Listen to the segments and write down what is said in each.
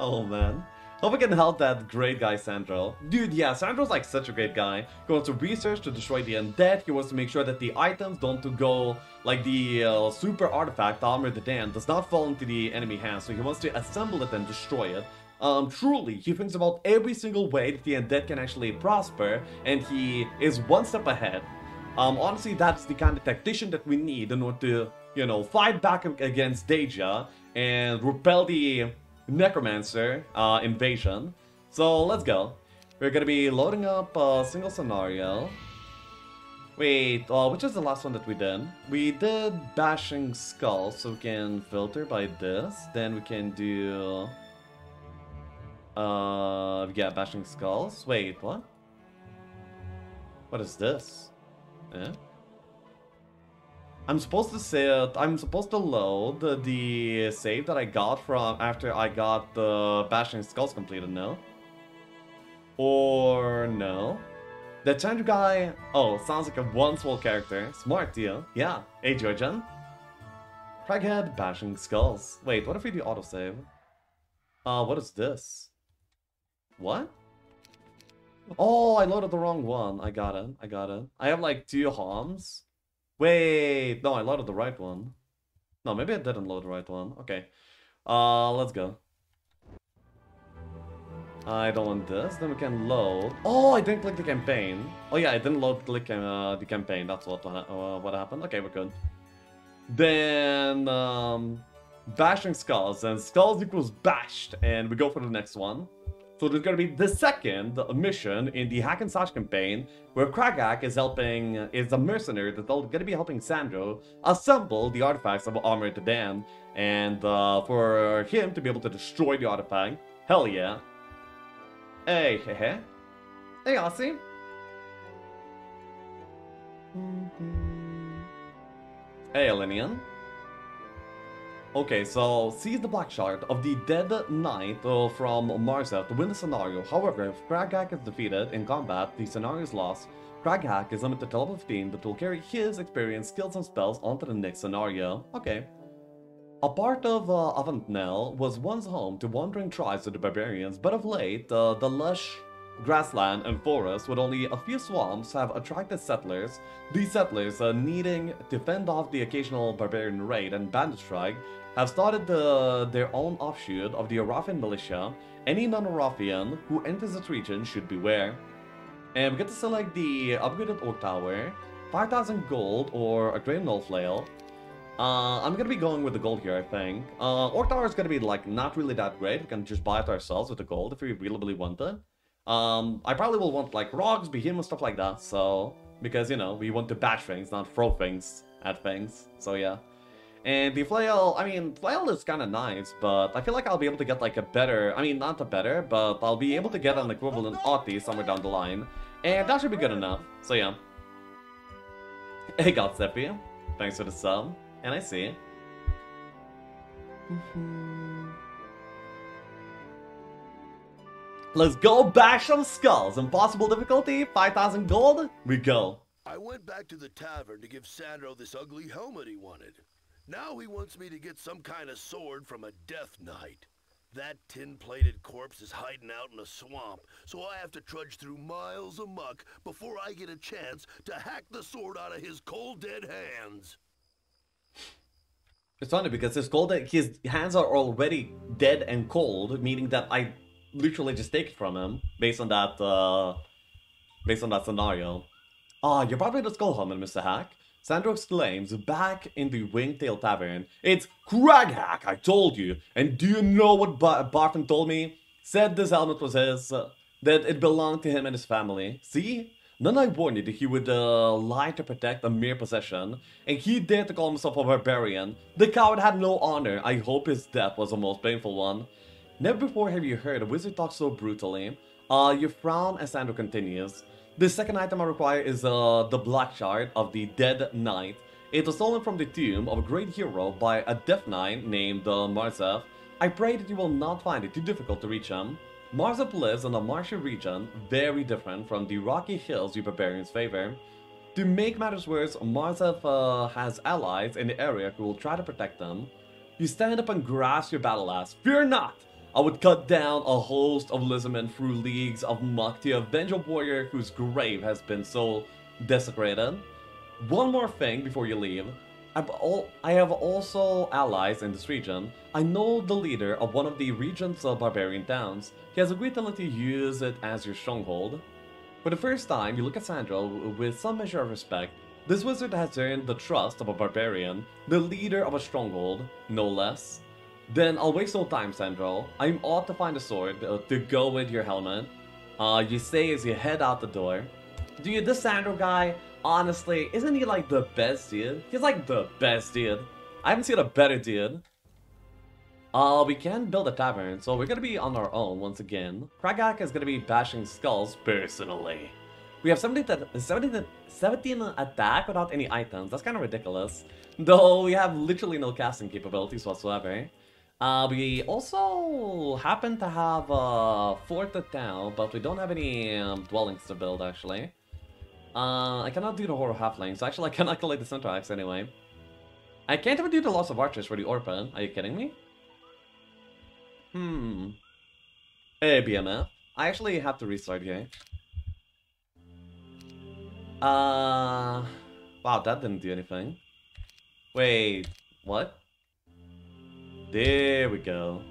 Oh man. Hope we can help that great guy Sandro. Dude, yeah, Sandro's like such a great guy. He wants to research to destroy the undead. He wants to make sure that the items don't go like the uh, super artifact, Armor the Damned, does not fall into the enemy hands. So he wants to assemble it and destroy it. Um, truly, he thinks about every single way that the undead can actually prosper, and he is one step ahead. Um, honestly, that's the kind of tactician that we need in order to, you know, fight back against Deyja and repel the Necromancer uh, invasion. So let's go. We're gonna be loading up a single scenario. Wait, uh, which is the last one that we did? We did Bashing Skulls, so we can filter by this. Then we can do... Uh, yeah, Bashing Skulls. Wait, what? What is this? Eh? I'm supposed to say I'm supposed to load the, save that I got from after I got the Bashing Skulls completed, no? Or no? The Chandra guy, oh, sounds like a one-soul character. Smart deal. Yeah. Hey, Georgian. Crag Hack, Bashing Skulls. Wait, what if we do autosave? Uh, what is this? What? Oh, I loaded the wrong one. I got it. I got it. I have like two homs. Wait, no, I loaded the right one. No, maybe I didn't load the right one. Okay. Uh, let's go. I don't want this. Then we can load. Oh, I didn't click the campaign. Oh yeah, I didn't load click uh, the campaign. That's what uh, what happened. Okay, we're good. Then um, bashing skulls and skulls equals bashed, and we go for the next one. So there's going to be the second mission in the Hack and Slash campaign, where Crag Hack is helping, is a mercenary that's going to be helping Sandro assemble the artifacts of Armor the Dam, and uh, for him to be able to destroy the artifact. Hell yeah. Hey, hey, hey. Hey, Aussie. Hey, Elenian. Okay, so seize the Black Shard of the Dead Knight uh, from Marza to win the scenario. However, if Crag Hack is defeated in combat, the scenario is lost. Crag Hack is limited to level 15, but will carry his experience, skills, and spells onto the next scenario. Okay. A part of uh, Avantnell was once home to wandering tribes of the barbarians, but of late, uh, the lush grassland and forest with only a few swamps have attracted settlers. These settlers, uh, needing to fend off the occasional barbarian raid and bandit strike, have started the, their own offshoot of the Erathian militia. Any non-Erathian who enters this region should beware. And we get to select the upgraded Orc Tower, 5000 gold or a Great Gnoll Flail. Uh, I'm gonna be going with the gold here, I think. Uh, Orc Tower is gonna be like not really that great. We can just buy it ourselves with the gold if we really, really want it. Um, I probably will want like rocks, behemoth, stuff like that. So because you know we want to bash things, not throw things at things. So yeah. And the flail, I mean, flail is kind of nice, but I feel like I'll be able to get like a better, I mean, not a better, but I'll be able to get an equivalent Oti somewhere down the line. And that should be good enough. So yeah. Hey, Godseppi. Thanks for the sub. And I see. Let's go bash some skulls. Impossible difficulty, 5,000 gold. We go. I went back to the tavern to give Sandro this ugly helmet he wanted. Now he wants me to get some kind of sword from a death knight. That tin-plated corpse is hiding out in a swamp, so I have to trudge through miles of muck before I get a chance to hack the sword out of his cold dead hands. It's funny because his cold his hands are already dead and cold, meaning that I literally just take it from him based on that uh based on that scenario. Ah, you're probably the skull helmet, Mr. Hack. Sandro exclaims, back in the Wingtail Tavern. It's Crag Hack, I told you. And do you know what ba Barton told me? Said this helmet was his, uh, that it belonged to him and his family. See? Then I warned you that he would uh, lie to protect a mere possession, and he dared to call himself a barbarian. The coward had no honor. I hope his death was a most painful one. Never before have you heard a wizard talk so brutally. Uh, you frown as Sandro continues. The second item I require is uh, the Black Shard of the Dead Knight. It was stolen from the tomb of a great hero by a Death Knight named uh, Marzev. I pray that you will not find it too difficult to reach him. Marzev lives in a marshy region, very different from the rocky hills you barbarians favor. To make matters worse, Marzev uh, has allies in the area who will try to protect them. You stand up and grasp your battle axe. Fear not! I would cut down a host of lizardmen through leagues of muck to avenge a warrior whose grave has been so desecrated. One more thing before you leave. All, i have also allies in this region. I know the leader of one of the region's uh, barbarian towns. He has agreed to let you use it as your stronghold. For the first time, you look at Sandro with some measure of respect. This wizard has earned the trust of a barbarian, the leader of a stronghold, no less. Then I'll waste no time, Sandro. I'm ought to find a sword uh, to go with your helmet. Uh, you say as you head out the door. Dude, this Sandro guy, honestly, isn't he like the best dude? He's like the best dude. I haven't seen a better dude. Uh, we can build a tavern, so we're gonna be on our own once again. Crag Hack is gonna be bashing skulls personally. We have 17, 17, 17 attack without any items. That's kind of ridiculous. Though we have literally no casting capabilities whatsoever. Uh, we also happen to have a fort at town, but we don't have any um, dwellings to build, actually. Uh, I cannot do the Horror Halflings. Actually, I cannot collect the Centaurs anyway. I can't even do the Loss of Archers for the Orphan. Are you kidding me? Hmm. Hey, BMF. I actually have to restart here. Uh... Wow, that didn't do anything. Wait, what? There we go.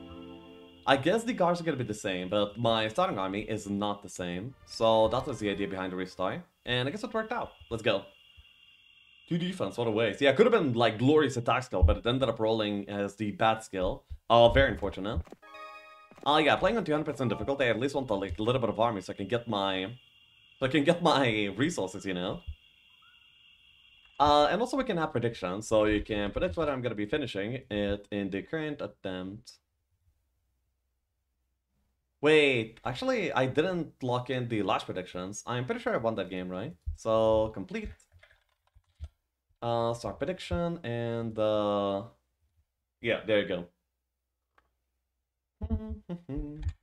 I guess the guards are gonna be the same, but my starting army is not the same. So that was the idea behind the restart. And I guess it worked out. Let's go. Two defense, what a waste. Yeah, could have been like glorious attack skill, but it ended up rolling as the bad skill. Oh, uh, very unfortunate. Oh uh, yeah, playing on 200% difficulty, I at least want a like, a little bit of army so I can get my... So I can get my resources, you know? Uh, and also we can have predictions, so you can predict whether I'm going to be finishing it in the current attempt. Wait, actually, I didn't lock in the last predictions. I'm pretty sure I won that game, right? So, complete. Uh, start prediction, and, uh... Yeah, there you go.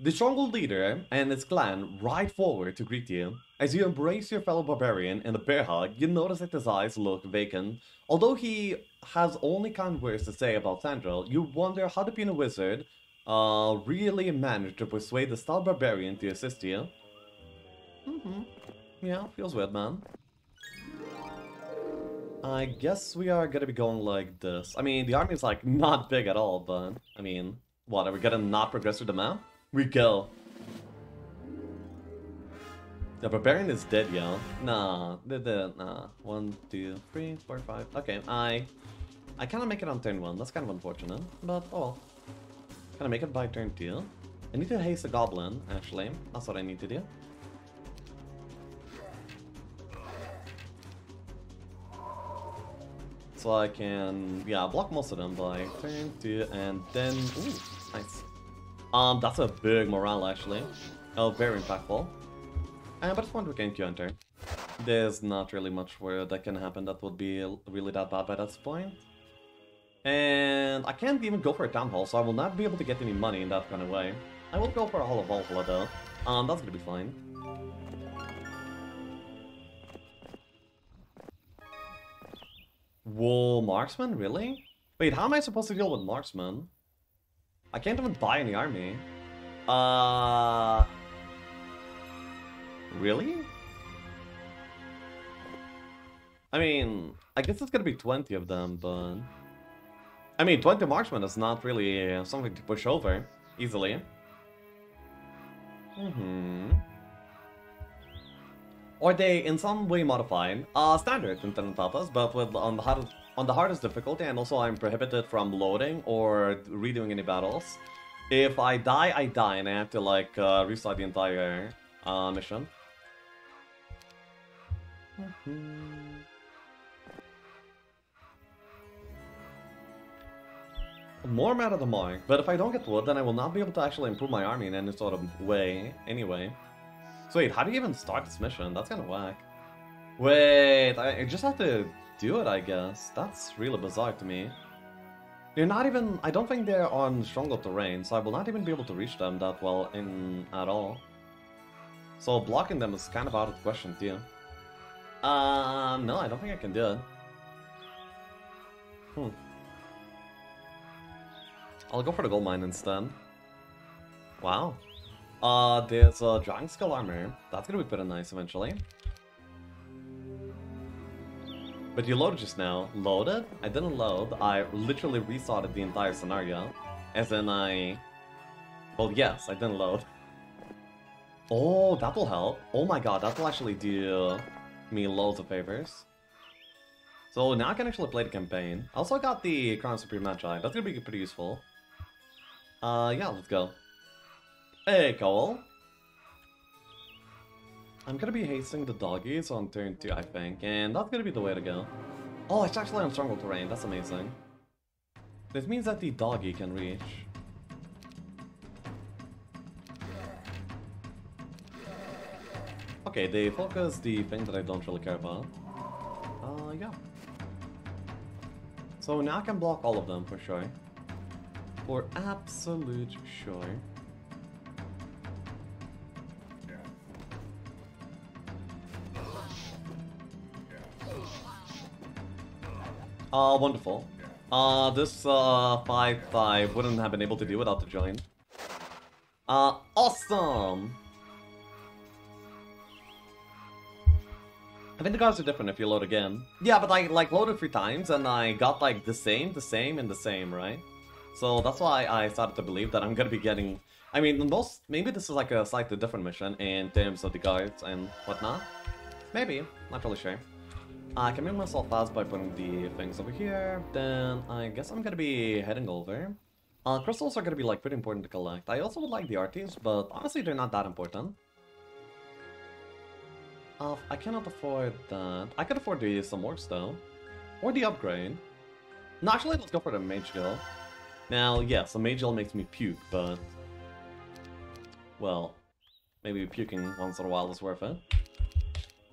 The stronghold leader and his clan ride forward to greet you. As you embrace your fellow barbarian in a bear hug, you notice that his eyes look vacant. Although he has only kind words to say about Sandro, you wonder how the Pino Wizard uh, really managed to persuade the stout barbarian to assist you. Mm-hmm. Yeah, feels weird, man. I guess we are gonna be going like this. I mean, the army is like not big at all, but I mean, what, are we gonna not progress through the map? We go. The barbarian is dead, yo. Nah, the the nah. One, two, three, four, five. Okay, I I kinda make it on turn one. That's kind of unfortunate. But oh well. Can I make it by turn two? I need to haste a goblin, actually. That's what I need to do. So I can, yeah, block most of them by turn two, and then, ooh, nice. Um, that's a big morale actually. Oh, very impactful. Uh, but it's one we can counter. There's not really much where that can happen that would be really that bad by that point. And I can't even go for a Town Hall, so I will not be able to get any money in that kind of way. I will go for a Hall of Valhalla though. Um, that's gonna be fine. Whoa, Marksman? Really? Wait, how am I supposed to deal with Marksman? I can't even buy any army. Uh... Really? I mean, I guess it's gonna be 20 of them, but... I mean, 20 marksmen is not really uh, something to push over easily. Mm-hmm. Or they in some way modified uh, standard Internet Papas, but with on the hardest on the hardest difficulty, and also I'm prohibited from loading or redoing any battles. If I die, I die, and I have to like uh, restart the entire uh, mission. Mm -hmm. More matter the mark, but if I don't get wood, then I will not be able to actually improve my army in any sort of way, anyway. So wait, how do you even start this mission? That's kind of whack. Wait, I just have to do it, I guess. That's really bizarre to me. They're not even... I don't think they're on stronger terrain, so I will not even be able to reach them that well in at all. So blocking them is kind of out of the question, too. Um, no, I don't think I can do it. Hmm. I'll go for the gold mine instead. Wow. Uh, there's a Dragon Skull armor. That's gonna be pretty nice eventually. But you loaded just now. Loaded? I didn't load. I literally restarted the entire scenario. As in I... Well, yes, I didn't load. Oh, that will help. Oh my god, that will actually do me loads of favors. So now I can actually play the campaign. I also got the Crown Supreme Magi. That's gonna be pretty useful. Uh, yeah, let's go. Hey, Cole. I'm gonna be hasting the doggies on turn 2, I think, and that's gonna be the way to go. Oh, it's actually on Stronghold terrain, that's amazing. This means that the doggy can reach. Okay, they focus the thing that I don't really care about. Uh, yeah. So now I can block all of them for sure. For absolute sure. Uh, wonderful. Uh, this, uh, fight I wouldn't have been able to do without the join. Uh, awesome! I think the guards are different if you load again. Yeah, but I, like, loaded three times, and I got, like, the same, the same, and the same, right? So that's why I started to believe that I'm gonna be getting... I mean, most... Maybe this is, like, a slightly different mission in terms of the guards and whatnot. Maybe. Not really sure. I can make myself fast by putting the things over here. Then I guess I'm gonna be heading over. Uh, crystals are gonna be like pretty important to collect. I also would like the arties, but honestly they're not that important. Uh, I cannot afford that. I could afford to use some orcs though. Or the upgrade. No, actually let's go for the mage guild. Now, yes, a mage guild makes me puke, but... Well, maybe puking once in a while is worth it.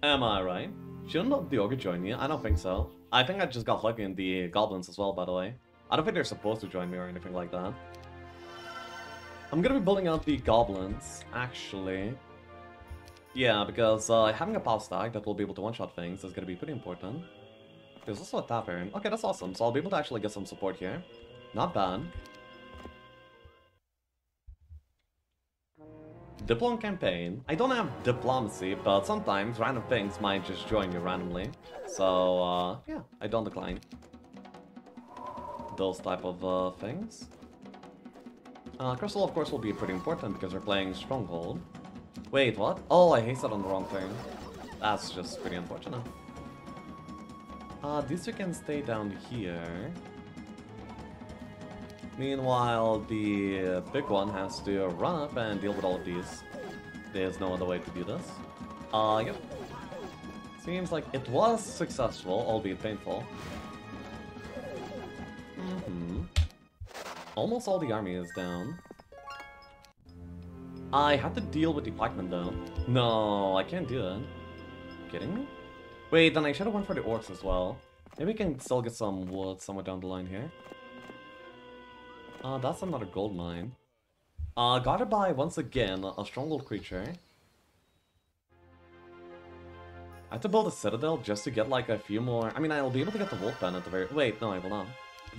Am I right? Shouldn't the ogre join me? I don't think so. I think I just got lucky in the goblins as well, by the way. I don't think they're supposed to join me or anything like that. I'm gonna be building out the goblins, actually. Yeah, because uh, having a power stack that will be able to one-shot things is gonna be pretty important. There's also a tavern. Okay, that's awesome. So I'll be able to actually get some support here. Not bad. Diplom campaign. I don't have diplomacy, but sometimes random things might just join you randomly. So, uh, yeah, I don't decline. Those type of uh, things. Uh, Crystal, of course, will be pretty important because we're playing Stronghold. Wait, what? Oh, I hasted on the wrong thing. That's just pretty unfortunate. Uh, these two can stay down here. Meanwhile, the big one has to run up and deal with all of these. There's no other way to do this. Uh, yep. Seems like it was successful, albeit painful. Mm hmm Almost all the army is down. I had to deal with the pikemen though. No, I can't do that. Kidding me? Wait, then I should have went for the orcs as well. Maybe we can still get some wood somewhere down the line here. Uh, that's another gold mine. Uh, gotta buy, once again, a stronghold creature. I have to build a citadel just to get, like, a few more... I mean, I'll be able to get the wolf pen at the very... Wait, no, I will not.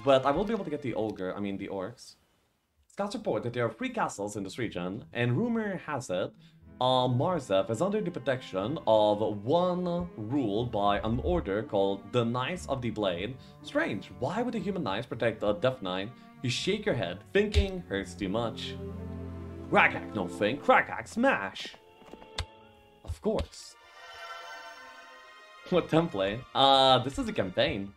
But I will be able to get the ogre, I mean, the orcs. Scouts report that there are three castles in this region, and rumor has it uh, Marzev is under the protection of one ruled by an order called the Knights of the Blade. Strange, why would the human knights protect a Death Knight? You shake your head, thinking hurts too much. Crag Hack, no think, Crag Hack, smash! Of course. What template? Uh, this is a campaign.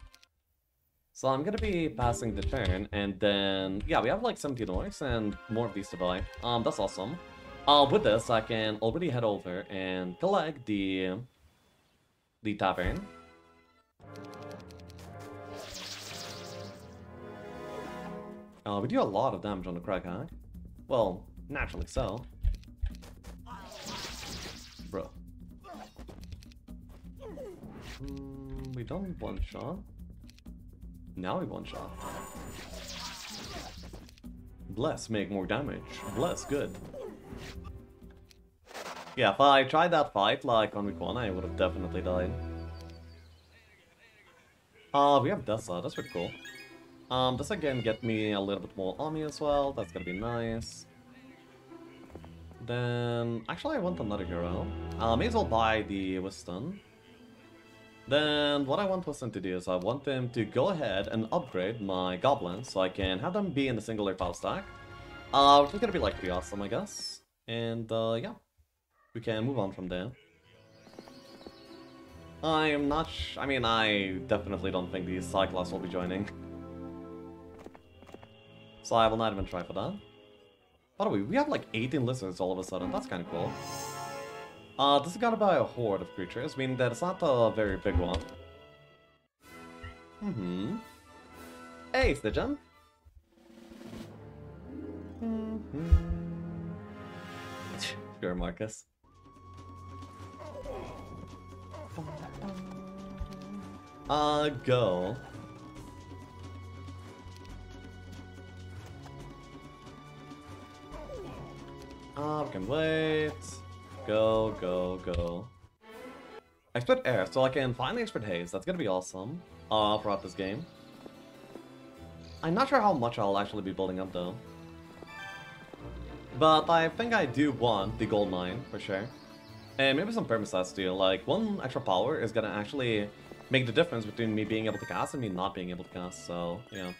So I'm gonna be passing the turn, and then, yeah, we have like 17 orcs and more of these to buy. Um, that's awesome. Uh, with this, I can already head over and collect the the tavern. Uh, we do a lot of damage on the Crag Hack. Well, naturally so. Bro. Mm, we don't one shot. Now we one shot. Bless make more damage. Bless good. Yeah, if I tried that fight like on week 1, I would have definitely died. Uh, we have Dessa, that's pretty cool. Um, this again get me a little bit more army as well. That's gonna be nice. Then, actually I want another hero. Uh, may as well buy the Whiston. Then, what I want Whiston to do is I want them to go ahead and upgrade my goblins so I can have them be in the singular power stack. Uh, which is gonna be like pretty awesome, I guess. And, uh, yeah. We can move on from there. I am not I mean, I definitely don't think the Cyclops will be joining. So I will not even try for that. By the way, we have like 18 listeners all of a sudden. That's kind of cool. Uh, this is gotta be a horde of creatures, meaning that it's not a very big one. Mm-hmm. Hey, Stidgen. Mm -hmm. sure, Marcus. Uh, go. We can wait. Go, go, go. Expert air, so I can finally expert haste. That's gonna be awesome. Uh, throughout this game. I'm not sure how much I'll actually be building up though. But I think I do want the gold mine, for sure. And maybe some permastats too, like one extra power is gonna actually make the difference between me being able to cast and me not being able to cast, so yeah.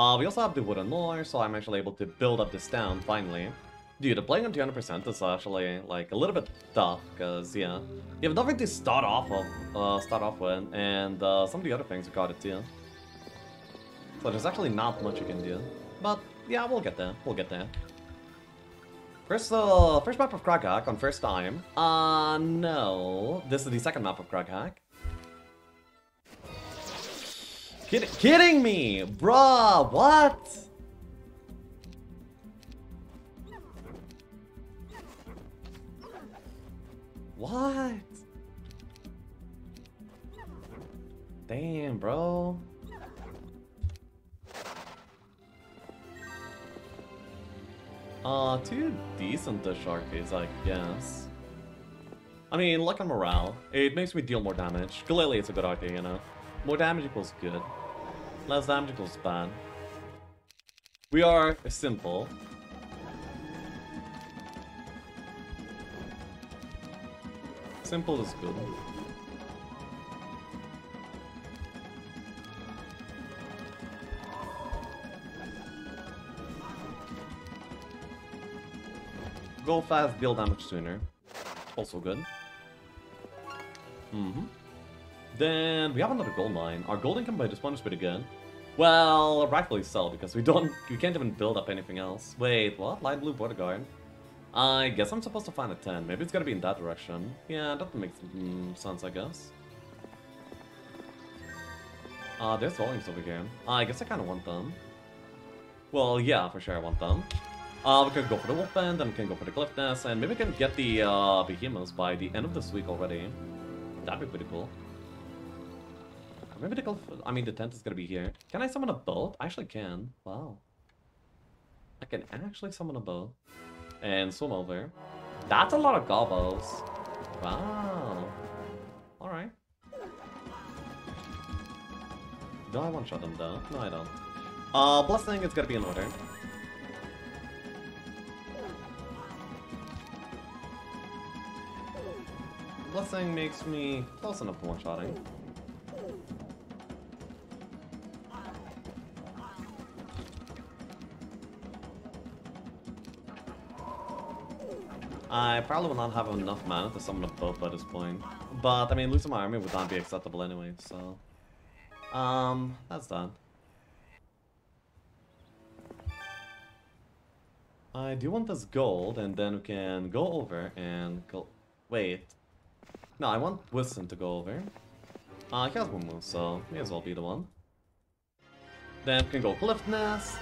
Uh, we also have the Wooden Lore, so I'm actually able to build up this town, finally. Dude, playing on 200% is actually, like, a little bit tough, because, yeah, you have nothing to start off of, uh, start off with, and uh, some of the other things are got it too. So there's actually not much you can do. But, yeah, we'll get there, we'll get there. First, uh, first map of Crag Hack on first time. Uh, no. This is the second map of Crag Hack. Kid kidding me! Bruh, what? What? Damn, bro. Uh, too decent Sharkies, I guess. I mean, look at morale. It makes me deal more damage. Clearly, it's a good idea, you know. More damage equals good. Less equals bad. We are simple. Simple is good. Go fast, deal damage sooner. Also good. Mm-hmm. Then we have another gold mine. Our gold income by is pretty good. Well, rightfully so, because we don't we can't even build up anything else. Wait, what? Light blue border guard. I guess I'm supposed to find a 10. Maybe it's gonna be in that direction. Yeah, that makes mm, sense, I guess. Uh, there's volumes over here. Uh, I guess I kind of want them. Well, yeah, for sure I want them. Uh, we can go for the Wolf Pen, then we can go for the cliff Cliffness, and maybe we can get the uh, Behemoths by the end of this week already. That'd be pretty cool. Maybe the. I mean, the tent is gonna be here. Can I summon a boat? I actually can. Wow. I can actually summon a boat. And swim over. That's a lot of gobos. Wow. Alright. Do I one-shot them though? No, I don't. Uh, Blessing is gonna be in order. Blessing makes me close enough to one-shotting. I probably will not have enough mana to summon a boat by this point. But, I mean, losing my army would not be acceptable anyway, so... Um, that's done. I do want this gold, and then we can go over and go... Wait. No, I want Wisdom to go over. Uh, he has one move, so may as well be the one. Then we can go Cliff Nest.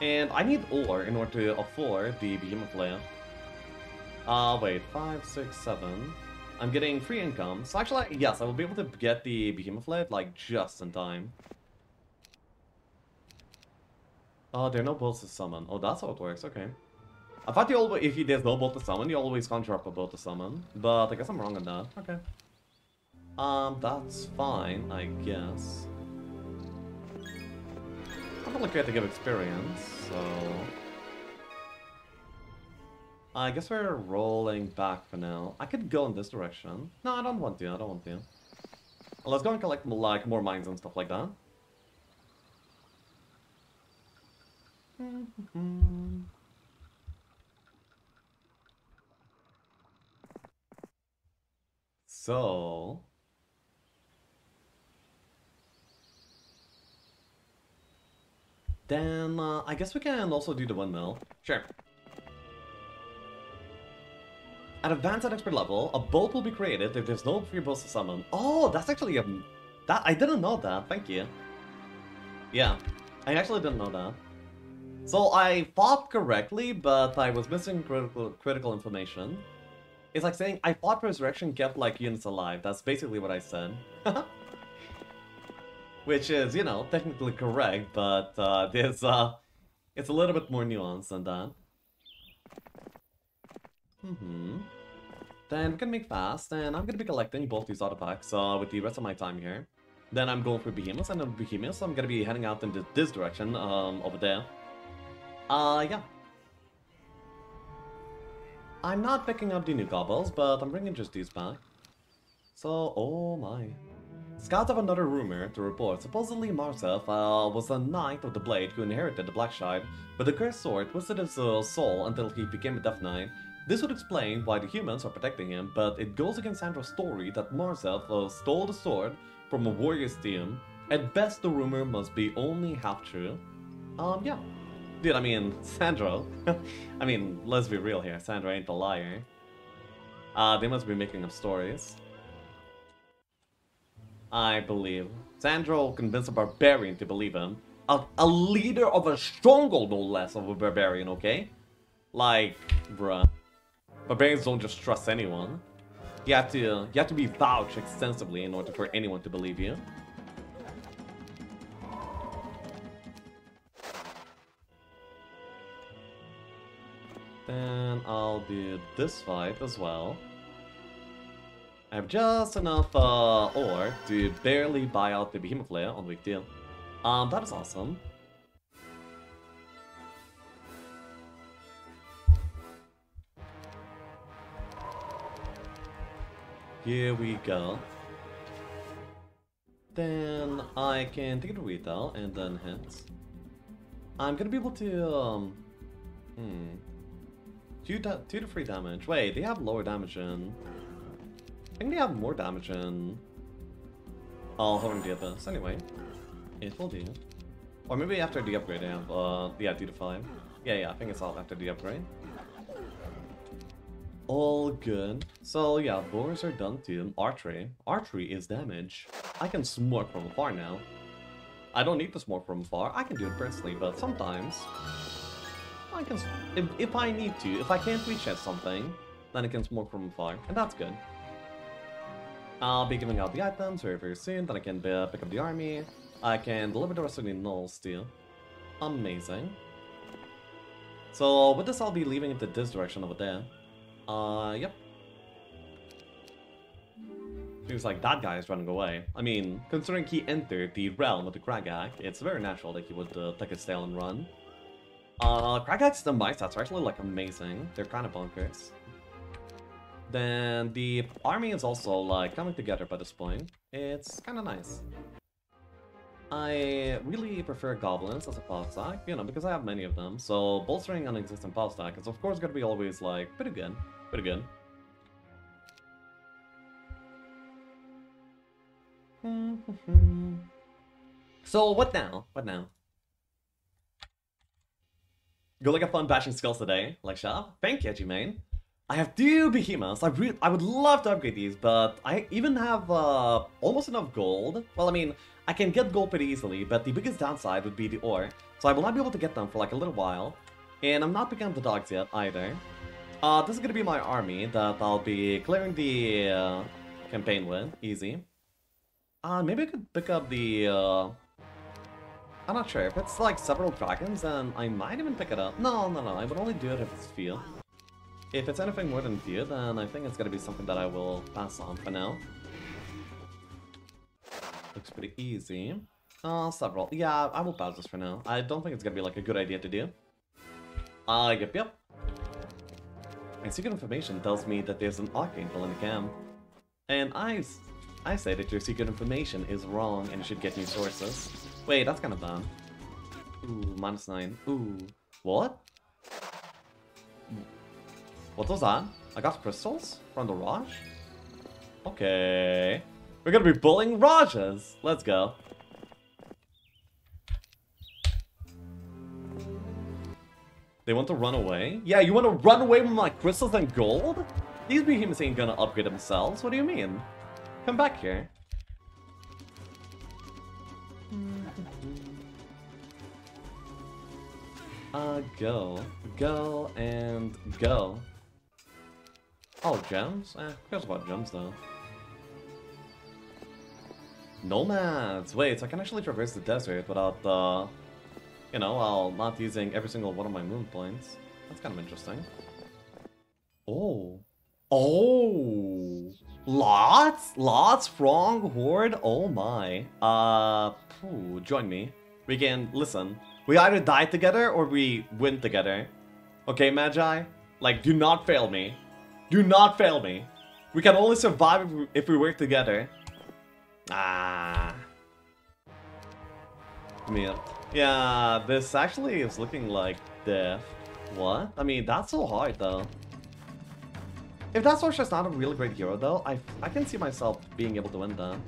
And I need ore in order to afford the Behemoth Lair. Uh, wait, five, six, seven. I'm getting free income. So actually, yes, I will be able to get the Behemoth Lair, like, just in time. Oh, there are no bolts to summon. Oh, that's how it works, okay. I thought you always, if there's no bolt to summon, you always conjure up a bolt to summon. But I guess I'm wrong on that. Okay. Um, that's fine, I guess. Definitely great to give experience, so... I guess we're rolling back for now. I could go in this direction. No, I don't want to, I don't want to. Let's go and collect like more mines and stuff like that. so... Then, uh, I guess we can also do the one windmill. Sure. At advanced and expert level, a bolt will be created if there's no free boats to summon. Oh, that's actually a... That, I didn't know that, thank you. Yeah, I actually didn't know that. So I fought correctly, but I was missing critical, critical information. It's like saying, I fought Resurrection kept like units alive. That's basically what I said. Which is, you know, technically correct, but uh, there's, uh, it's a little bit more nuanced than that. Mm-hmm. Then we can make fast, and I'm gonna be collecting both these artifacts uh, with the rest of my time here. Then I'm going for Behemoths, and then Behemoths, I'm gonna be heading out in this direction, um, over there. Uh, yeah. I'm not picking up the new gobbles, but I'm bringing just these back. So, oh my. Scouts have another rumor to report. Supposedly Marsev uh, was a knight of the blade who inherited the Black Shard, but the cursed sword twisted his uh, soul until he became a Death Knight. This would explain why the humans are protecting him, but it goes against Sandro's story that Marsev uh, stole the sword from a warrior's team. At best, the rumor must be only half true. Um, yeah. Dude, I mean, Sandro. I mean, let's be real here. Sandro ain't a liar. Uh, they must be making up stories. I believe. Sandro convinced a barbarian to believe him. A, a leader of a stronghold, no less, of a barbarian, okay? Like, bruh. Barbarians don't just trust anyone. You have to, you have to be vouched extensively in order for anyone to believe you. Then I'll do this fight as well. I have just enough uh, ore to barely buy out the Behemoth Lair on week deal. Um, that is awesome. Here we go. Then I can take it to retail and then hit. I'm gonna be able to, um, hmm, two, two to three damage. Wait, they have lower damage in. I think they have more damage in. The Abyss. Anyway, it will do. Or maybe after the upgrade they have, uh, yeah, 2 to 5. Yeah, yeah, I think it's all after the upgrade. All good. So yeah, boars are done too. Archery. Archery is damage. I can smoke from afar now. I don't need to smoke from afar. I can do it personally, but sometimes I can. If, if I need to, if I can't reach at something, then I can smoke from afar, and that's good. I'll be giving out the items very very soon. Then I can pick up the army. I can deliver the rest of the gnolls too. Amazing. So with this, I'll be leaving it to this direction over there. Uh, yep. Seems like that guy is running away. I mean, considering he entered the realm of the Crag Hack, it's very natural that he would uh, take his tail and run. Uh, Crag Hack's the mice stats are actually like amazing. They're kind of bonkers. Then the army is also like coming together by this point. It's kind of nice. I really prefer goblins as a power stack, you know, because I have many of them. So bolstering an existing power stack is of course going to be always like pretty good. Pretty good. so what now? What now? Go like a fun bashing skills today, like Shop. Thank you, G-Main. I have two behemoths. I really, I would love to upgrade these, but I even have uh, almost enough gold. Well, I mean, I can get gold pretty easily, but the biggest downside would be the ore. So I will not be able to get them for like a little while. And I'm not picking up the dogs yet either. Uh, this is gonna be my army that I'll be clearing the uh, campaign with. Easy. Uh, maybe I could pick up the... Uh... I'm not sure. If it's like several dragons, then I might even pick it up. No, no, no. I would only do it if it's few. If it's anything more than few, then I think it's gonna be something that I will pass on for now. Looks pretty easy. Uh, several. Yeah, I will pause this for now. I don't think it's gonna be like a good idea to do. Uh, yep, yep. And secret information tells me that there's an Archangel in the camp. And I, I say that your secret information is wrong and you should get new sources. Wait, that's kind of bad. Ooh, minus nine. Ooh, what? What was that? I got crystals from the Raj? Okay. We're gonna be pulling Rajas. Let's go. They want to run away? Yeah, you want to run away with my crystals and gold? These behemoths ain't gonna upgrade themselves. What do you mean? Come back here. Uh, go. Go and go. Oh, gems? Eh, who cares about gems though? Nomads! Wait, so I can actually traverse the desert without, uh, you know, while not using every single one of my moon points. That's kind of interesting. Oh. Oh! Lots? Lots? Strong Horde? Oh my. Uh, join me. We can, listen, we either die together or we win together. Okay, Magi? Like, do not fail me. Do not fail me. We can only survive if we, if we work together. Ah. Man. Yeah, this actually is looking like death. What? I mean, that's so hard though. If that Sorcerer's not a really great hero though, I, I can see myself being able to win that.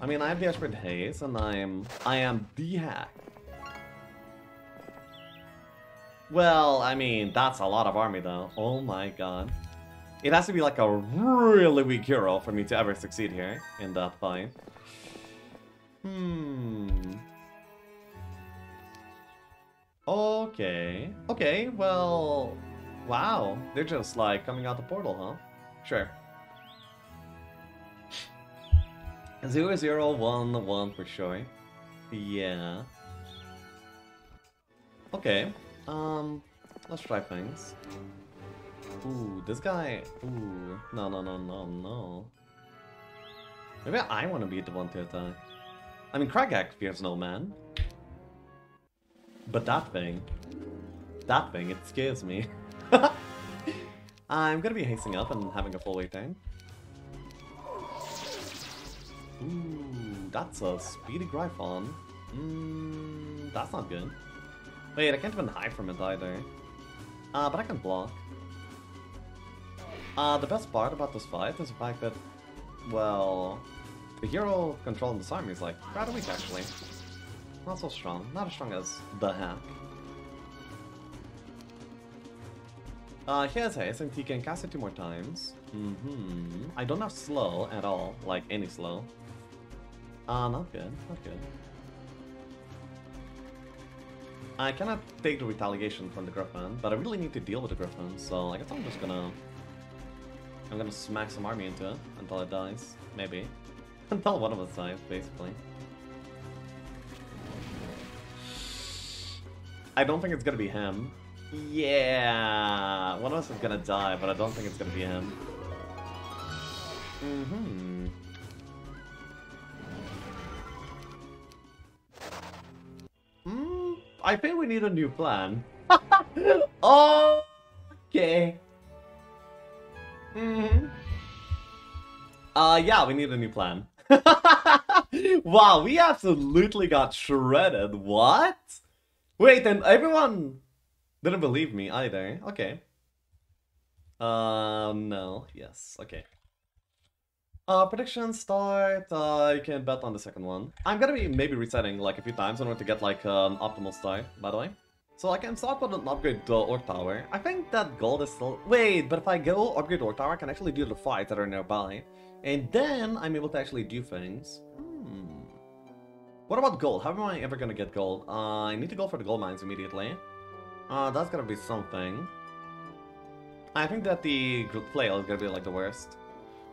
I mean, I have the Expert Haste, and I'm... I am the hack. Well, I mean, that's a lot of army, though. Oh my god. It has to be like a really weak hero for me to ever succeed here in that fight. Hmm. Okay. Okay, well... Wow. They're just, like, coming out the portal, huh? Sure. Zero zero one one for sure. Yeah. Okay. Um, let's try things. Ooh, this guy. Ooh, no, no, no, no, no. Maybe I want to be the one to attack. I mean, Crag Hack fears no man. But that thing, that thing, it scares me. I'm gonna be hasting up and having a full wait time. Ooh, that's a speedy Gryphon. Mmm, that's not good. Wait, I can't even hide from it either. Uh, but I can block. Uh, the best part about this fight is the fact that, well, the hero controlling this army is like rather weak actually. Not so strong, not as strong as the hack. Uh, he has haste and he can cast it two more times. Mm-hmm. I don't have slow at all, like any slow. Uh, not good, not good. I cannot take the retaliation from the Griffin, but I really need to deal with the Griffin, so I guess I'm just gonna... I'm gonna smack some army into it until it dies, maybe. until one of us dies, basically. I don't think it's gonna be him. Yeah, one of us is gonna die, but I don't think it's gonna be him. Mm-hmm. I think we need a new plan. oh, okay. Mm hmm Uh, yeah, we need a new plan. wow, we absolutely got shredded. What? Wait, then everyone didn't believe me either. Okay. Uh, no. Yes. Okay. Uh, prediction start, uh, you can bet on the second one. I'm gonna be maybe resetting like a few times in order to get like an optimal start, by the way. So I can start with an upgrade the Orc Tower. I think that gold is still... Wait, but if I go upgrade Orc Tower, I can actually do the fights that are nearby. And then I'm able to actually do things. Hmm. What about gold? How am I ever gonna get gold? Uh, I need to go for the gold mines immediately. Uh, that's gonna be something. I think that the flail is gonna be like the worst.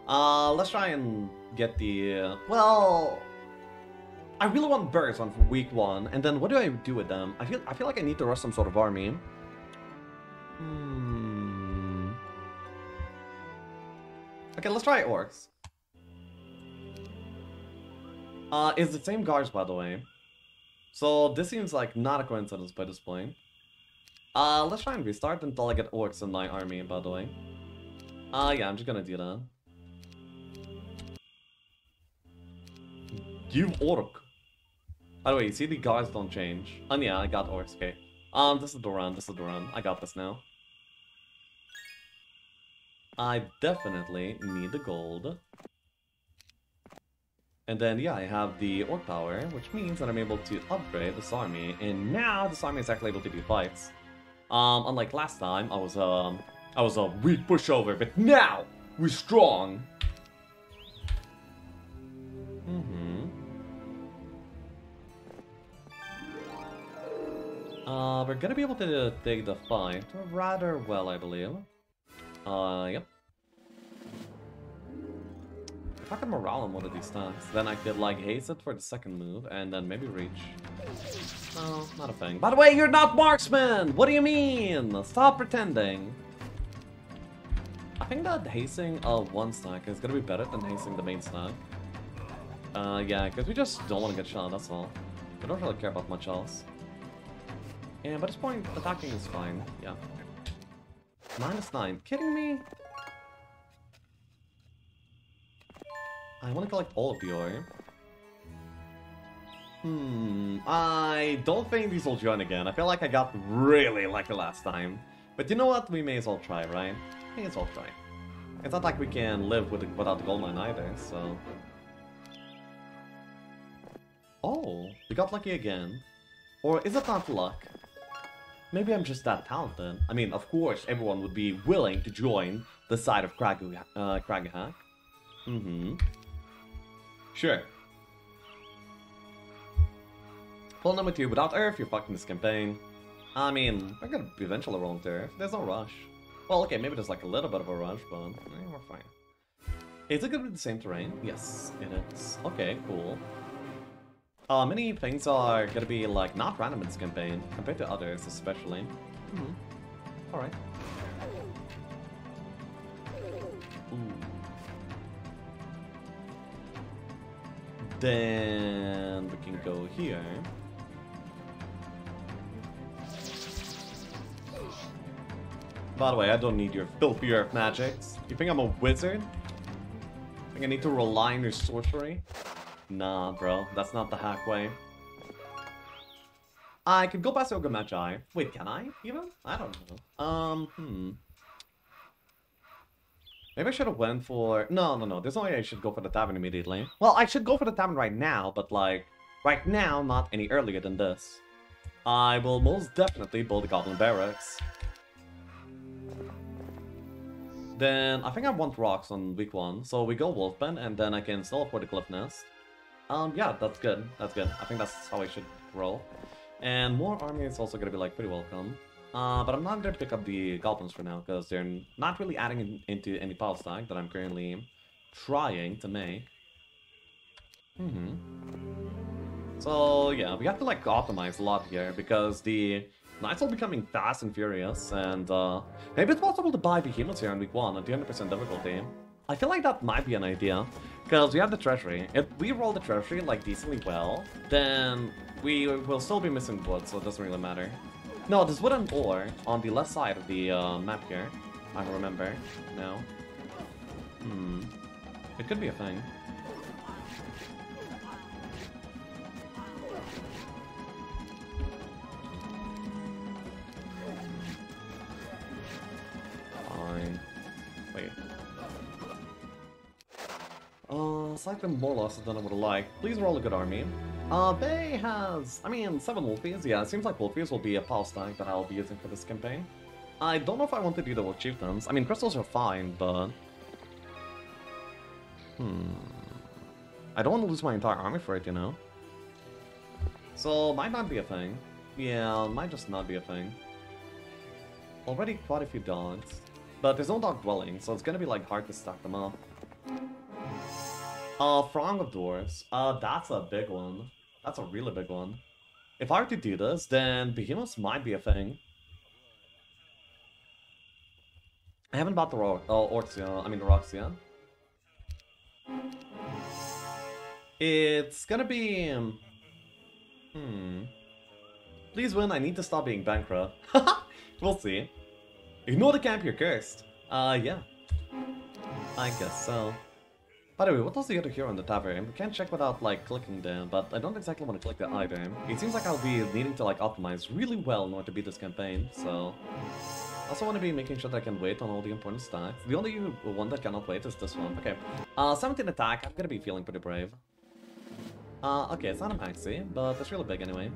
Uh, let's try and get the... Uh, well... I really want birds on week one, and then what do I do with them? I feel I feel like I need to rush some sort of army. Hmm. Okay, let's try orcs. Uh, it's the same guards, by the way. So this seems like not a coincidence by this point. Uh, let's try and restart until I get orcs in my army, by the way. Uh, yeah, I'm just gonna do that. You orc. By the way, you see the guards don't change. And yeah, I got okay. Um, this is the run, this is the run. I got this now. I definitely need the gold. And then, yeah, I have the Orc Tower, which means that I'm able to upgrade this army. And now this army is actually able to do fights. Um, unlike last time, I was, um, I was a weak pushover, but now we're strong. Uh, we're gonna be able to take the fight rather well, I believe. Uh, yep. If I could morale on one of these stacks, then I could like haste it for the second move and then maybe reach. No, not a thing. By the way, you're not marksman! What do you mean? Stop pretending. I think that hasting a uh, one stack is gonna be better than hasting the main stack. Uh, yeah, because we just don't want to get shot, that's all. We don't really care about much else. Yeah, but this point, attacking is fine, yeah. Minus 9. Kidding me? I want to collect all of the ore. Hmm, I don't think these will join again. I feel like I got really lucky last time. But you know what? We may as well try, right? May as well try. It's not like we can live with without the gold mine either, so... Oh, we got lucky again. Or is it not luck? Maybe I'm just that talented. I mean, of course, everyone would be willing to join the side of Kragu, uh. Mm-hmm. Sure. Pull number two, without Earth, you're fucking this campaign. I mean, we're gonna eventually roll into Earth. There's no rush. Well, okay, maybe there's like a little bit of a rush, but eh, we're fine. Is it gonna be the same terrain? Yes, it is. Okay, cool. Uh, many things are gonna be like not random in this campaign, compared to others especially. Mm -hmm. Alright. Then we can go here. By the way, I don't need your filthy earth magics. You think I'm a wizard? I think I need to rely on your sorcery? Nah, bro, that's not the hack way. I could go past Yoga Magi. Wait, can I, even? I don't know. Um, hmm. Maybe I should have went for... No, no, no. There's no way I should go for the tavern immediately. Well, I should go for the tavern right now, but like... Right now, not any earlier than this. I will most definitely build the Goblin Barracks. Then, I think I want rocks on week one, so we go Wolf Pen, and then I can still afford the Cliff Nest. Um, yeah, that's good. That's good. I think that's how I should roll. And more army is also gonna be like pretty welcome. Uh, but I'm not gonna pick up the goblins for now because they're not really adding in, into any pile stack that I'm currently trying to make. Mm hmm So yeah, we have to like optimize a lot here because the knights are becoming fast and furious, and uh, maybe it's possible to buy behemoths here in week one at 200% difficulty. I feel like that might be an idea. Because we have the treasury. If we roll the treasury, like, decently well, then we will still be missing wood, so it doesn't really matter. No, there's wood and ore on the left side of the uh, map here. I remember now. Hmm. It could be a thing. Uh, slightly more losses than I would like. Please roll a good army. Uh, Bay has, I mean, 7 Wolfies. Yeah, it seems like Wolfies will be a power stack that I'll be using for this campaign. I don't know if I want to do the Wolf Chieftains. I mean, crystals are fine, but... Hmm... I don't want to lose my entire army for it, you know? So, might not be a thing. Yeah, might just not be a thing. Already quite a few dogs. But there's no dog dwelling, so it's gonna be like hard to stack them up. Uh, Throng of Dwarves. Uh, that's a big one. That's a really big one. If I were to do this, then Behemoths might be a thing. I haven't bought the ro uh, Orcs. I mean, the yet. It's gonna be... Um, hmm... Please win, I need to stop being bankrupt. we'll see. Ignore the camp, you're cursed. Uh, yeah. I guess so. By the way, what does the other hero in the tavern? We can't check without, like, clicking them, but I don't exactly want to click that either. It seems like I'll be needing to, like, optimize really well in order to beat this campaign, so... I Also want to be making sure that I can wait on all the important stats. The only one that cannot wait is this one. Okay. Uh, 17 attack. I'm gonna be feeling pretty brave. Uh, okay, it's not a maxi, but it's really big anyway.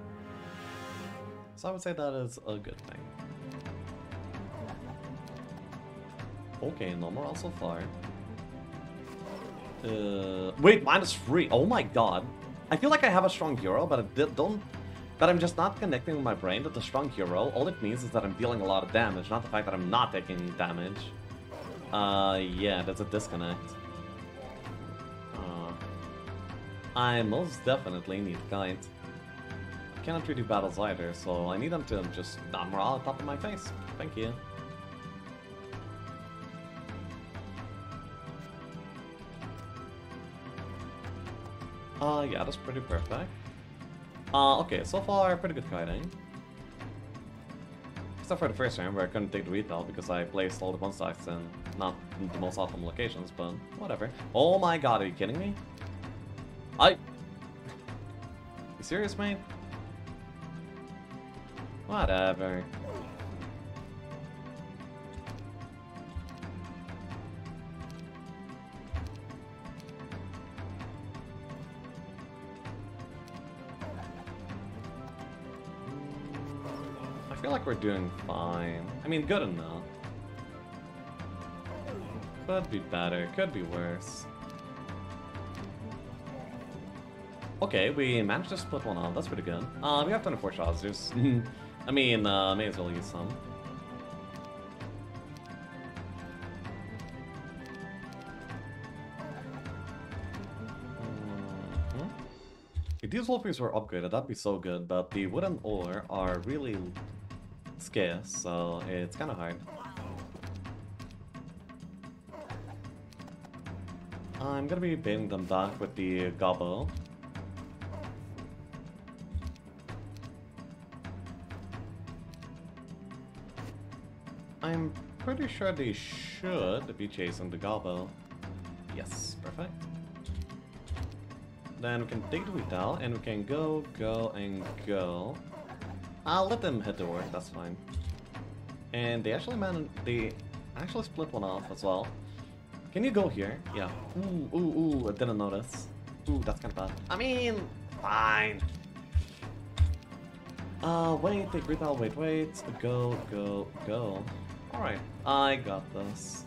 So I would say that is a good thing. Okay, no morale so far. Uh, wait, minus three. Oh my god. I feel like I have a strong hero, but I don't... But I'm just not connecting with my brain that the strong hero, all it means is that I'm dealing a lot of damage, not the fact that I'm not taking damage. Uh, yeah, that's a disconnect. Uh, I most definitely need Kite. I cannot really do battles either, so I need them to just not morale on top of my face. Thank you. Uh, yeah, that's pretty perfect. Uh, okay, so far, pretty good kiting. Except for the first round where I couldn't take the retail because I placed all the one stacks in not the most optimal locations, but whatever. Oh my god, are you kidding me? I... You serious, mate? Whatever. Feel like we're doing fine. I mean, good enough. Could be better, could be worse. Okay, we managed to split one off, that's pretty good. Uh, we have 24 shots, just... I mean, uh, may as well use some. Mm-hmm. If these wolfies were upgraded, that'd be so good, but the wooden ore are really scarce, so it's kind of hard. I'm gonna be baiting them back with the gobble. I'm pretty sure they should be chasing the gobble. Yes, perfect. Then we can take the out and we can go, go, and go. I'll let them hit the work, that's fine. And they actually man they actually split one off as well. Can you go here? Yeah. Ooh, ooh, ooh, I didn't notice. Ooh, that's kinda bad. I mean, fine. Uh, wait, retail, wait, wait. Go, go, go. Alright, I got this.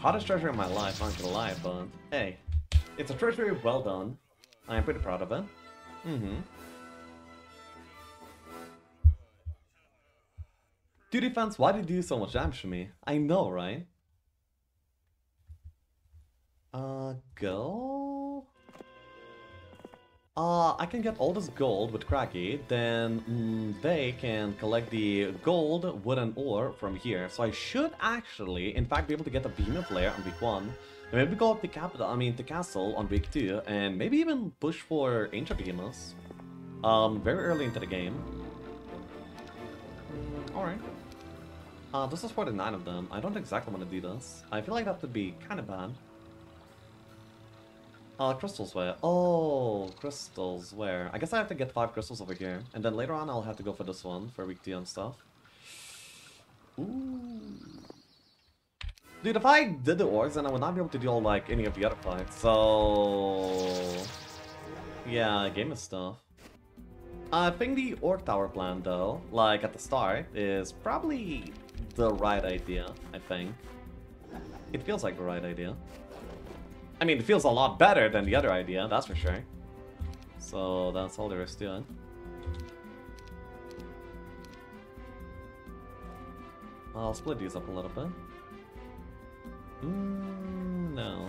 Hottest treasure in my life, I'm gonna lie, but hey. It's a treasure well done. I'm pretty proud of it. Mm-hmm. Duty fans, why did you do so much damage to me? I know, right? Uh, go? Uh, I can get all this gold with Craggy, then mm, they can collect the gold, wooden ore from here. So I should actually, in fact, be able to get a Behemoth Lair on week 1. And maybe go up the capital, I mean the castle on week 2, and maybe even push for Ancient Behemoths. Um, very early into the game. Alright. Uh, this is for the nine of them. I don't exactly want to do this. I feel like that would be kind of bad. Uh, crystals where? Oh, crystals where? I guess I have to get five crystals over here. And then later on I'll have to go for this one for week 2 and stuff. Ooh. Dude, if I did the orcs, then I would not be able to deal like any of the other fights. So... Yeah, game of stuff. I think the Orc Tower plan, though, like at the start, is probably the right idea, I think. It feels like the right idea. I mean, it feels a lot better than the other idea, that's for sure. So that's all there is to it. I'll split these up a little bit. Mm, no.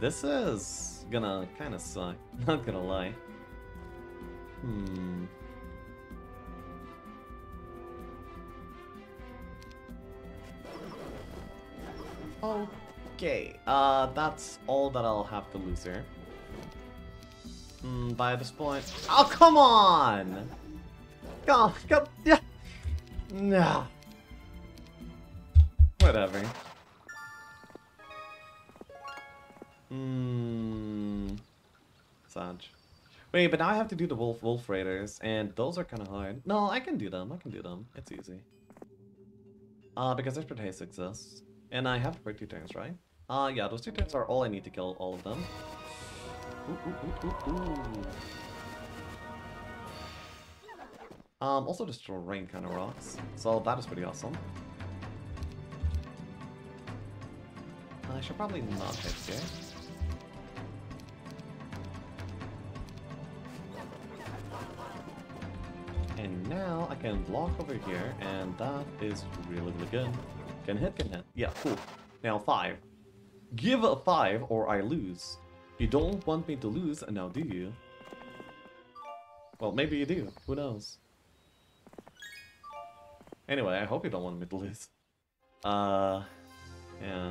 This is gonna kind of suck, not gonna lie. Hmm. Okay, uh, that's all that I'll have to lose here. Mm, by this point... Oh, come on! Go, go, yeah! Nah. Whatever. Hmm. Sad. Wait, but now I have to do the Wolf Wolf Raiders, and those are kind of hard. No, I can do them. I can do them. It's easy. Uh, because Expert Haste exists. And I have to break two turns, right? Uh, yeah, those two turns are all I need to kill all of them. Ooh, ooh, ooh, um, also just rain kind of rocks. So that is pretty awesome. I should probably not hit here. And now I can block over here, and that is really, really good. Can hit, can hit. Yeah, cool. Now five. Give a five or I lose. You don't want me to lose, and now do you? Well, maybe you do. Who knows? Anyway, I hope you don't want me to lose. Uh, yeah.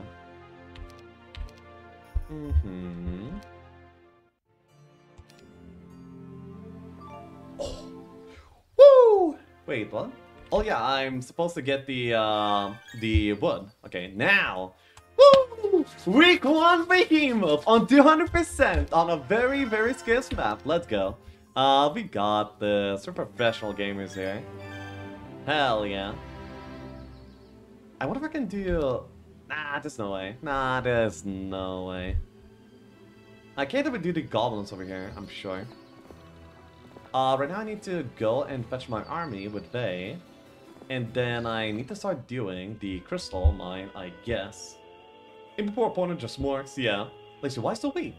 Mm-hmm. Oh. Woo! Wait, what? Oh yeah, I'm supposed to get the uh, the wood. Okay, now. Woo! Week one behemoth on 200% on a very very scarce map. Let's go. Uh, we got the super professional gamers here. Hell yeah. I wonder if I can do... Nah, there's no way. Nah, there's no way. I can't even do the goblins over here, I'm sure. Uh, right now I need to go and fetch my army with Bay. And then I need to start doing the crystal mine, I guess. And before opponent just marks, yeah. Lacey, why so weak?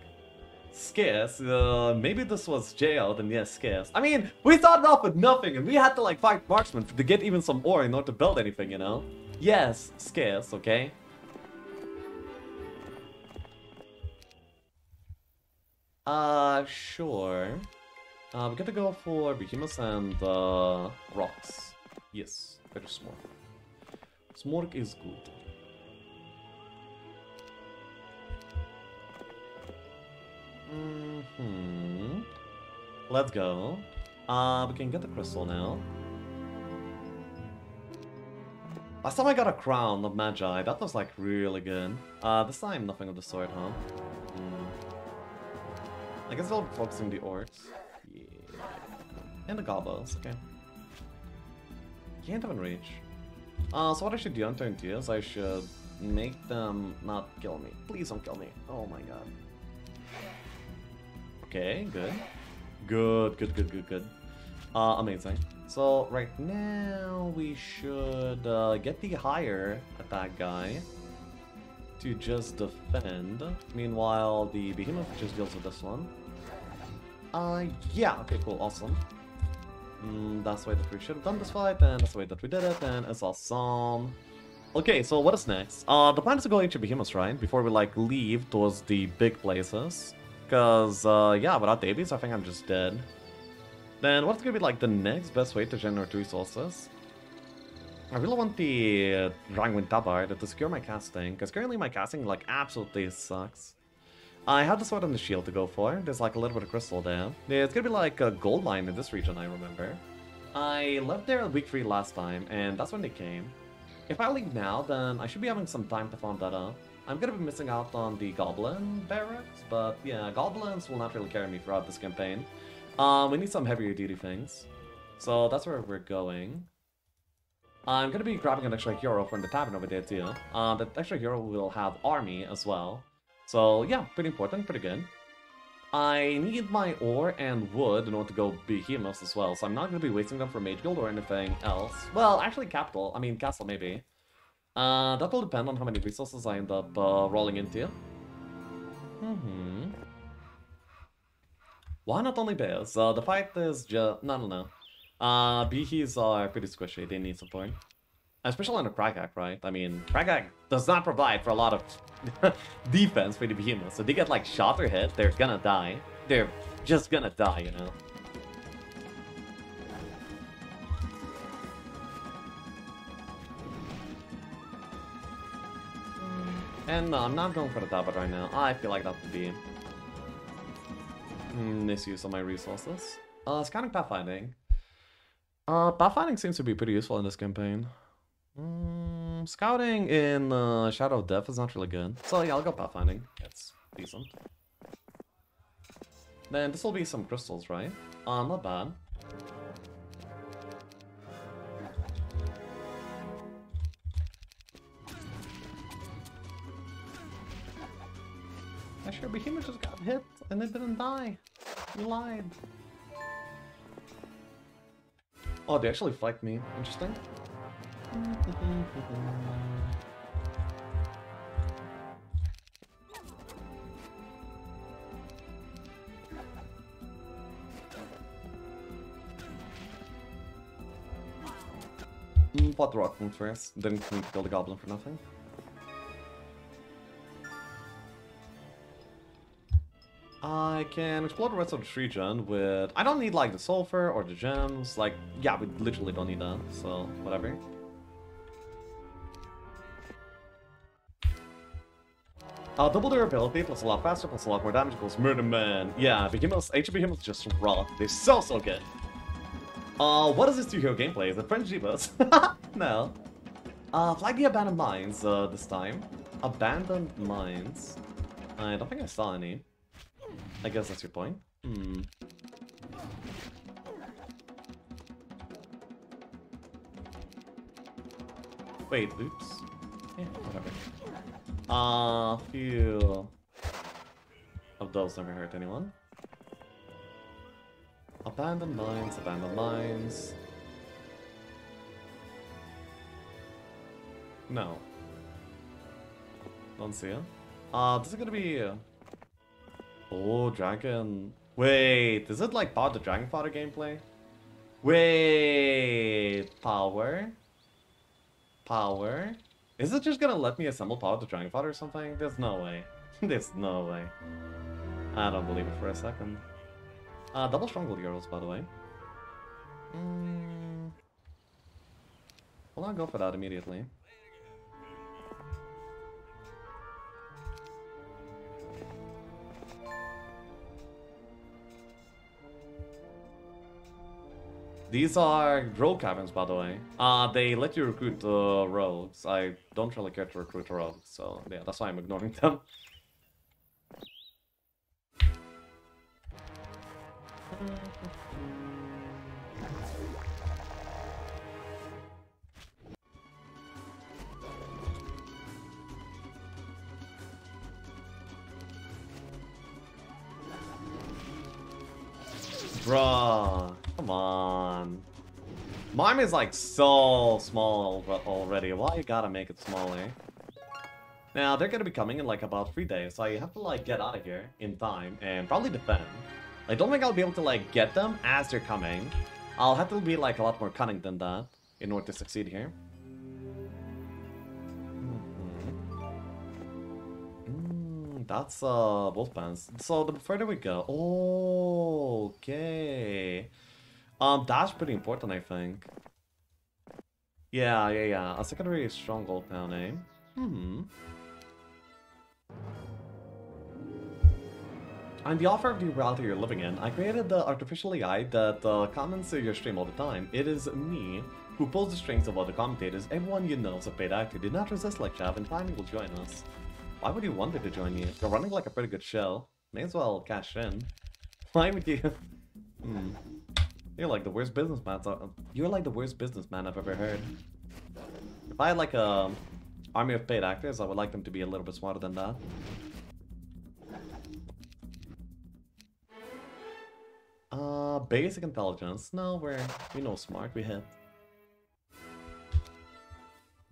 Scarce, uh, maybe this was jail, then yes, scarce. I mean, we started off with nothing, and we had to like fight marksmen to get even some ore in order to build anything, you know? Yes, scarce, okay? Uh, sure. Uh, we're gonna go for behemoths and uh, rocks. Yes, very smart. Smork is good. Mm hmm Let's go. Uh, we can get the crystal now. Last time I got a crown of Magi, that was like really good. Uh, this time nothing of the sort, huh? Mm. I guess I'll be focusing the orcs. Yeah. And the gobos, okay. Can't even reach. Uh, so what I should do on turn 2 is I should make them not kill me. Please don't kill me. Oh my god. Okay, good. Good, good, good, good, good. Uh, amazing. So right now we should uh, get the higher attack guy to just defend. Meanwhile, the behemoth just deals with this one. Uh, yeah, okay, cool, awesome. Mm, that's the way that we should have done this fight, and that's the way that we did it, and it's awesome. Okay, so what is next? Uh, the plan is to go into Behemoth Shrine before we, like, leave towards the big places. Because, uh, yeah, without Davies, I think I'm just dead. Then what's gonna be, like, the next best way to generate resources? I really want the uh, Rangwind Tabard to secure my casting, because currently my casting, like, absolutely sucks. I have the sword and the shield to go for. There's, like, a little bit of crystal there. It's gonna be, like, a gold mine in this region, I remember. I left there week 3 last time, and that's when they came. If I leave now, then I should be having some time to farm that up. I'm gonna be missing out on the Goblin barracks, but yeah, Goblins will not really carry me throughout this campaign. Um, we need some heavier duty things. So that's where we're going. I'm gonna be grabbing an extra hero from the tavern over there too. Uh, that extra hero will have army as well. So yeah, pretty important, pretty good. I need my ore and wood in order to go behemoths as well, so I'm not gonna be wasting them for mage guild or anything else. Well, actually capital, I mean castle maybe. Uh, that will depend on how many resources I end up uh, rolling into. Mm-hmm. Why not only bears? Uh, the fight is just... No, no, no. Uh, beehies are pretty squishy. They need support. Especially on a Crag Hack, right? I mean, Crag Hack does not provide for a lot of defense for the behemoths. So they get like shot or hit, they're gonna die. They're just gonna die, you know? And no, I'm not going for the tablet right now. I feel like that would be misuse of my resources. Uh, scouting pathfinding. Uh, pathfinding seems to be pretty useful in this campaign. Mm, scouting in uh, Shadow of Death is not really good. So yeah, I'll go pathfinding. That's decent. Then this will be some crystals, right? Uh, not bad. Sure Behemoth just got hit and it didn't die. You lied. Oh, they actually flanked me. Interesting. Mm, Fought the rock from first. Didn't need to kill the goblin for nothing. I can explore the rest of the region with... I don't need, like, the sulfur or the gems. Like, yeah, we literally don't need that, so whatever. Uh, double durability, plus a lot faster, plus a lot more damage, equals Murder Man. Yeah, Behemoths, of Behemoths just rock. They're so, so good. Uh, what is this two-hero gameplay? Is it French Jeebus? no. Uh, flag the Abandoned Mines, uh, this time. Abandoned Mines. I don't think I saw any. I guess that's your point. Hmm. Wait, oops. Yeah, whatever. Ah, uh, few of those never hurt anyone. Abandoned mines, abandoned mines. No. Don't see it. Uh, this is gonna be... Oh, dragon. Wait, is it like part of the Dragon Father gameplay? Wait, power? Power? Is it just gonna let me assemble power the Dragon Father or something? There's no way. There's no way. I don't believe it for a second. Uh, double Stronghold Girls, by the way. Mm. Will go for that immediately. These are rogue caverns, by the way. Uh, they let you recruit uh, rogues. I don't really care to recruit rogues, so yeah, that's why I'm ignoring them. Bruh, come on. Mime is like so small already. Why you gotta make it smaller? Now, they're gonna be coming in like about three days, so I have to like get out of here in time and probably defend. I don't think I'll be able to like get them as they're coming. I'll have to be like a lot more cunning than that in order to succeed here. that's uh both pants. So the further we go, oh, okay. Um, that's pretty important, I think. Yeah, yeah, yeah. A secondary stronghold now name. Hmm. I'm the author of the reality you're living in. I created the artificial AI that uh, comments to your stream all the time. It is me who pulls the strings of other commentators. Everyone you know is a paid actor. Do not resist like Chav and finally will join us. Why would you want to join you? You're running like a pretty good show. May as well cash in. Why would you? hmm. You're like the worst businessman. You're like the worst businessman I've ever heard. If I had like a army of paid actors, I would like them to be a little bit smarter than that. Uh, basic intelligence. No, we're we know smart. We hit.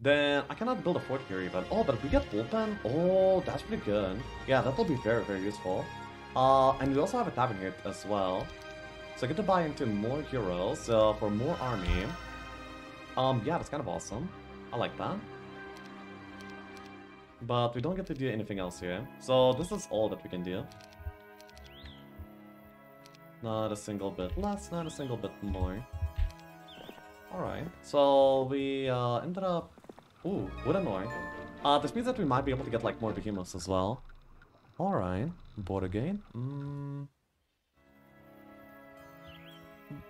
Then I cannot build a fort here even. Oh, but if we get bullpen, oh, that's pretty good. Yeah, that will be very, very useful. Uh, and we also have a tavern here as well. So I get to buy into more heroes uh, for more army. Um, yeah, that's kind of awesome. I like that. But we don't get to do anything else here. So this is all that we can do. Not a single bit less, not a single bit more. Alright, so we uh, ended up Ooh, a noise. Uh, this means that we might be able to get like more behemoths as well. Alright, border again. Mm.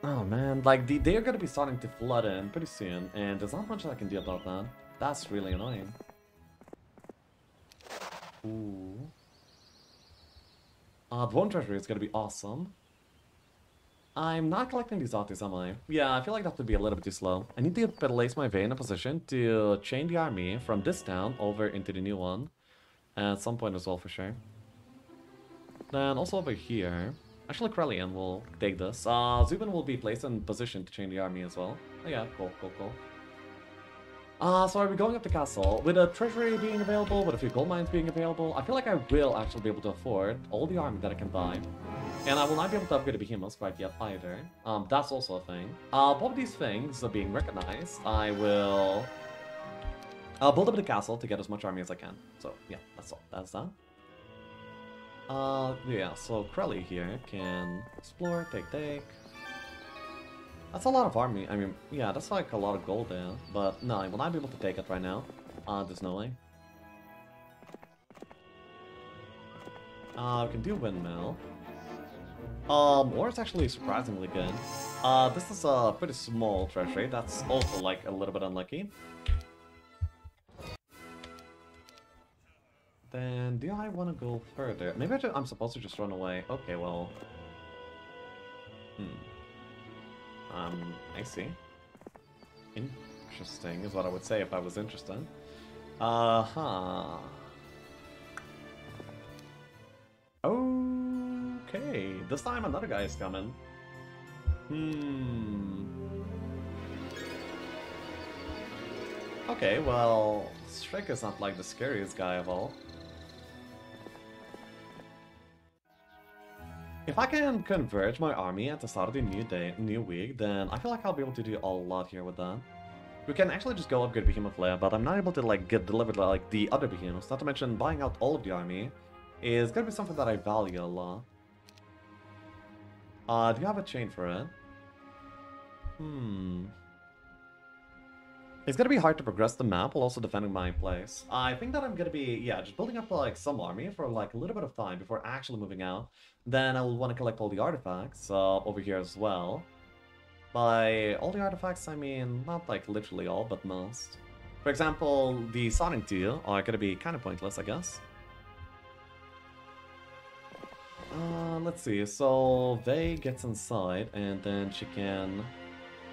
Oh man, like the, they're gonna be starting to flood in pretty soon, and there's not much I can do about that. That's really annoying. Ooh. Uh, the one treasury is gonna be awesome. I'm not collecting these artists, am I? Yeah, I feel like that would be a little bit too slow. I need to place my way in a position to chain the army from this town over into the new one. At some point as well, for sure. Then also over here... Actually, Krellion will take this. Uh, Zubin will be placed in position to chain the army as well. Oh, yeah, cool, cool, cool. Uh, so are we going up the castle? With a treasury being available, with a few gold mines being available, I feel like I will actually be able to afford all the army that I can buy. And I will not be able to upgrade the behemoths quite yet either. Um, that's also a thing. Uh, both of these things are being recognized. I will... I'll build up the castle to get as much army as I can. So, yeah, that's all. That's that. Uh, yeah, so Krelly here can explore, take, take. That's a lot of army. I mean, yeah, that's like a lot of gold there. But no, I will not be able to take it right now. Uh, there's no way. Uh, we can do windmill. Um, or it's actually surprisingly good. Uh, this is a pretty small treasury. That's also like a little bit unlucky. Then, do I want to go further? Maybe I am supposed to just run away. Okay, well... Hmm. Um, I see. Interesting is what I would say if I was interested. Uh-huh. Okay, this time another guy is coming. Hmm. Okay, well, Shrek is not like the scariest guy of all. If I can converge my army at the start of the new day, new week, then I feel like I'll be able to do a lot here with that. We can actually just go upgrade Behemoth Lair, but I'm not able to like get delivered like the other behemoths. Not to mention buying out all of the army is gonna be something that I value a lot. Uh, do you have a chain for it? Hmm. It's gonna be hard to progress the map while also defending my place. I think that I'm gonna be, yeah, just building up like some army for like a little bit of time before actually moving out. Then I will want to collect all the artifacts uh, over here as well. By all the artifacts, I mean not like literally all, but most. For example, the Sonic 2 are gonna be kind of pointless, I guess. Uh, let's see, so Vey gets inside, and then she can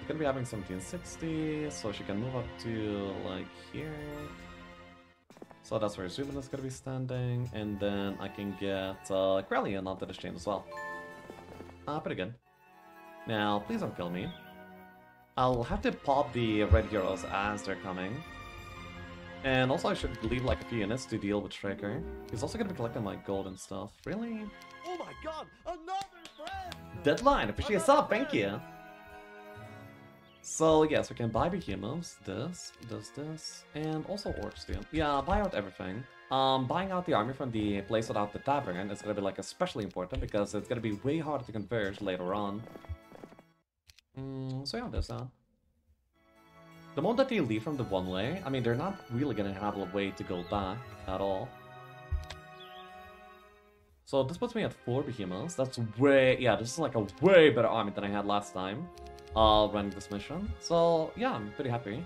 gonna be having 1760, so she can move up to like here. So that's where Zubin is gonna be standing, and then I can get uh, Krellion onto this chain as well. Ah, uh, pretty good. Now, please don't kill me. I'll have to pop the red heroes as they're coming. And also I should leave like a few units to deal with Straker. He's also gonna be collecting like gold and stuff. Really? Oh my god, another friend! Deadline, appreciate sub, thank you! So yes, we can buy behemoths, this, this, this, and also orcs too. Yeah, buy out everything. Um, buying out the army from the place without the tavern is gonna be like especially important because it's gonna be way harder to converge later on. Mm, so yeah, there's that. The moment that they leave from the one way, I mean, they're not really gonna have a way to go back at all. So this puts me at 4 behemoths. That's way, yeah, this is like a way better army than I had last time uh, running this mission. So yeah, I'm pretty happy.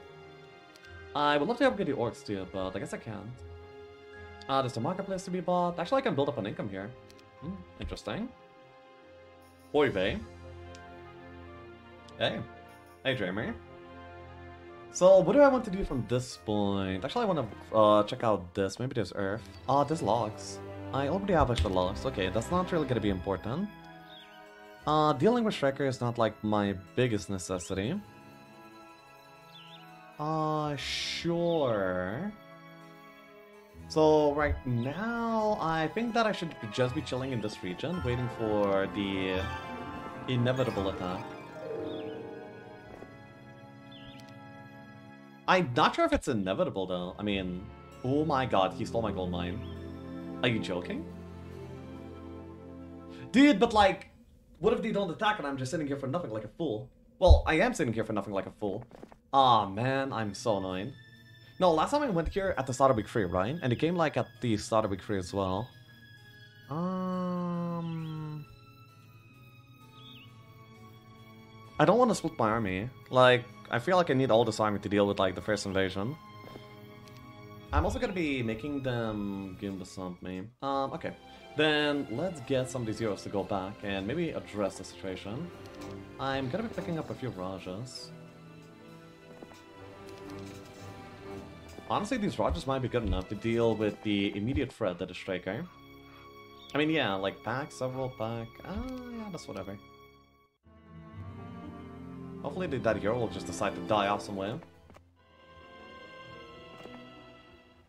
I would love to upgrade the orcs too, but I guess I can't. Uh, there's a marketplace to be bought. Actually, I can build up an income here. Hmm, interesting. Oive. Hey. Hey, Dreamer. So, what do I want to do from this point? Actually, I want to uh, check out this. Maybe there's Earth. Ah, uh, there's logs. I already have extra logs. Okay, that's not really going to be important. Uh, dealing with Shrekker is not like my biggest necessity. Uh, sure. So right now, I think that I should just be chilling in this region, waiting for the inevitable attack. I'm not sure if it's inevitable though. I mean, oh my god, he stole my gold mine. Are you joking? Dude, but like, what if they don't attack and I'm just sitting here for nothing like a fool? Well, I am sitting here for nothing like a fool. Ah, oh, man, I'm so annoying. No, last time I went here at the start of week 3, right? And it came like at the start of week 3 as well. Um... I don't want to split my army. Like, I feel like I need all this army to deal with like the first invasion. I'm also gonna be making them the sump me. Um, okay. Then let's get some of these heroes to go back and maybe address the situation. I'm gonna be picking up a few Rajas. Honestly, these Rajas might be good enough to deal with the immediate threat that is Straker. I mean, yeah, like pack, several pack. Ah, yeah, that's whatever. Hopefully that hero will just decide to die off somewhere.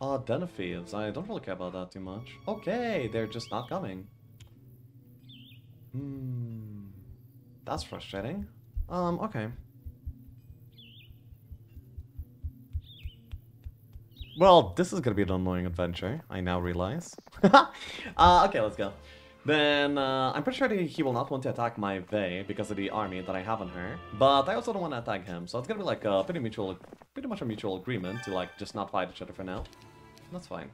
Ah, uh, Den of Thieves. I don't really care about that too much. Okay, they're just not coming. Hmm. That's frustrating. Um, okay. Well, this is gonna be an annoying adventure, I now realize. uh, okay, let's go. Then, uh, I'm pretty sure he will not want to attack my Vey because of the army that I have on her. But I also don't want to attack him, so it's gonna be like a pretty mutual, pretty much a mutual agreement to like just not fight each other for now. That's fine.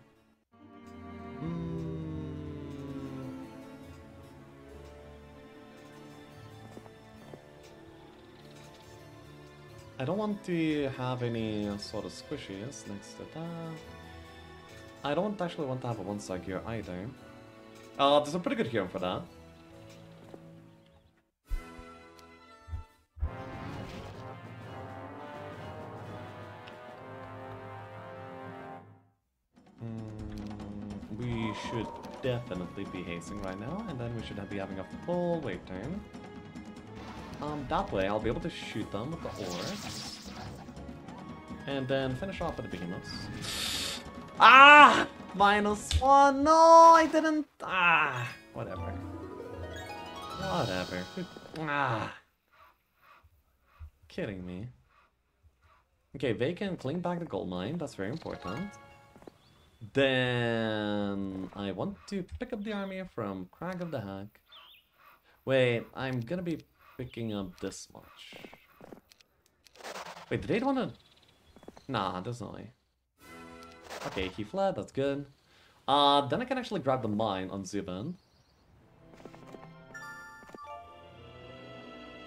I don't want to have any sort of squishies next to that. I don't actually want to have a one-side gear either. Uh, there's a pretty good hero for that. Should definitely be hasting right now, and then we should be having a full wave turn. Um, that way I'll be able to shoot them with the ores. And then finish off with the behemoths. Ah! Minus one! No, I didn't... Ah! Whatever. Whatever. Ah! Kidding me. Okay, they can cling back the gold mine. That's very important. Then I want to pick up the army from Crag of the Hag. Wait, I'm gonna be picking up this much. Wait, did they want to... Nah, there's no way. Okay, he fled, that's good. Uh, then I can actually grab the mine on Zubin.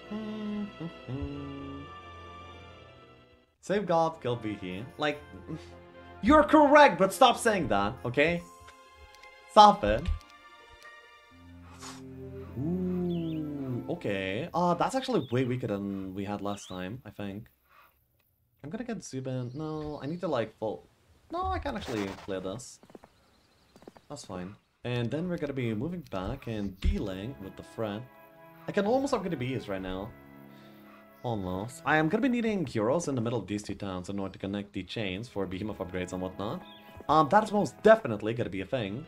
Hmm, hmm, hmm. Save God, kill Vihi. Like, you're correct, but stop saying that, okay? Stop it. Ooh, okay. Uh, that's actually way weaker than we had last time, I think. I'm gonna get Zubin. No, I need to like full... No, I can actually clear this. That's fine. And then we're gonna be moving back and dealing with the threat. I can almost upgrade the bees right now. Almost. I am gonna be needing heroes in the middle of these two towns in order to connect the chains for behemoth upgrades and whatnot. Um, that is most definitely gonna be a thing.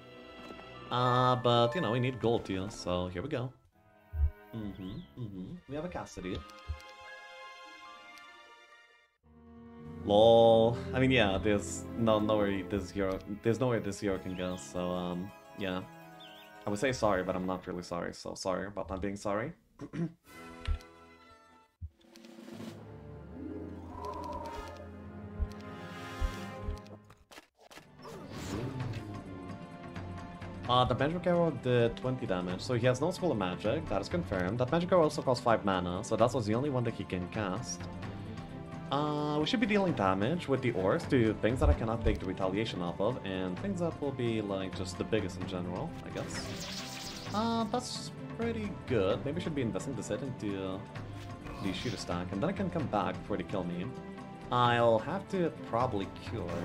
Uh, but, you know, we need gold too, so here we go. Mm-hmm, mm-hmm. We have a Cassidy. Lol. I mean, yeah, there's no nowhere this hero, there's nowhere this hero can go. So, um, yeah. I would say sorry, but I'm not really sorry. So sorry about not being sorry. Uh, the magic arrow did 20 damage, so he has no school of magic, that is confirmed. That magic arrow also costs 5 mana, so that was the only one that he can cast. Uh, we should be dealing damage with the ores to things that I cannot take the retaliation off of, and things that will be, like, just the biggest in general, I guess. Uh, that's pretty good. Maybe I should be investing this hit into the shooter stack, and then I can come back before they kill me. I'll have to probably cure.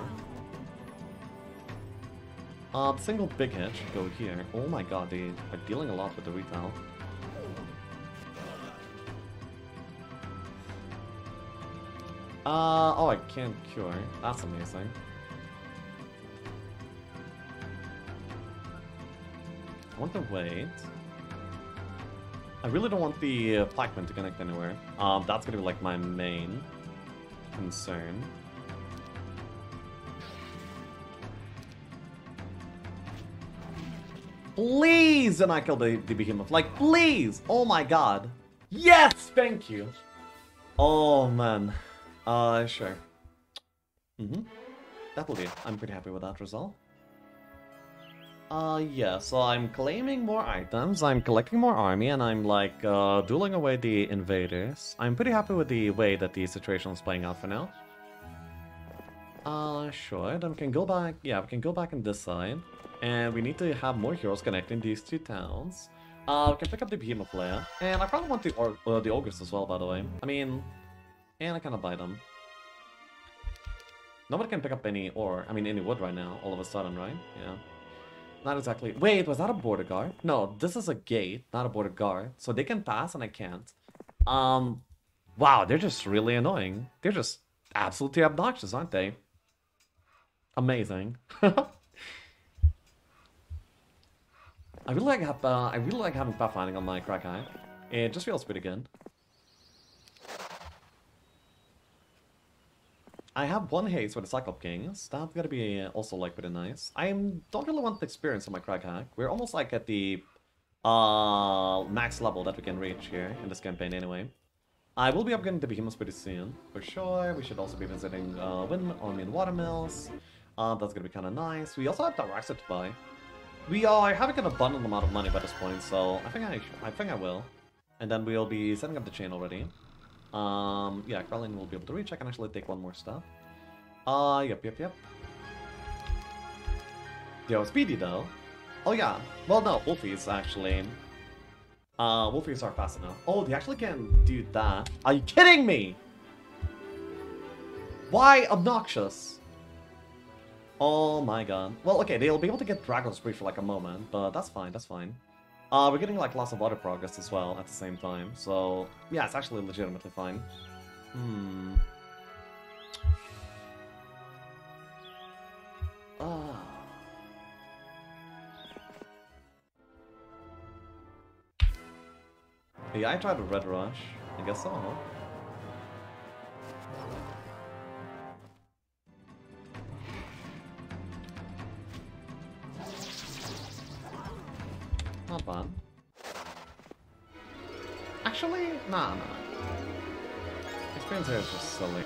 Uh, single big hit should go here. Oh my god, they are dealing a lot with the retail. Uh, oh, I can't cure. That's amazing. I want to wait. I really don't want the uh, Blackman to connect anywhere. Um, that's gonna be like my main concern. Please! And I kill the, the behemoth. Like, please! Oh my god. Yes! Thank you. Oh, man. Uh, sure. Mm-hmm. That will do. I'm pretty happy with that result. Uh, yeah, so I'm claiming more items, I'm collecting more army, and I'm, like, uh, dueling away the invaders. I'm pretty happy with the way that the situation is playing out for now. Uh, sure, then we can go back, yeah, we can go back this side. And we need to have more heroes connecting these two towns. Uh, we can pick up the Behemoth Lair. And I probably want the, or uh, the Ogres as well, by the way. I mean, and I kind of buy them. Nobody can pick up any ore, I mean any wood right now, all of a sudden, right? Yeah. Not exactly. Wait, was that a border guard? No, this is a gate, not a border guard. So they can pass and I can't. Um, wow, they're just really annoying. They're just absolutely obnoxious, aren't they? Amazing. I really like uh, I really like having pathfinding on my Crag Hack. It just feels good. I have one haste with the Cyclop Kings. That's gonna be also like pretty nice. I don't really want the experience on my Crag Hack. We're almost like at the uh, max level that we can reach here in this campaign anyway. I will be upgrading the behemoths pretty soon, for sure. We should also be visiting uh, wind, I mean watermills. Uh, that's gonna be kind of nice. We also have the to buy. We are having an abundant amount of money by this point, so I think I, I think I will. And then we'll be setting up the chain already. Um, yeah, Carlin will be able to reach. I can actually take one more stuff. Uh, yep, yep, yep. Yo, speedy though. Oh yeah. Well, no, Wolfies actually. Uh, Wolfies are fast enough. Oh, they actually can do that. Are you kidding me? Why obnoxious? Oh my god. Well, okay, they'll be able to get Dragon Spree for like a moment, but that's fine, that's fine. Uh, we're getting like lots of other progress as well at the same time, so yeah, it's actually legitimately fine. Hmm. Ah. Yeah, I tried a Red Rush. I guess so, huh? Not bad. Actually, nah, nah. Experience here is just silly.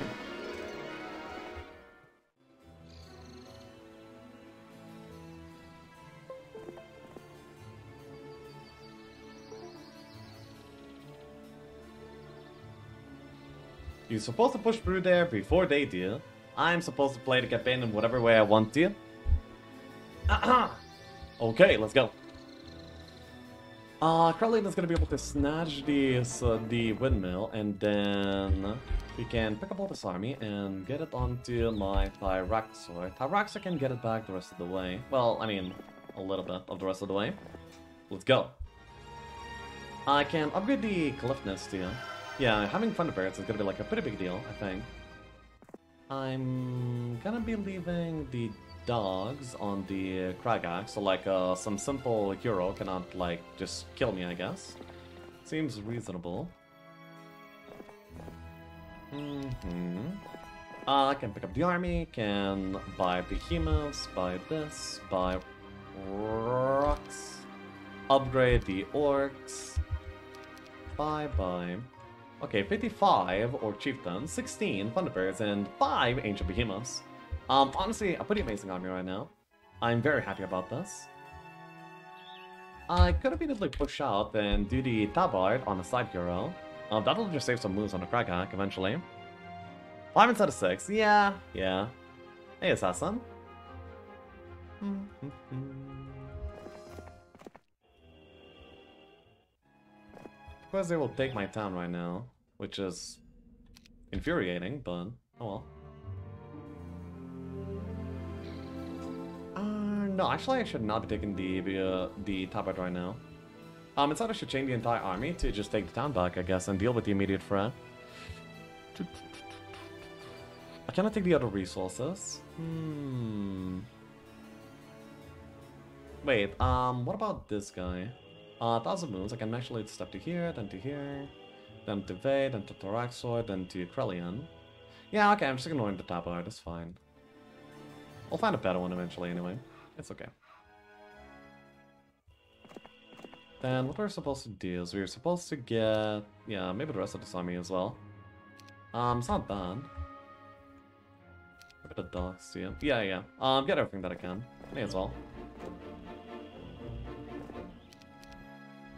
You're supposed to push through there before they do. I'm supposed to play the campaign in whatever way I want to. okay, let's go. Uh, Krellion is gonna be able to snatch this, uh, the windmill, and then we can pick up all this army and get it onto my Tyraxor. Tyraxor can get it back the rest of the way. Well, I mean, a little bit of the rest of the way. Let's go. I can upgrade the Cliff Nest too. Yeah, having Thunderbirds is gonna be like a pretty big deal, I think. I'm gonna be leaving the dogs on the Crag Hack, so like uh, some simple hero cannot like just kill me, I guess. Seems reasonable. Mm hmm I can pick up the army, can buy behemoths, buy this, buy rocks, upgrade the orcs, bye bye. Okay, 55 orc chieftains, 16 thunderbirds, and 5 ancient behemoths. Um, honestly, a pretty amazing army right now. I'm very happy about this. I could immediately push out and do the Tabard on the side hero. Uh, that'll just save some moves on the Crag Hack eventually. 5 instead of 6, yeah, yeah. Hey, Assassin. Of course they will take my town right now, which is infuriating, but oh well. No, actually I should not be taking the uh, the tabard right now. Um, instead I should chain the entire army to just take the town back, I guess, and deal with the immediate threat. I cannot take the other resources. Hmm. Wait, um, what about this guy? Uh, Thousand Moons, I can actually step to here, then to here, then to Vade, then to Tyraxor, then to Krellion. Yeah, okay, I'm just ignoring the tabard, it's fine. I'll find a better one eventually anyway. It's okay. Then what we're supposed to do is we're supposed to get... Yeah, maybe the rest of this army as well. Um, it's not bad. the dogs too. Yeah, yeah. Um, get everything that I can. May as well.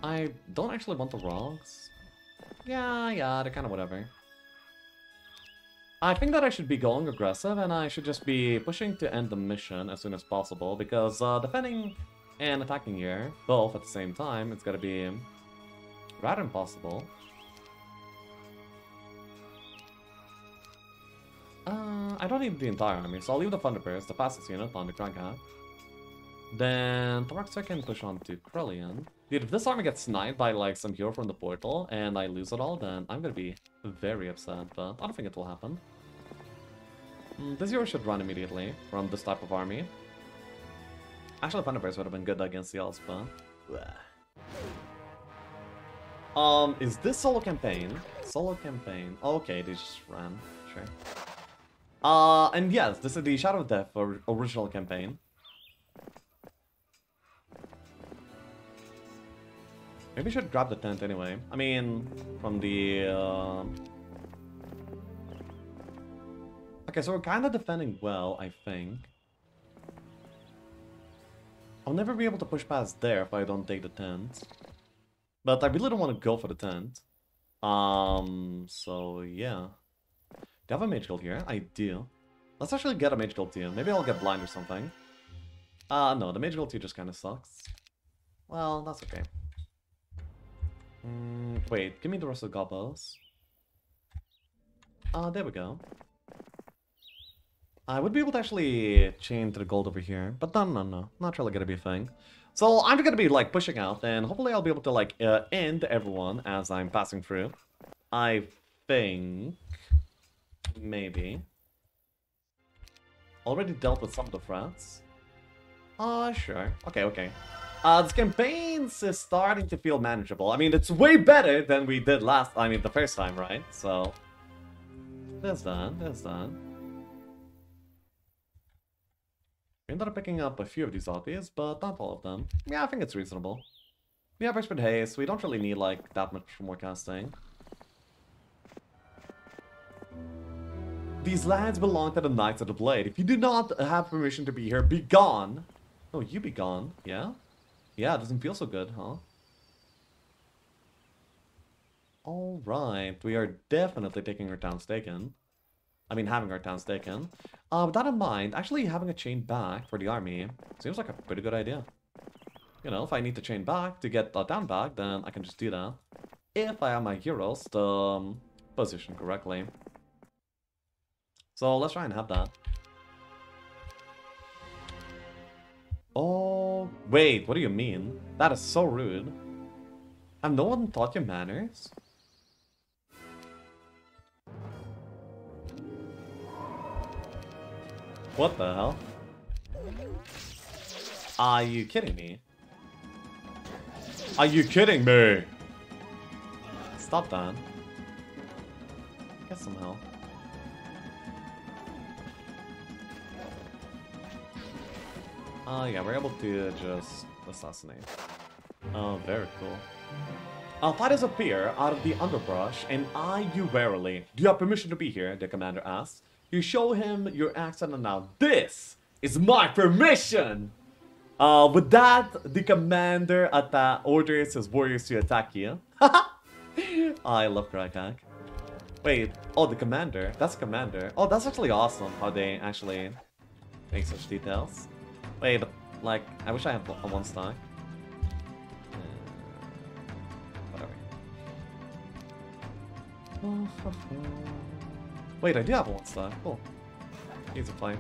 I don't actually want the rocks. Yeah, yeah, they're kind of whatever. I think that I should be going aggressive and I should just be pushing to end the mission as soon as possible because uh, defending and attacking here, both at the same time, it's gonna be rather impossible. Uh, I don't need the entire army, so I'll leave the Thunderbirds, the fastest unit, on the Crag Hack. Then Tyraxor can push on to Krellion. Dude, if this army gets sniped by like some hero from the portal and I lose it all, then I'm gonna be very upset, but I don't think it will happen. Mm, this hero should run immediately from this type of army. Actually, Thunderbirds would have been good against the but... Um, is this solo campaign? Solo campaign. Okay, they just ran. Sure. Uh, and yes, this is the Shadow of Death or original campaign. Maybe should grab the tent anyway. I mean, from the... Uh... Okay, so we're kind of defending well, I think. I'll never be able to push past there if I don't take the tent. But I really don't want to go for the tent. Um, so yeah. Do I have a mage guild here? I do. Let's actually get a mage guild too. Maybe I'll get blind or something. Uh, no, the mage guild too just kind of sucks. Well, that's okay. Mm, wait, give me the rest of the. Ah, uh, there we go. I would be able to actually chain to the gold over here, but no, no, no, not really gonna be a thing. So I'm gonna be like pushing out, and hopefully I'll be able to like uh, end everyone as I'm passing through. I think maybe already dealt with some of the threats. Ah, uh, sure. Okay, okay. Uh, this campaign is starting to feel manageable. I mean, it's way better than we did last, I mean, the first time, right? So, there's that, there's that. We ended up picking up a few of these obvious, but not all of them. Yeah, I think it's reasonable. We have expert haste, we don't really need, like, that much more casting. These lands belong to the Knights of the Blade. If you do not have permission to be here, be gone. Oh, you be gone, yeah? Yeah, it doesn't feel so good, huh? Alright, we are definitely taking our towns taken. I mean, having our towns taken. Uh, with that in mind, actually having a chain back for the army seems like a pretty good idea. You know, if I need to chain back to get that town back, then I can just do that. If I have my heroes to um, position correctly. So let's try and have that. Oh, wait, what do you mean? That is so rude. Have no one taught you manners? What the hell? Are you kidding me? Are you kidding me? Stop that. Get some help. Oh yeah, we're able to just assassinate. Oh, very cool. Uh, fighters appear out of the underbrush and eye you warily. Do you have permission to be here? The commander asks. You show him your accent and now this is my permission! Uh, with that, the commander at atta orders his warriors to attack you. I love Crag Hack. Wait, oh, the commander. That's the commander. Oh, that's actually awesome how they actually make such details. Wait, but like, I wish I had one star. Uh, whatever. Wait, I do have a one star. Cool. Easy play.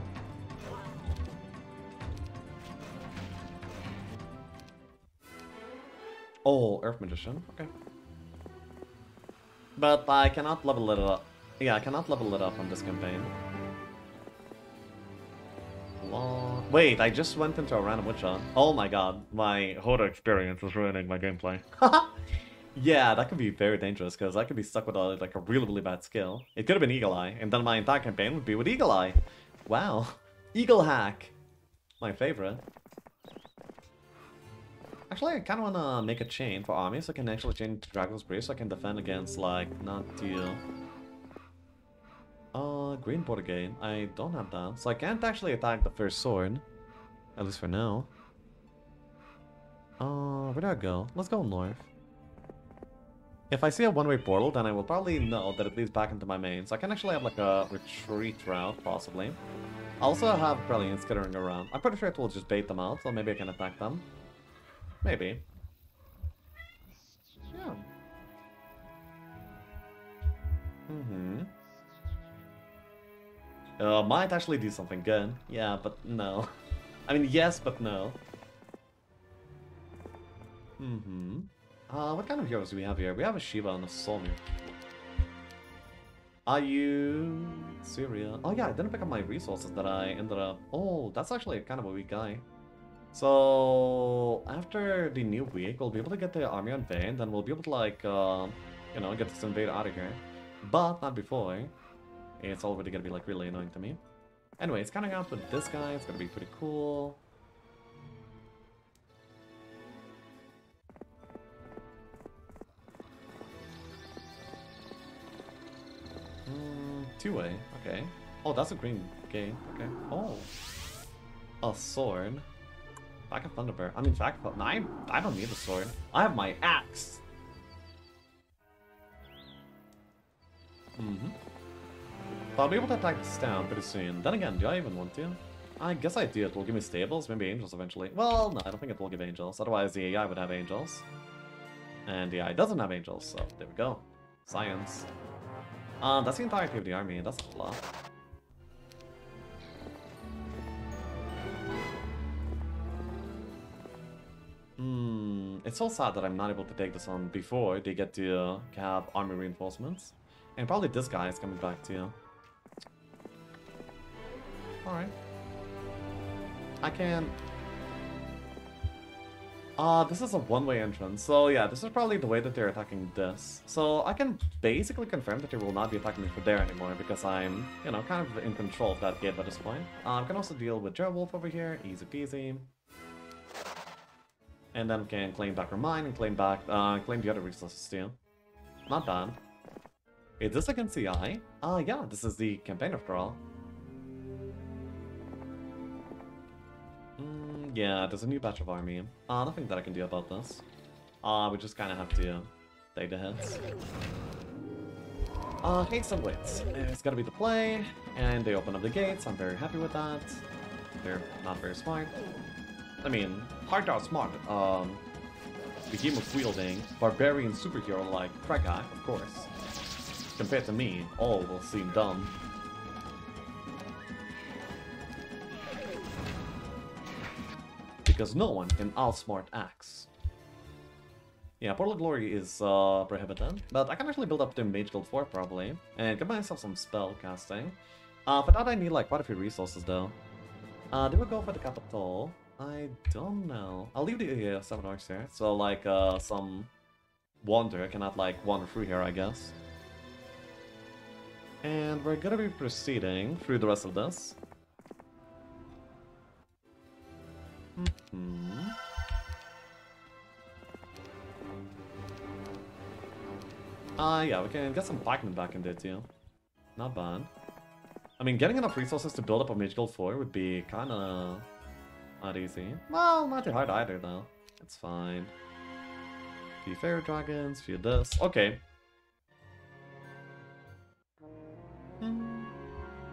Oh, Earth Magician. Okay. But I cannot level it up. Yeah, I cannot level it up on this campaign. Wait, I just went into a random witch hunt. Oh my god, my HotA experience is ruining my gameplay. yeah, that could be very dangerous, because I could be stuck with a, like a really, really bad skill. It could have been Eagle Eye, and then my entire campaign would be with Eagle Eye. Wow. Eagle Hack. My favorite. Actually, I kind of want to make a chain for army, so I can actually chain Dragon's Breeze, so I can defend against, like, not deal. Uh, green border gate. I don't have that. So I can't actually attack the first sword. At least for now. Uh, where do I go? Let's go north. If I see a one-way portal, then I will probably know that it leads back into my main. So I can actually have like a retreat route, possibly. I also have Brilliant skittering around. I'm pretty sure it will just bait them out, so maybe I can attack them. Maybe. Yeah. Mm-hmm. Uh, might actually do something good. Yeah, but no. I mean, yes, but no. Mm-hmm. Uh, what kind of heroes do we have here? We have a Shiva and a Sonya. Are you... Syria? Oh yeah, I didn't pick up my resources that I ended up... Oh, that's actually kind of a weak guy. So, after the new week, we'll be able to get the army unveiled, and then we'll be able to, like, uh, you know, get this invade out of here. But not before. It's already gonna be, like, really annoying to me. Anyway, it's coming out with this guy, it's gonna be pretty cool. Mm, two-way, okay. Oh, that's a green gate, okay. Oh. A sword. Back of Thunderbird. I mean, fact, no, I, I don't need a sword. I have my axe. Mm-hmm. I'll be able to attack this town pretty soon. Then again, do I even want to? I guess I do. It will give me stables, maybe angels eventually. Well, no, I don't think it will give angels. Otherwise, the AI would have angels. And the AI doesn't have angels, so there we go. Science. Um, that's the entirety of the army. That's a lot. Hmm, it's so sad that I'm not able to take this on before they get to uh, have army reinforcements. And probably this guy is coming back too. Alright. I can... Uh, this is a one-way entrance, so yeah, this is probably the way that they're attacking this. So I can basically confirm that they will not be attacking me from there anymore, because I'm, you know, kind of in control of that gate by this point. Uh, I can also deal with Wolf over here, easy peasy. And then can claim back her mine and claim back, uh, claim the other resources too. Not bad. Is this against the eye? Ah, uh, yeah, this is the campaign after all. Mm, yeah, there's a new batch of army. Uh, nothing that I can do about this. Uh, we just kind of have to take the hits. Uh, hates and wits. It's gotta be the play, and they open up the gates. I'm very happy with that. They're not very smart. I mean, hard to outsmart um, behemoth wielding barbarian superhero like Crag Hack, of course. Compared to me, all will seem dumb. Because no one can outsmart Axe. Yeah, Portal Glory is uh, prohibited, but I can actually build up to Mage Guild 4 probably, and get myself some spell casting. Uh, for that I need like quite a few resources though. Uh, do we go for the capital? I don't know. I'll leave the uh, 7 orcs here, so like uh, some wander cannot like wander through here I guess. And we're gonna be proceeding through the rest of this. -hmm. Uh, yeah, we can get some pikemen back in there too. Not bad. I mean, getting enough resources to build up a Mage Guild 4 would be kinda... not easy. Well, not too hard either, though. It's fine. A Few Fairy Dragons, few this. Okay,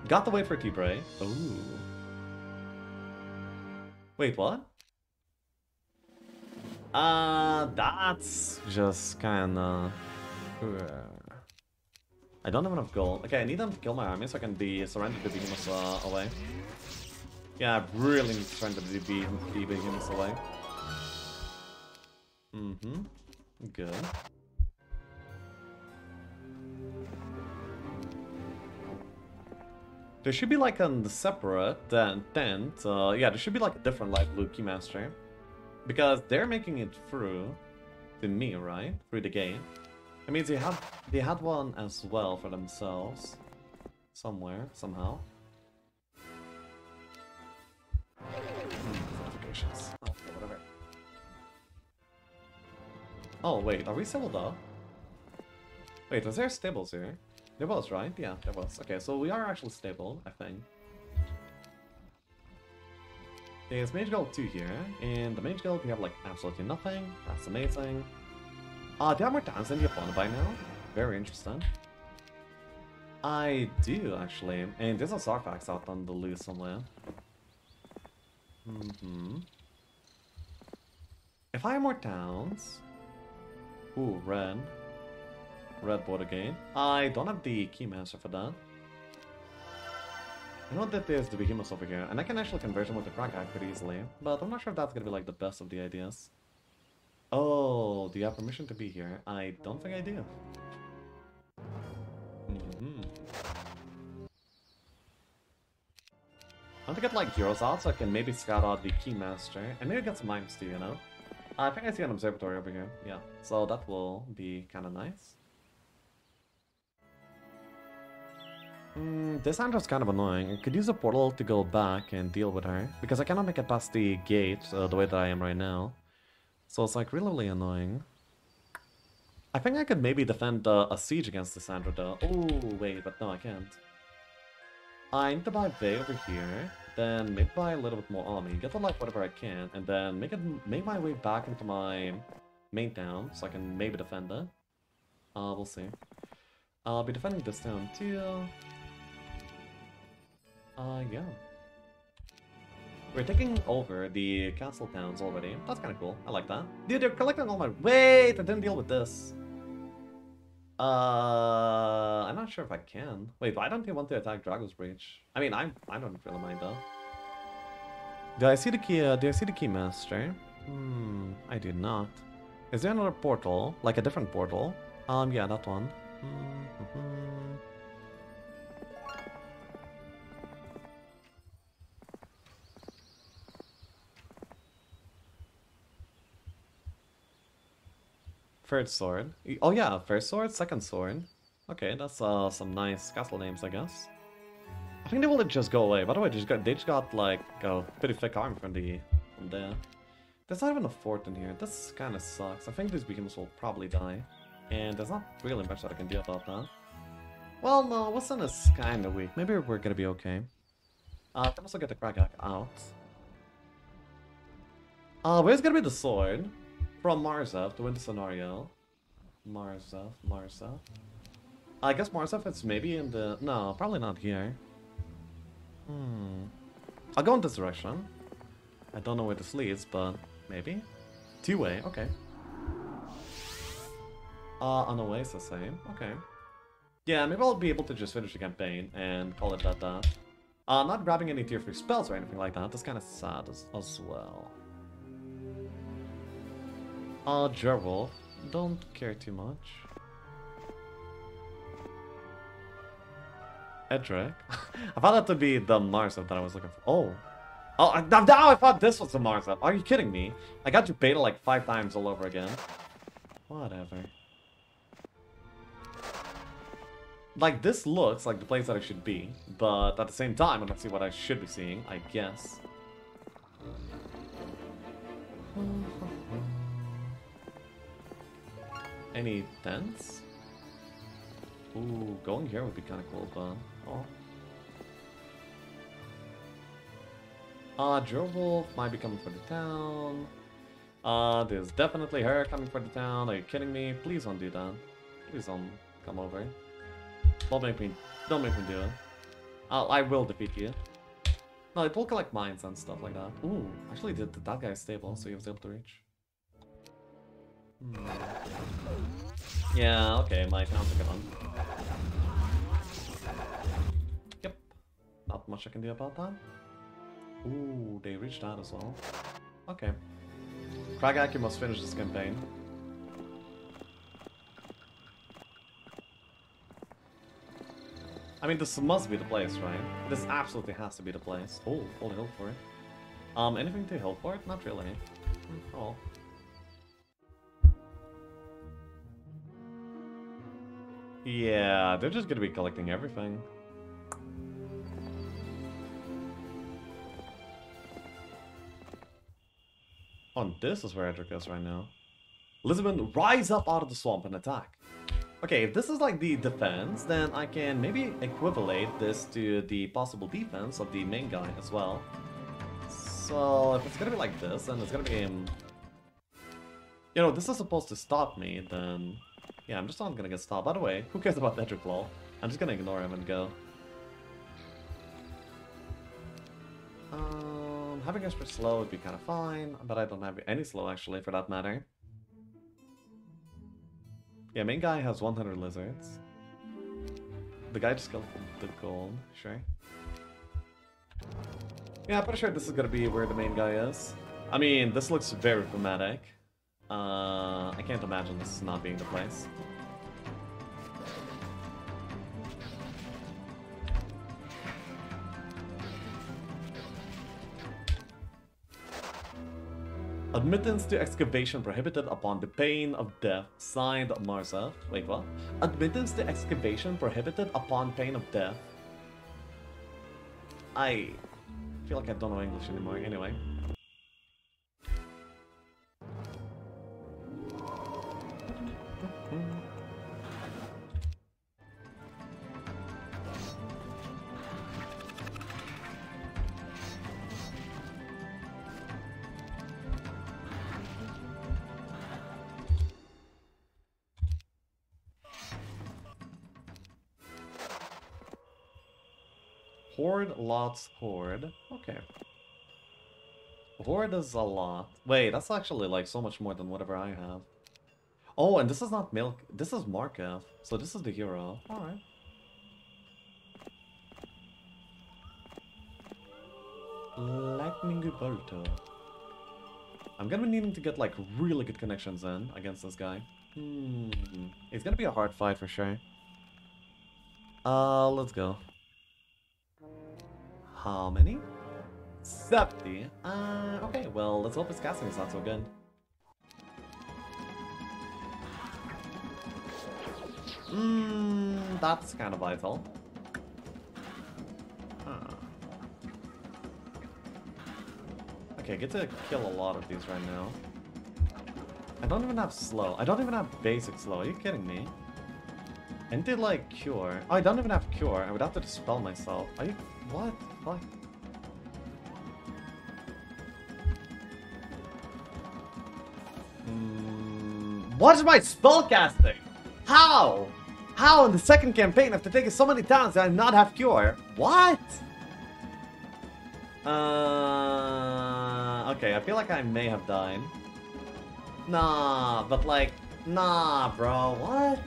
Got the way for T-Bray. Ooh. Wait, what? Uh, that's just kinda... I don't have enough gold. Okay, I need them to kill my army so I can be surrendered the behemoths uh, away. Yeah, I really need to surrender the, be the away. Mm-hmm. Good. There should be like a separate tent. Uh, yeah, there should be like a different like blue keymaster. Because they're making it through to me, right? Through the game. It means they had they had one as well for themselves. Somewhere, somehow. Hmm, oh, whatever. Oh wait, are we civil up? Wait, was there stables here? There was, right? Yeah, there was. Okay, so we are actually stable, I think. There's Mage Guild 2 here. and the Mage Guild, we have like absolutely nothing. That's amazing. Uh, do you have more towns than your opponent by now? Very interesting. I do, actually. And there's a Sarfax out on the loose somewhere. Mm hmm If I have more towns... Ooh, red. Red board again. I don't have the Keymaster for that. I know that there's the Behemoth over here, and I can actually convert him with the Crag Hack pretty easily, but I'm not sure if that's gonna be like the best of the ideas. Oh, do you have permission to be here? I don't think I do. Mm -hmm. I want to get like heroes out so I can maybe scout out the Keymaster, and maybe get some mines too, you know? I think I see an observatory over here, yeah. So that will be kind of nice. Mm, this Andrew's kind of annoying. I could use a portal to go back and deal with her, because I cannot make it past the gate uh, the way that I am right now. So it's like really, really annoying. I think I could maybe defend uh, a siege against the Sandra though. Oh, wait, but no, I can't. I need to buy Vey over here, then maybe buy a little bit more army, get the like whatever I can, and then make it make my way back into my main town so I can maybe defend it. Uh, we'll see. I'll be defending this town too. Uh, yeah. We're taking over the castle towns already. That's kind of cool. I like that. Dude, they're collecting all my... Wait, I didn't deal with this. Uh, I'm not sure if I can. Wait, why don't you want to attack Drago's Breach? I mean, I I don't really mind though. Do I see the key? Uh, do I see the keymaster? Hmm, I do not. Is there another portal, like a different portal? Um, yeah, that one. Mm -hmm. First sword. Oh yeah, first sword, second sword. Okay, that's uh, some nice castle names, I guess. I think they will just go away. By the way, they just got, they just got like a pretty thick arm from the from there. There's not even a fort in here. This kind of sucks. I think these beacons will probably die. And there's not really much that I can do about that. Well, no, Wilson is kind of weak. Maybe we're gonna be okay. Uh, I can also get the Crag Hack out. Uh, where's gonna be the sword? From win the scenario. Marzev, Marzev. I guess Marzev is maybe in the... No, probably not here. Hmm. I'll go in this direction. I don't know where this leads, but maybe. Two-way, okay. Uh, on the way, it's the same. Okay. Yeah, maybe I'll be able to just finish the campaign and call it that that. Uh, not grabbing any tier 3 spells or anything like that. That's kind of sad as, as well. Uh, Gerwulf. Don't care too much. Edric. I thought that to be the Marzev that I was looking for. Oh. Oh, now I thought this was the Marzev. Are you kidding me? I got you beta like five times all over again. Whatever. Like, this looks like the place that I should be, but at the same time, I don't see what I should be seeing, I guess. Any tents? Ooh, going here would be kind of cool, but... Oh. Uh, Gerwulf might be coming for the town. Uh, there's definitely her coming for the town. Are you kidding me? Please don't do that. Please don't come over. Don't make me, don't make me do it. I'll, I will defeat you. No, it will collect mines and stuff like that. Ooh, actually, the, that guy stable, so he was able to reach. Yeah, okay, my account's a good one. Yep. Not much I can do about that. Ooh, they reached out as well. Okay. Kragaki must finish this campaign. I mean, this must be the place, right? This absolutely has to be the place. Oh, full heal for it. Um, anything to heal for it? Not really. Hmm, oh. Yeah, they're just gonna be collecting everything. Oh, this is where Edric is right now. Elizabeth, rise up out of the swamp and attack. Okay, if this is like the defense, then I can maybe equivalate this to the possible defense of the main guy as well. So if it's gonna be like this, and it's gonna be him... You know, this is supposed to stop me, then... Yeah, I'm just not gonna get stopped. By the way, who cares about Edric Law? I'm just gonna ignore him and go. Um, having extra slow would be kind of fine, but I don't have any slow actually, for that matter. Yeah, main guy has 100 lizards. The guy just killed the gold, sure. Yeah, I'm pretty sure this is gonna be where the main guy is. I mean, this looks very thematic. Uh, I can't imagine this not being the place. Admittance to excavation prohibited upon the pain of death. Signed, Marza. Wait, what? Admittance to excavation prohibited upon pain of death. I feel like I don't know English anymore. Anyway. Horde, lots, horde. Okay. Horde is a lot. Wait, that's actually like so much more than whatever I have. Oh, and this is not Milk. This is Markov. So this is the hero. Alright. Lightning Bolto. I'm gonna be needing to get like really good connections in against this guy. Hmm. It's gonna be a hard fight for sure. Uh, let's go. How many? 70. Uh, okay, well, let's hope his casting is not so good. Mmm, that's kind of vital. Huh. Okay, get to kill a lot of these right now. I don't even have slow. I don't even have basic slow. Are you kidding me? And did like cure. Oh, I don't even have cure. I would have to dispel myself. Are you what? What? Mm, what is my spellcasting? How? How in the second campaign after taking so many towns did I not have cure? What? Uh, okay, I feel like I may have died. Nah, but like, nah, bro, what?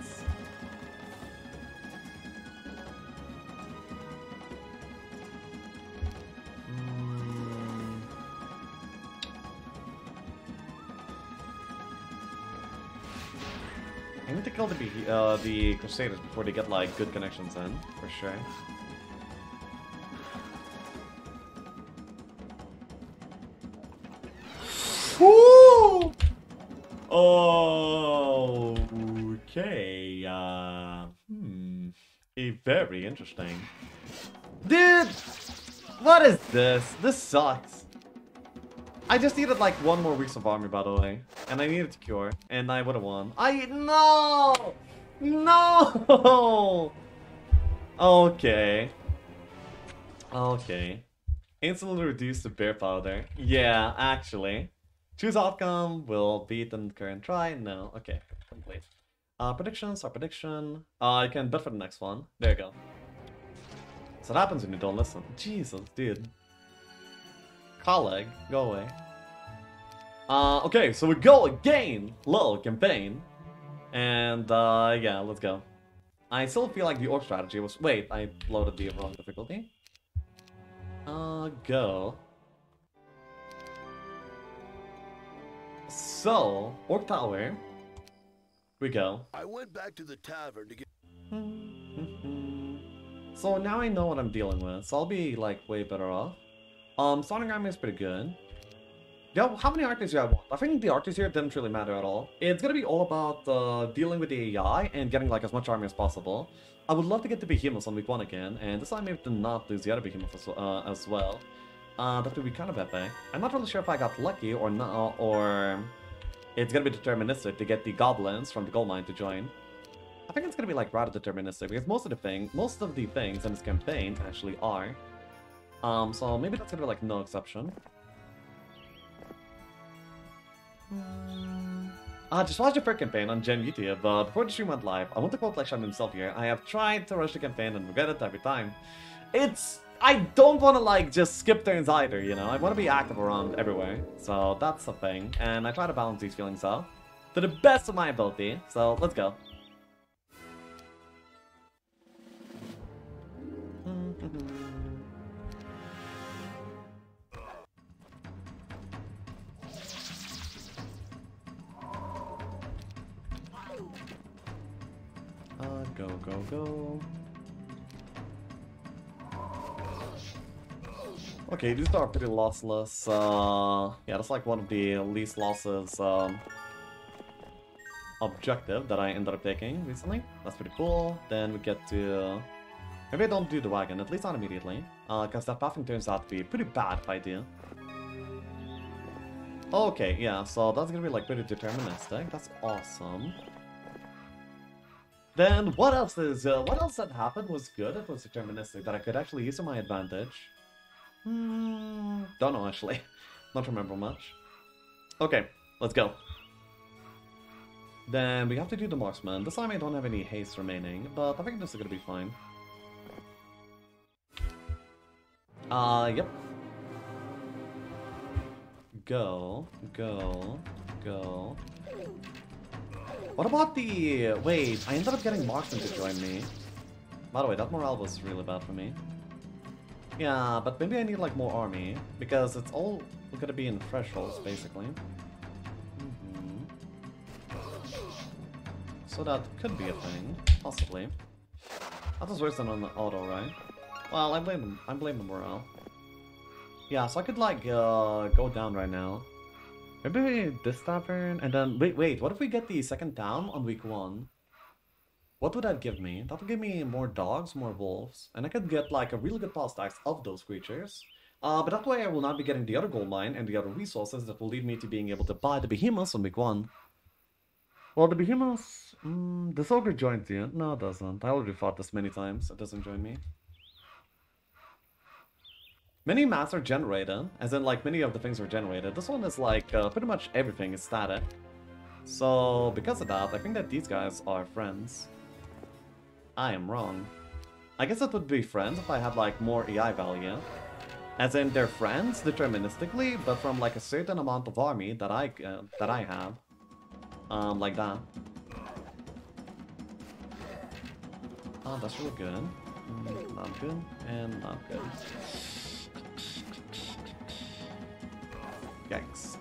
Kill the uh, the Crusaders before they get like good connections in, for sure. Woo! Okay, uh, hmm, very interesting. Dude, what is this? This sucks. I just needed like one more week of army, by the way, and I needed to cure, and I would have won. I no, no. Okay. Okay. Instantly reduce the bear powder. Yeah, actually. Choose outcome will beat the current try. No. Okay. Complete. Uh, predictions. Our prediction. Uh, you can bet for the next one. There you go. So what happens when you don't listen. Jesus, dude. Colleague, go away. Uh, okay, so we go again. Little campaign. And, uh, yeah, let's go. I still feel like the orc strategy was... Wait, I loaded the wrong difficulty. Uh, go. So, Orc Tower. We go. I went back to the tavern to get. so now I know what I'm dealing with, so I'll be like way better off. Um, Sonic Army is pretty good. Yeah, how many artists do I want? I think the artists here didn't really matter at all. It's gonna be all about uh, dealing with the AI and getting like as much army as possible. I would love to get the Behemoths on week 1 again, and this time maybe to not lose the other Behemoth as, uh, as well. Uh, that would be kind of epic. I'm not really sure if I got lucky or not, or it's gonna be deterministic to get the Goblins from the Gold Mine to join. I think it's gonna be like rather deterministic because most of the thing, most of the things in this campaign actually are. Um, so maybe that's gonna be like no exception. Uh, just watch the first campaign on Gen YouTube, but before the stream went live, I want to quote Lesham himself here. I have tried to rush the campaign and regret it every time. It's... I don't want to, like, just skip turns either, you know? I want to be active around everywhere, so that's the thing. And I try to balance these feelings out to the best of my ability, so let's go. go, go, go. Okay, these are pretty lossless. Uh, yeah, that's like one of the least losses um, objective that I ended up taking recently. That's pretty cool. Then we get to... Maybe I don't do the wagon, at least not immediately. Because that pathing turns out to be a pretty bad idea. Okay, yeah, so that's gonna be like pretty deterministic. That's awesome. Then what else is uh, what else that happened was good? It was deterministic that I could actually use to my advantage. Hmm, don't know actually. Not remember much. Okay, let's go. Then we have to do the marksman. This time I don't have any haste remaining, but I think this is gonna be fine. Uh, yep. Go, go, go. What about the... Wait, I ended up getting Marksman to join me. By the way, that morale was really bad for me. Yeah, but maybe I need like more army, because it's all gonna be in thresholds, basically. Mm -hmm. So that could be a thing, possibly. That was worse than on the auto, right? Well, I blame. I blame the morale. Yeah, so I could like uh, go down right now. Maybe this tavern, and then, wait, wait, what if we get the second town on week one? What would that give me? That would give me more dogs, more wolves, and I could get like a really good pal stacks of those creatures. Uh, but that way I will not be getting the other gold mine and the other resources that will lead me to being able to buy the behemoths on week one. Well, the behemoths, mm, this ogre joins you. No, it doesn't. I already fought this many times. It doesn't join me. Many maps are generated, as in like many of the things are generated. This one is like uh, pretty much everything is static. So because of that, I think that these guys are friends. I am wrong. I guess it would be friends if I had like more EI value. As in they're friends deterministically, but from like a certain amount of army that I uh, that I have. Um, like that. Oh, that's really good. Mm, not good, and not good. Yikes.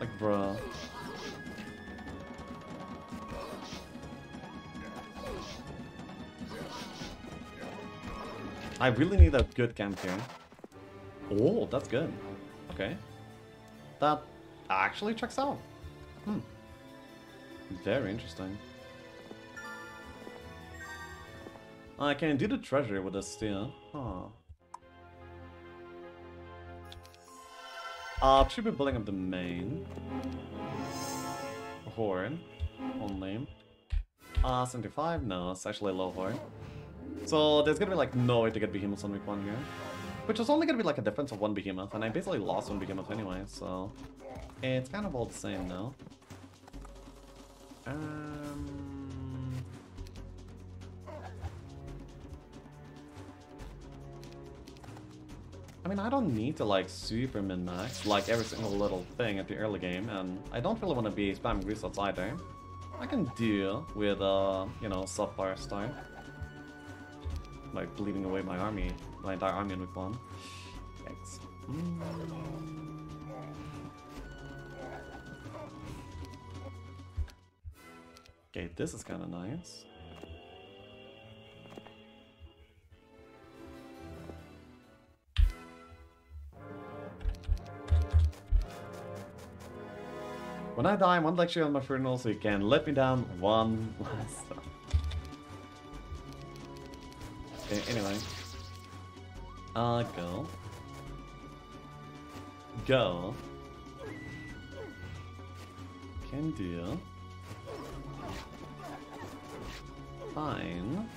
Like, bruh. I really need a good camp here. Oh, that's good. Okay. That actually checks out. Hmm. Very interesting. I can do the treasure with this too. Huh. Uh, should be building up the main. Horde. Only. Uh, 75? No, it's actually low horde. So there's gonna be like no way to get behemoths on week 1 here. Which is only gonna be like a difference of one behemoth, and I basically lost one behemoth anyway, so... It's kind of all the same now. Um... I mean, I don't need to like super min-max like every single little thing at the early game, and I don't really want to be spamming resets either. I can deal with, uh, you know, subpar start. Like bleeding away my army, my entire army in week one. Thanks. Mm. Okay, this is kind of nice. When I die, one lecture on my funeral so you can let me down one last time. Okay, anyway. Uh, go. Go. Can do. fine. Fine,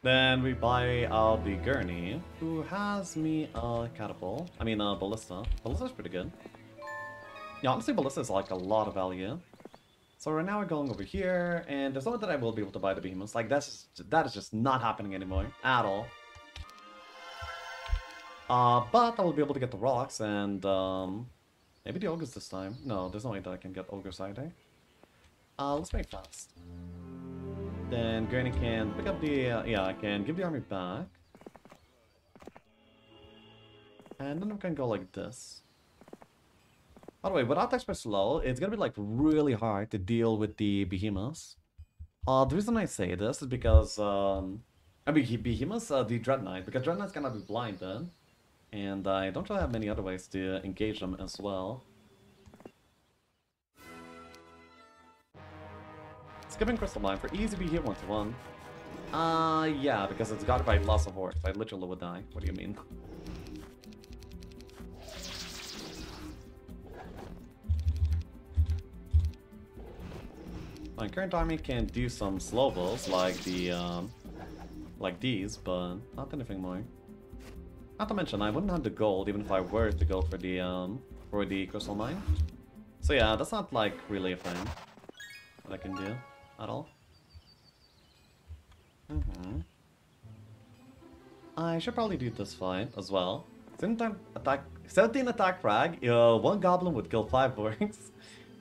Then we buy out the Gurney, who has me a catapult. I mean, a ballista. Ballista's pretty good. Yeah, honestly, ballista is like a lot of value. So right now we're going over here, and there's no way that I will be able to buy the behemoths. Like that's just, that is just not happening anymore at all. Uh, but I will be able to get the rocks and um, maybe the ogres this time. No, there's no way that I can get ogres either. Uh, let's make fast. Then Granny can pick up the uh, yeah, I can give the army back, and then we can go like this. By the way, without Expert Slow, it's gonna be like really hard to deal with the behemoths. Uh, the reason I say this is because um, I mean behemoths, uh, the dread knight, because dread knight's gonna be blinded, and I don't really have many other ways to engage them as well. Skipping Crystal Mine for easy be hit one to one. Uh, yeah, because it's guarded by lots of orcs. I literally would die. What do you mean? My current army can do some slow balls like the um, like these, but not anything more. Not to mention, I wouldn't have the gold even if I were to go for the um, for the crystal mine. So yeah, that's not like really a thing that I can do at all. Mm hmm I should probably do this fight as well. 17 attack, 17 attack frag, uh, one goblin would kill five orcs.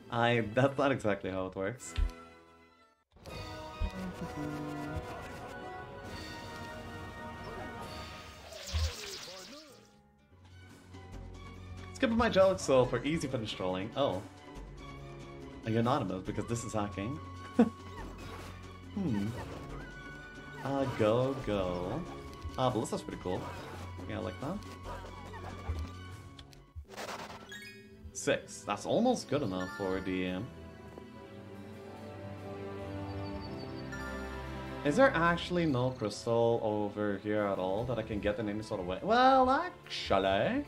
I, that's not exactly how it works. Skipping my jokes, so for easy finish trolling. Oh. Are you anonymous because this is hacking? Hmm. Uh, go, go. Ah, uh, Ballista's pretty cool. Yeah, I like that. Six. That's almost good enough for the... Um... Is there actually no crystal over here at all that I can get in any sort of way? Well, actually...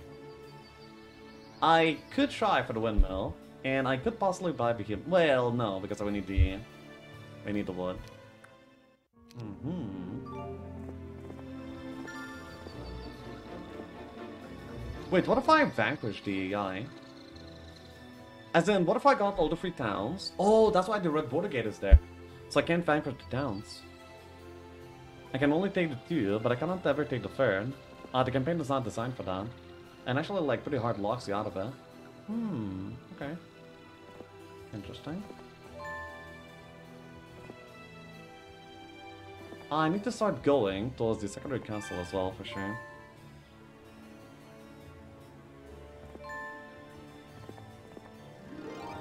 I could try for the windmill, and I could possibly buy behemoth. Well, no, because I would need the... I need the wood. Mm hmm Wait, what if I vanquish the AI? As in, what if I got all the three towns? Oh, that's why the red border gate is there. So I can't vanquish the towns. I can only take the two, but I cannot ever take the third. Uh, the campaign is not designed for that. And actually, like, pretty hard locks you out of it. Hmm, okay. Interesting. I need to start going towards the secondary castle as well, for sure.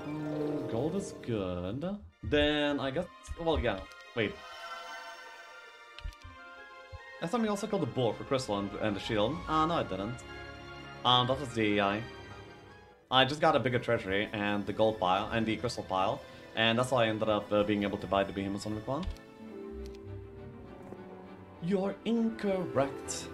Mm, gold is good. Then I guess... Well, yeah. Wait. That's something also called the boar for crystal and, and the shield. Ah, uh, no I didn't. Um, that was the AI. I just got a bigger treasury and the gold pile and the crystal pile, and that's why I ended up uh, being able to buy the behemoth on the one. You're incorrect.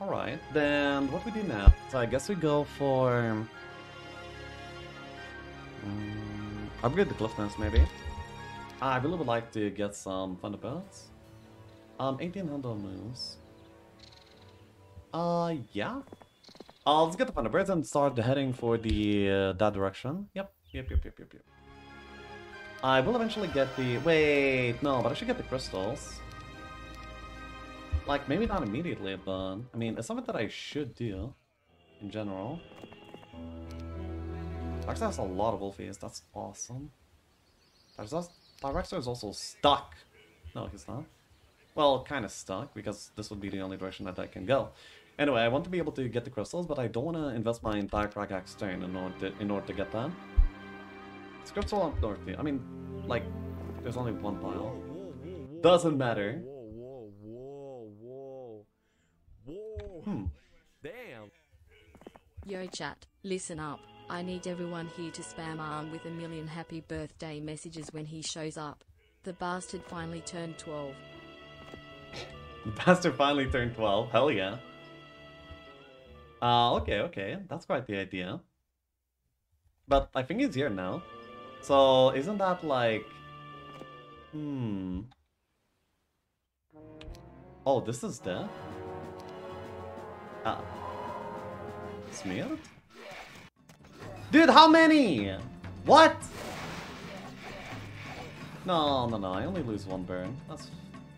Alright, then what we do now? So I guess we go for... Um, upgrade the cliff maybe. I really would like to get some Thunderbirds. Um, 1800 moves. Uh, yeah. Uh, let's get the Thunderbirds and start heading for the uh, that direction. Yep, yep, yep, yep, yep, yep. I will eventually get the... Wait, no, but I should get the crystals. Like, maybe not immediately, but... I mean, it's something that I should do, in general. Actually has a lot of wolfies, that's awesome. Tyraxor is also stuck. No, he's not. Well, kind of stuck, because this would be the only direction that I can go. Anyway, I want to be able to get the crystals, but I don't want to invest my entire Crag Hack's turn in order to, in order to get that. Scripts all up north. I mean, like, there's only one pile. Doesn't matter. Whoa, whoa, whoa, whoa. Hmm. Damn. Yo chat, listen up. I need everyone here to spam Arn with a million happy birthday messages when he shows up. The bastard finally turned 12. the Bastard finally turned 12. Hell yeah. Uh, okay, okay. That's quite the idea. But I think he's here now. So, isn't that like... Hmm... Oh, this is the... Ah. Smeared? Dude, how many? What? No, no, no. I only lose one burn. That's...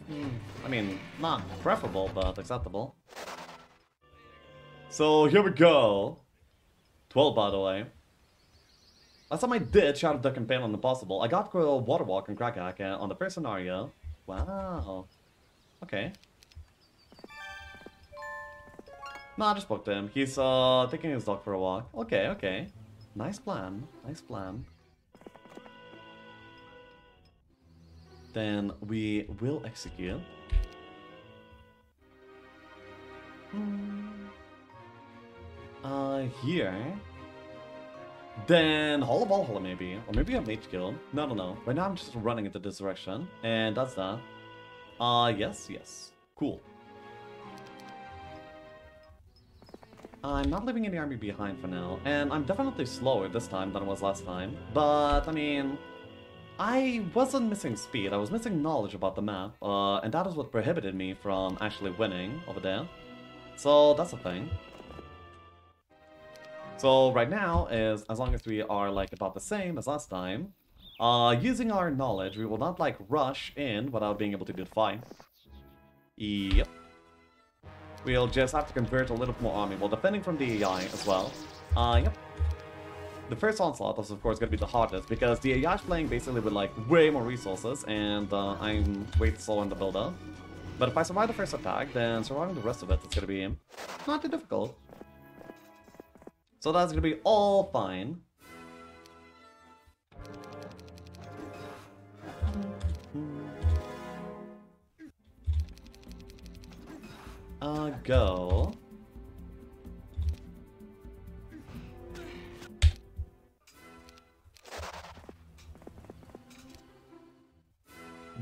Hmm, I mean, not preferable, but acceptable. So, here we go. 12, by the way. Last time I did Shadow Duck campaign on Impossible, I got Quill Water Walk and Crag Hack on the first scenario. Wow. Okay. No, I just to him. He's uh taking his dog for a walk. Okay, okay. Nice plan. Nice plan. Then we will execute. Hmm. Uh, here. Then Hall of Valhalla maybe, or maybe a Mage Guild. No, no, no. Right now I'm just running into this direction, and that's that. Uh, yes, yes. Cool. I'm not leaving any army behind for now, and I'm definitely slower this time than I was last time. But, I mean, I wasn't missing speed, I was missing knowledge about the map, uh, and that is what prohibited me from actually winning over there. So, that's a thing. So right now is, as long as we are like about the same as last time, uh, using our knowledge, we will not like rush in without being able to do the fight. Yep. We'll just have to convert a little more army while defending from the AI as well. Uh, yep. The first onslaught is of course going to be the hardest because the AI is playing basically with like way more resources and uh, I'm way slow in the build-up. But if I survive the first attack, then surviving the rest of it is going to be not too difficult. So that's gonna be all fine. Uh, go.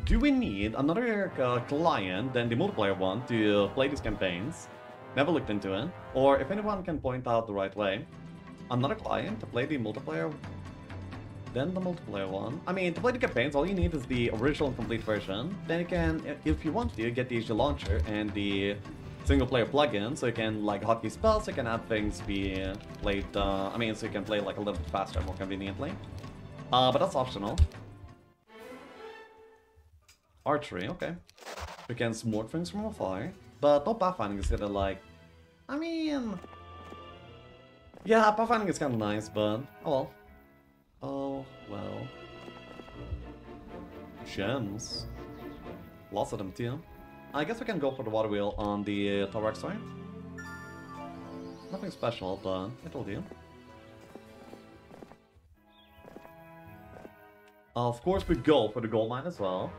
Do we need another uh, client than the multiplayer one to play these campaigns? Never looked into it. Or if anyone can point out the right way, another client to play the multiplayer, then the multiplayer one. I mean, to play the campaigns, all you need is the original and complete version. Then you can, if you want to, get the HD launcher and the single player plugin, so you can like hotkey spells, you can have things be played, uh, I mean, so you can play like a little bit faster, more conveniently. Uh, but that's optional. Archery, okay. We can smart things from afar. But no pathfinding is gonna like... I mean... Yeah, pathfinding is kinda nice, but... Oh well. Oh, well. Gems. Lots of them too. I guess we can go for the water wheel on the uh, Torx side. Nothing special, but it'll do. Of course we go for the gold mine as well.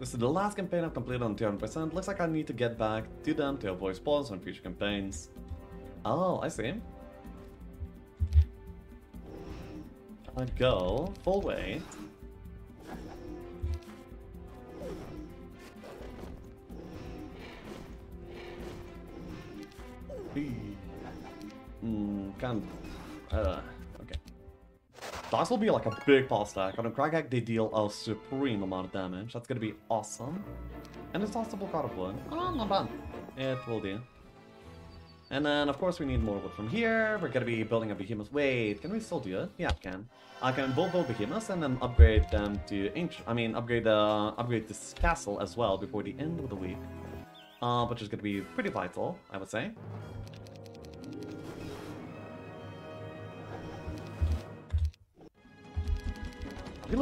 This is the last campaign I've completed on 200%. Looks like I need to get back to them to avoid spoils on future campaigns. Oh, I see. I go full weight. Hmm, of, uh, Dogs will be like a big pulse stack. On a Crag Hack, they deal a supreme amount of damage. That's gonna be awesome. And it's also card of wood. Oh, not bad. It will do. And then, of course, we need more wood from here. We're gonna be building a behemoth. Wait, can we still do it? Yeah, I can. I can both build behemoths and then upgrade them to ancient. I mean, upgrade uh, upgrade this castle as well before the end of the week. Uh, which is gonna be pretty vital, I would say.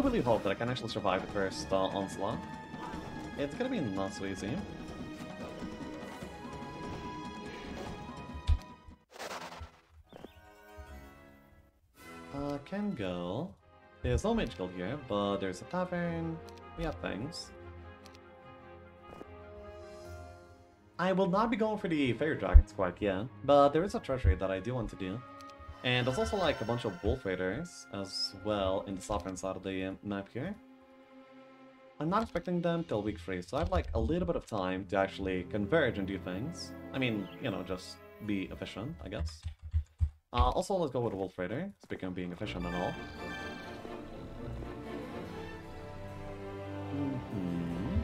Really hope that I can actually survive the first uh, onslaught. It's gonna be not so easy. Uh, can go. There's no mage guild here, but there's a tavern. We have things. I will not be going for the Fairy Dragons quite yet, but there is a treasury that I do want to do. And there's also like a bunch of wolf raiders as well in the southern side of the map here. I'm not expecting them till week 3, so I have like a little bit of time to actually converge and do things. I mean, you know, just be efficient, I guess. Uh, also, let's go with Wolf Raider, speaking of being efficient and all. Mhm.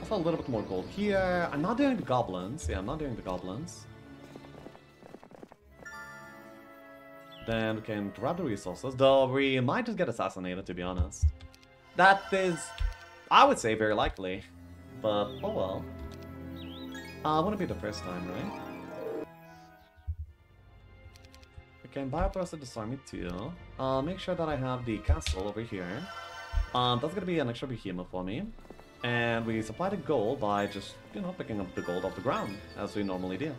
Also a little bit more gold here. I'm not doing the goblins. Yeah, I'm not doing the goblins. Then we can grab the resources, though we might just get assassinated, to be honest. That is, I would say, very likely. But, oh well. Uh, wouldn't be the first time, right? We can buy up the rest of this too. Uh, make sure that I have the castle over here. Um, that's gonna be an extra behemoth for me. And we supply the gold by just, you know, picking up the gold off the ground, as we normally do.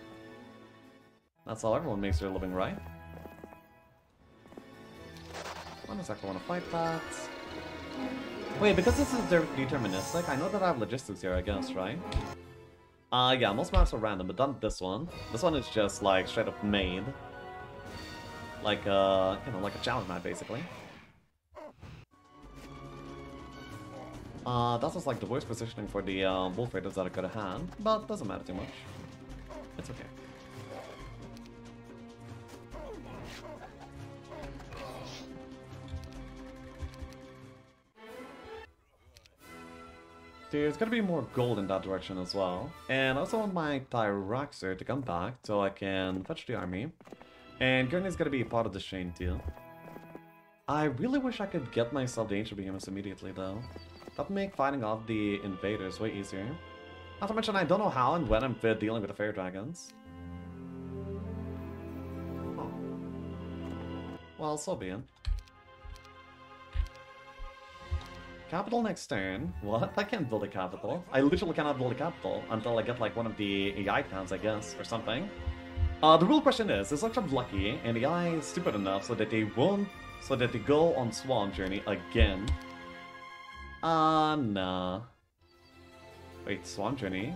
That's how everyone makes their living, right? Exactly want to fight that. Wait, because this is deterministic, I know that I have logistics here, I guess, right? Uh, yeah, most maps are random, but not this one. This one is just, like, straight up made. Like, uh, you know, like a challenge map, basically. Uh, that was like the worst positioning for the uh, Wolf Raiders that I could have had, but doesn't matter too much. It's okay. There's gonna be more gold in that direction as well. And I also want my Tyraxor to come back so I can fetch the army. And Gurney's gonna be part of the chain too. I really wish I could get myself the Ancient Behemoths immediately though. That would make fighting off the invaders way easier. Not to mention I don't know how and when I'm dealing with the Fairy Dragons. Oh. Well, so be it. Capital next turn? What? I can't build a capital. I literally cannot build a capital until I get like one of the AI towns, I guess, or something. Uh, the real question is, is Electrum lucky and AI is stupid enough so that they won't, so that they go on Swan Journey again? Uh, nah. Wait, Swan Journey?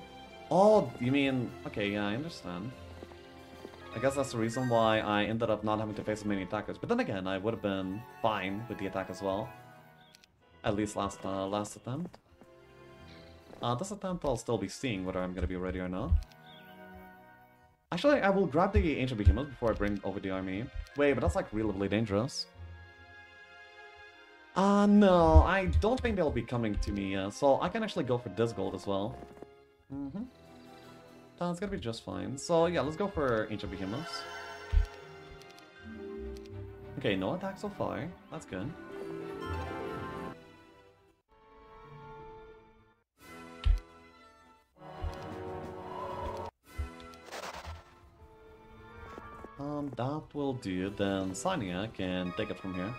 Oh, you mean, okay, yeah, I understand. I guess that's the reason why I ended up not having to face many attackers. But then again, I would have been fine with the attack as well. At least last uh, last attempt. Uh, this attempt I'll still be seeing whether I'm gonna be ready or not. Actually, I will grab the Ancient Behemoth before I bring over the army. Wait, but that's like really, really dangerous. Uh, no, I don't think they'll be coming to me, uh, so I can actually go for this gold as well. Mm-hmm. That's gonna be just fine. So yeah, let's go for Ancient Behemoths. Okay, no attack so far. That's good. Um, that will do. Then Sania can take it from here.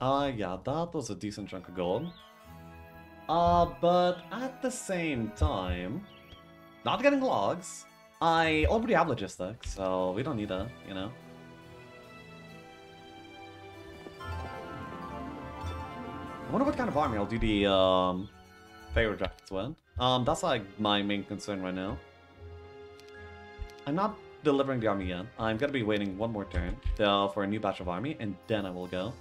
Uh, yeah, that was a decent chunk of gold. Uh, but at the same time, not getting logs. I already have logistics, so we don't need that, you know. I wonder what kind of army I'll do the um, favorite drafts with. Um, that's like my main concern right now. I'm not delivering the army yet. I'm gonna be waiting one more turn uh, for a new batch of army, and then I will go.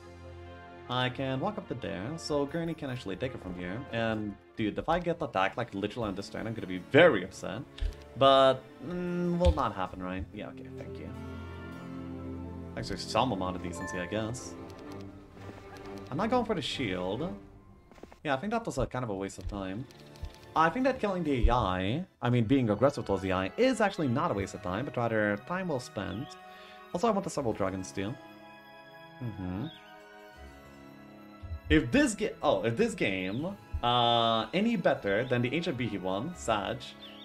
I can walk up to there, so Gurney can actually take it from here. And, dude, if I get attacked, like, literally on this turn, I'm gonna be very upset. But, mm, will not happen, right? Yeah, okay, thank you. Actually, some amount of decency, I guess. I'm not going for the shield. Yeah, I think that was a kind of a waste of time. I think that killing the AI, I mean being aggressive towards the AI, is actually not a waste of time, but rather time well spent. Also, I want the several dragons too. Mm-hmm. If this game, oh, if this game, uh, any better than the Ancient Behe one, Sag,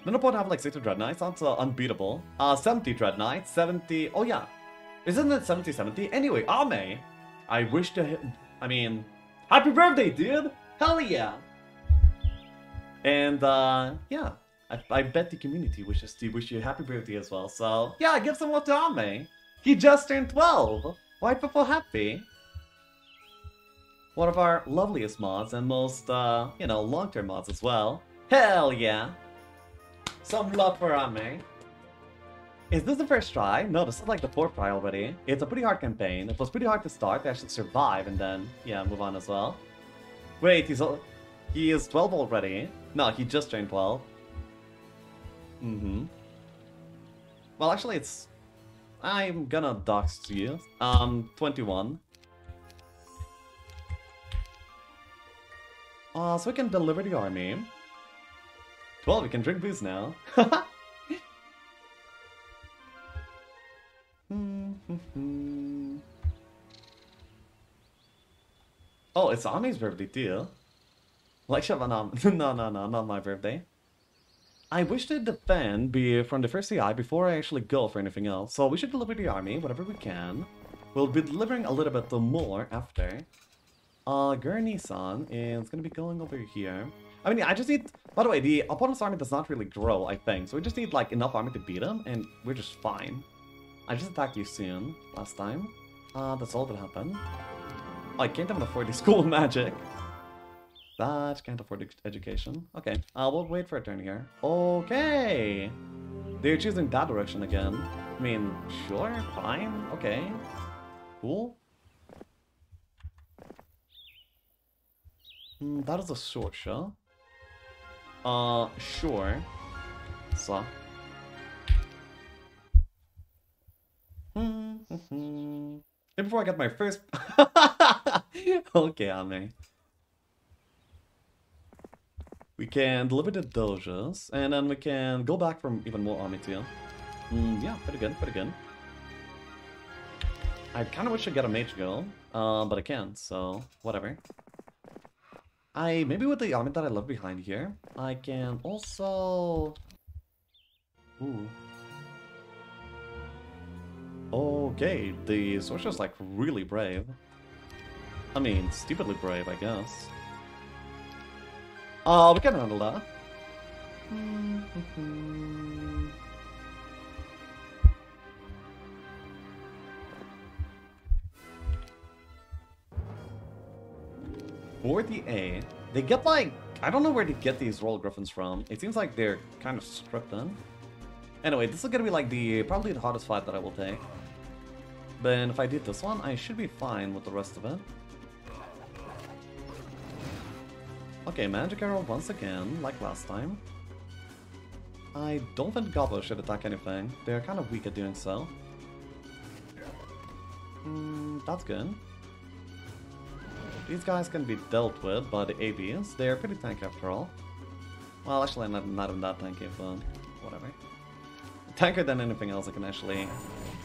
then I'll have like 60 Dread Knights, that's uh, unbeatable. Uh, 70 Dread Knights, 70, oh yeah. Isn't it 70-70? Anyway, Ame, I wish to I mean, happy birthday, dude! Hell yeah! And, uh, yeah, I, I bet the community wishes to wish you a happy birthday as well, so, yeah, give some love to Ame! He just turned 12! Why people happy? one of our loveliest mods and most, uh, you know, long-term mods as well. Hell yeah! Some love for Ame. Is this the first try? No, this is like the fourth try already. It's a pretty hard campaign. It was pretty hard to start to actually survive and then, yeah, move on as well. Wait, he's he is 12 already. No, he just turned 12. Mm-hmm. Well, actually, it's... I'm gonna dox you. Um, 21. Uh, so we can deliver the army. 12, we can drink booze now. oh, it's Ami's birthday too. Like Shavanam. no, no, no, not my birthday. I wish to defend be from the first CI before I actually go for anything else. So we should deliver the army, whatever we can. We'll be delivering a little bit more after. Uh, Gurnisson is gonna be going over here. I mean, I just need... By the way, the opponent's army does not really grow, I think. So we just need, like, enough army to beat him, and we're just fine. I just attacked you soon, last time. Uh, that's all that happened. Oh, I can't even afford the school magic. That can't afford education. Okay, I we'll wait for a turn here. Okay! They're choosing that direction again. I mean, sure, fine, okay. Cool. Hmm, that is a short shot. Uh, sure. So. Hmm, hmm, hmm. Before I get my first... okay, Ame. We can deliver the dojas, and then we can go back from even more army too. Mm, yeah, pretty good, pretty good. I kind of wish I get a mage girl, uh, but I can't, so whatever. I maybe with the army that I left behind here, I can also. Ooh. Okay, the sorcerer's like really brave. I mean, stupidly brave, I guess. Oh, we can handle that. For the A, they get like I don't know where to get these royal griffins from. It seems like they're kind of scripted. Anyway, this is gonna be like the probably the hottest fight that I will take. But if I did this one, I should be fine with the rest of it. Okay, Magic Arrow once again, like last time. I don't think Goblins should attack anything. They're kind of weak at doing so. Hmm, that's good. These guys can be dealt with by the ABs. They're pretty tanky after all. Well, actually, not, not even that tanky, but whatever. Tanker than anything else I can actually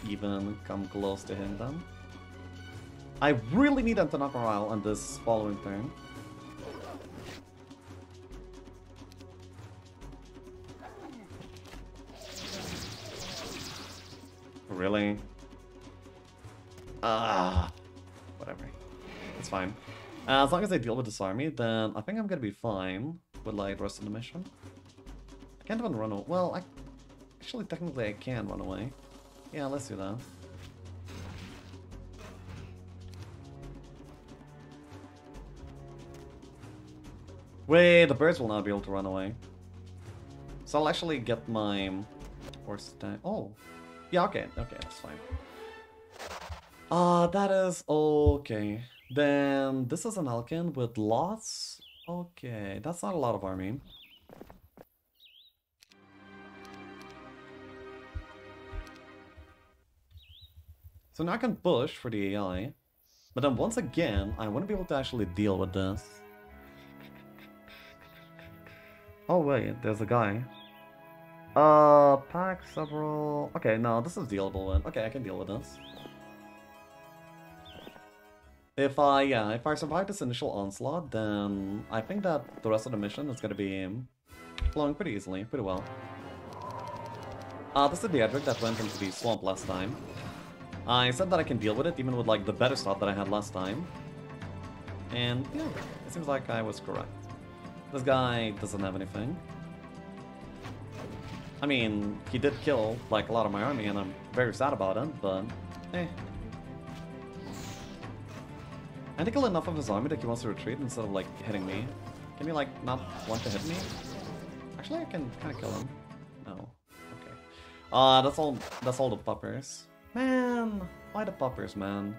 even come close to him then. I really need Antonov morale on this following turn. Really? Ah, whatever. It's fine. Uh, as long as I deal with this army, then I think I'm gonna be fine with like the rest of the mission. I can't even run away. Well, I actually technically I can run away. Yeah, let's do that. Wait, the birds will not be able to run away. So I'll actually get my horse down. Oh, yeah, okay, okay, that's fine. Uh, that is okay. Then this is an Alkin with lots. Okay, that's not a lot of army. So now I can push for the AI. But then once again, I want to be able to actually deal with this. Oh wait, there's a guy. Uh, pack several... Okay, no, this is dealable with. Okay, I can deal with this. If I, yeah, if I survive this initial onslaught, then I think that the rest of the mission is to be flowing pretty easily, pretty well. Uh, this is the Edric that went into the swamp last time. I said that I can deal with it, even with like the better start that I had last time. And yeah, it seems like I was correct. This guy doesn't have anything. I mean, he did kill like a lot of my army and I'm very sad about it, but eh. I think kill enough of his army that he wants to retreat instead of like hitting me. Can he like not want to hit me? Actually, I can kind of kill him. No. Okay. Ah, that's all. That's all the puppers. Man, why the puppers, man?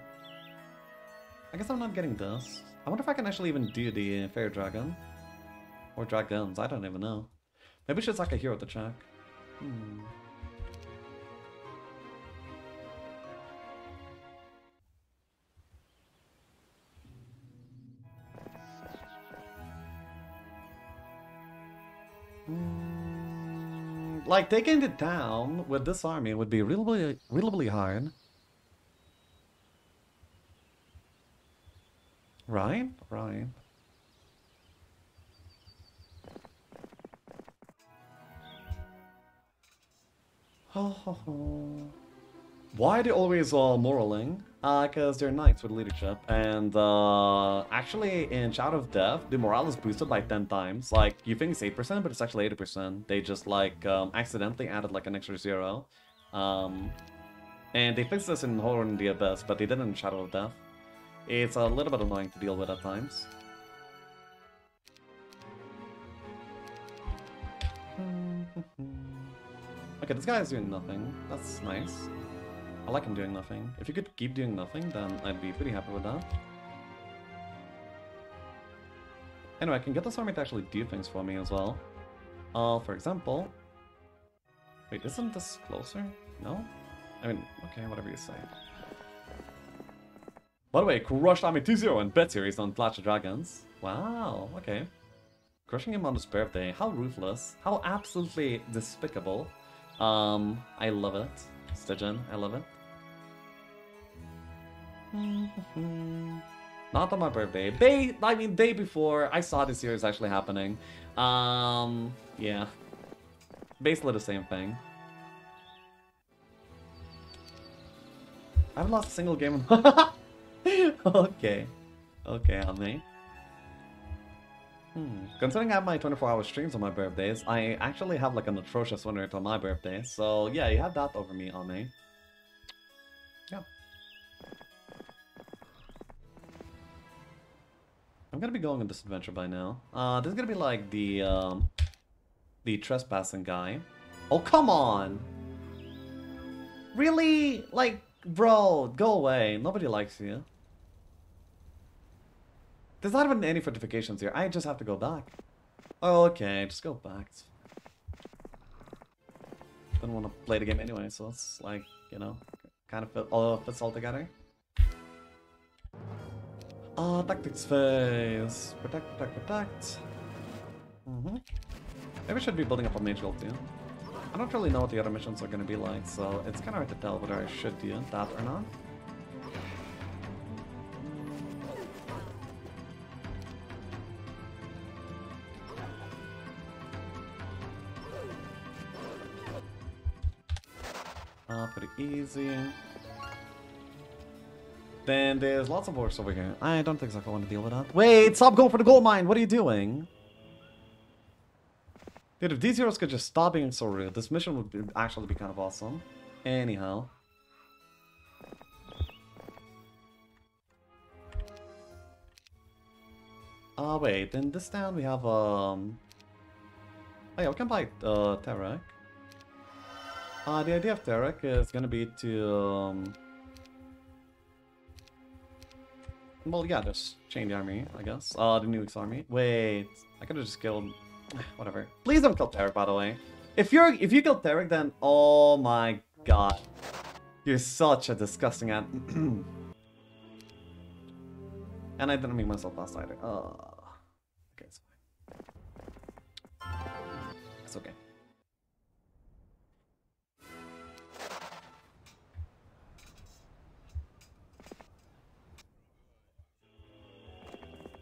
I guess I'm not getting this. I wonder if I can actually even do the fair dragon or dragons. I don't even know. Maybe she's like a hero to check. Hmm. Mm, Like taking the town with this army would be really, really, really hard. Right, right. Why are they always uh, moraling? Uh, cause they're knights with leadership, and uh, actually in Shadow of Death, the morale is boosted by 10 times. Like, you think it's 8%, but it's actually 80%. They just, like, um, accidentally added, like, an extra zero. Um, and they fixed this in Horn of the Abyss, but they didn't in Shadow of Death. It's a little bit annoying to deal with at times. Okay, this guy is doing nothing. That's nice. I like him doing nothing. If you could keep doing nothing, then I'd be pretty happy with that. Anyway, I can get this army to actually do things for me as well. Uh, for example... Wait, isn't this closer? No? I mean, okay, whatever you say. By the way, crushed Army 2-0 in Bet Series on Clash of Dragons. Wow, okay. Crushing him on his birthday. How ruthless. How absolutely despicable. Um, I love it. Stygian, I love it. Not on my birthday. Day, I mean, day before I saw this series actually happening. Um, yeah. Basically the same thing. I haven't lost a single game. okay. Okay, Ami. Hmm. Considering I have my 24 hour streams on my birthdays, I actually have like an atrocious win rate on my birthday. So yeah, you have that over me, Ami. Yeah. I'm gonna be going on this adventure by now. Uh, this is gonna be like the, um, the trespassing guy. Oh, come on! Really? Like, bro, go away. Nobody likes you. There's not even any fortifications here. I just have to go back. Oh, okay, just go back. Didn't want to play the game anyway, so it's like, you know, kind of fit, all fits all together. Ah, tactics phase. Protect, protect, protect. Mm-hmm. Maybe I should be building up a mage guild too. I don't really know what the other missions are going to be like, so it's kind of hard to tell whether I should do that or not. Easy. Then there's lots of orcs over here. I don't exactly want to deal with that. Wait, stop going for the gold mine! What are you doing? Dude, if these heroes could just stop being so rude, this mission would be, actually be kind of awesome. Anyhow. Ah, uh, wait, in this town we have, um... Oh yeah, we can buy, uh, Terek. Uh, the idea of Terek is gonna be to, um... Well, yeah, just chain the army, I guess. Uh, the Nukes army. Wait, I could've just killed... Whatever. Please don't kill Terek, by the way. If you're if you kill Terek, then oh my god, you're such a disgusting and I didn't make myself last either. Uh,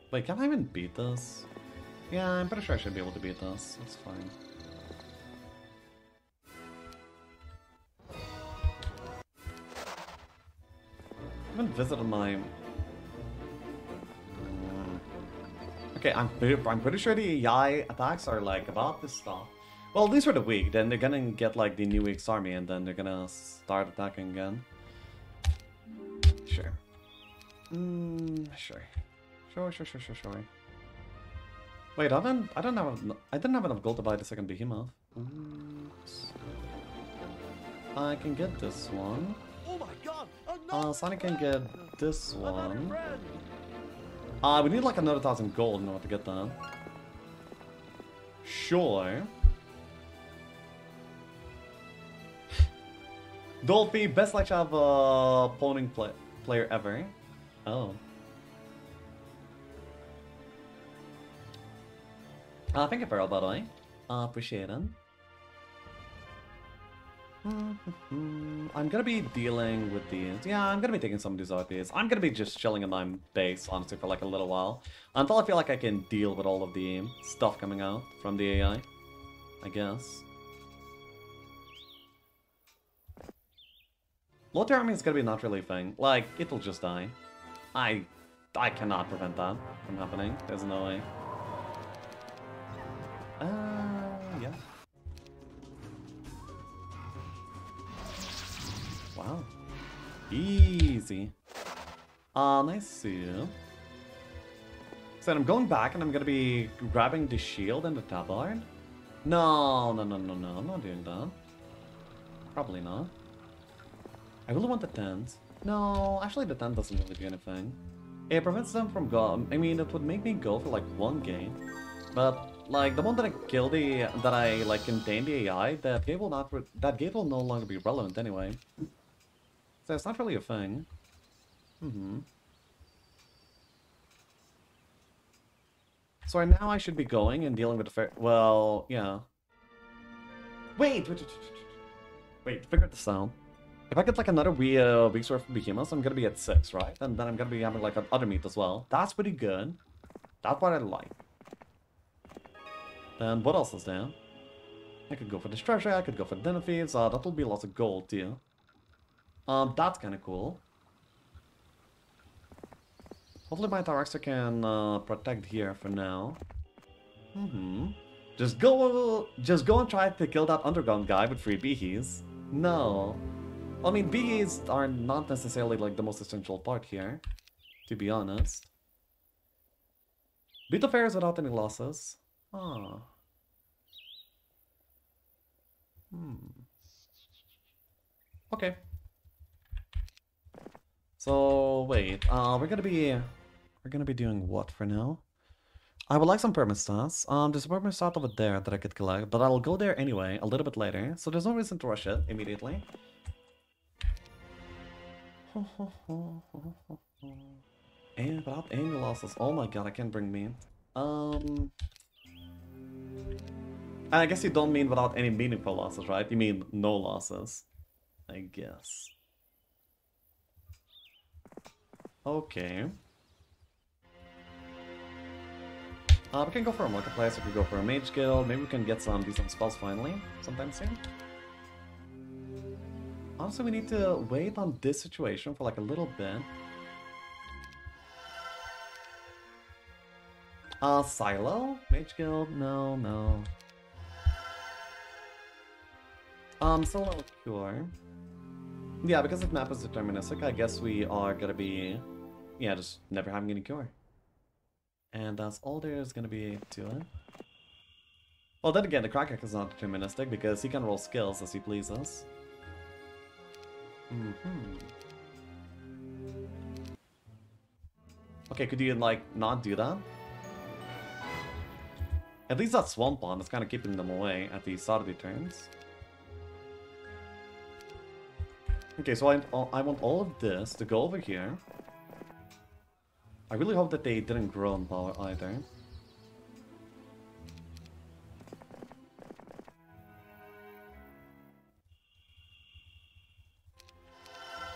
Wait, can I even beat this? Yeah, I'm pretty sure I should be able to beat this. It's fine. I haven't visited my... Mm. Okay, I'm pretty, I'm pretty sure the Yai attacks are like about to stop. Well, these for the week. Then they're gonna get like the New Week's army and then they're gonna start attacking again. Sure. Mm, sure. Sure, sure, sure, sure, sure. Wait, I don't, I don't have, I didn't have enough gold to buy the second behemoth. Oops. I can get this one. Oh my god! Uh, Sonic can get this one. Uh, we need like another thousand gold in order to get that. Sure. Dolphy, best like of uh, pawning play player ever. Oh. Uh, thank you, Farrell, by the way. Uh, appreciate it. I'm gonna be dealing with these. Yeah, I'm gonna be taking some of these RPs. I'm gonna be just chilling in my base, honestly, for like a little while. Until I feel like I can deal with all of the stuff coming out from the AI. I guess. Low army is gonna be not really a thing. Like, it'll just die. I I cannot prevent that from happening. There's no way. Uh, yeah. Wow. Easy. Nice to see. So I'm going back and I'm gonna be grabbing the shield and the tabard. No, no, no, no, no, I'm not doing that. Probably not. I really want the tent. No, actually the tent doesn't really do anything. It prevents them from go. I mean, it would make me go for like one game, but like the one that I killed the that I like contained the AI, that gate will not that gate will no longer be relevant anyway. So it's not really a thing. Mm-hmm. So right now I should be going and dealing with the fair. Well, yeah. Wait, wait, wait, wait. Figure this out. If I get like another wee, uh, worth of behemoths, I'm gonna be at six, right? And then I'm gonna be having like other meat as well. That's pretty good. That's what I like. Then what else is there? I could go for this treasure. I could go for dinner thieves. Uh, that will be lots of gold too. Um, that's kind of cool. Hopefully my Tyraxor can uh, protect here for now. Mm-hmm. Just go, just go and try to kill that underground guy with three beehies. No. I mean, beehies are not necessarily like the most essential part here, to be honest. Beat the fairies without any losses. Ah. Hmm. Okay. So wait, uh, we're gonna be we're gonna be doing what for now? I would like some permastats. Um, there's a permastat over there that I could collect, but I'll go there anyway a little bit later. So there's no reason to rush it immediately. And without any losses, oh my god, I can't bring me. Um, I guess you don't mean without any meaningful losses, right? You mean no losses, I guess. Okay. Uh, we can go for a marketplace, if we can go for a mage guild, maybe we can get some decent spells finally, sometime soon. Honestly, we need to wait on this situation for like a little bit. Uh, Silo? Mage guild? No, no. Um, solo cure. Yeah, because if map is deterministic, I guess we are gonna be, yeah, just never having any cure. And that's all there is gonna be to it. Well, then again, the Crag Hack is not deterministic because he can roll skills as he pleases. Mm hmm Okay, could you, like, not do that? At least that Swamp Pond is kind of keeping them away at the start of the turns. Okay, so I, I want all of this to go over here. I really hope that they didn't grow in power either.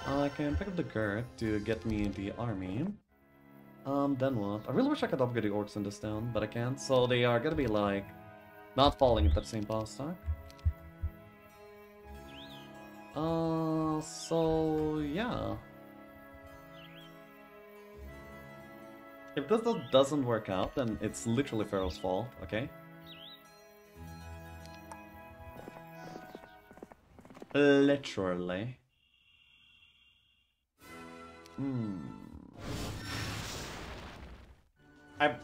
I can pick up the Gert to get me the army. Um, then what? I really wish I could upgrade the orcs in this town, but I can't. So they are gonna be like, not falling into the same power stack. Uh, so yeah. If this doesn't work out, then it's literally Pharaoh's fault, okay? Literally. Hmm. I...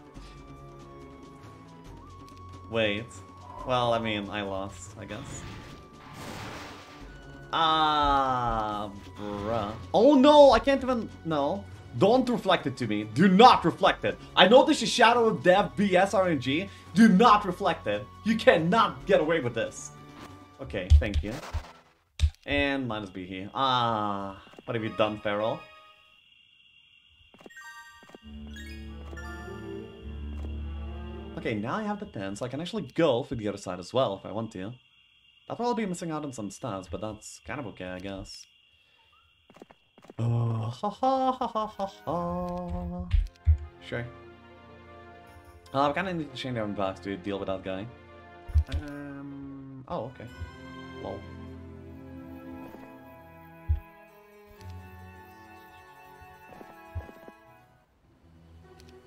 Wait. Well, I mean, I lost, I guess. Ah, bruh. Oh no, I can't even. No. Don't reflect it to me. Do not reflect it. I know this is Shadow of Death BS RNG. Do not reflect it. You cannot get away with this. Okay, thank you. And minus B here. Ah, what have you done, Feral? Okay, now I have the 10, so I can actually go for the other side as well if I want to. I'll probably be missing out on some stats, but that's kind of okay, I guess. Oh, ha ha ha ha ha ha. Sure. Uh, I kind of need to change down back to deal with that guy. Um. Oh, okay. Lol.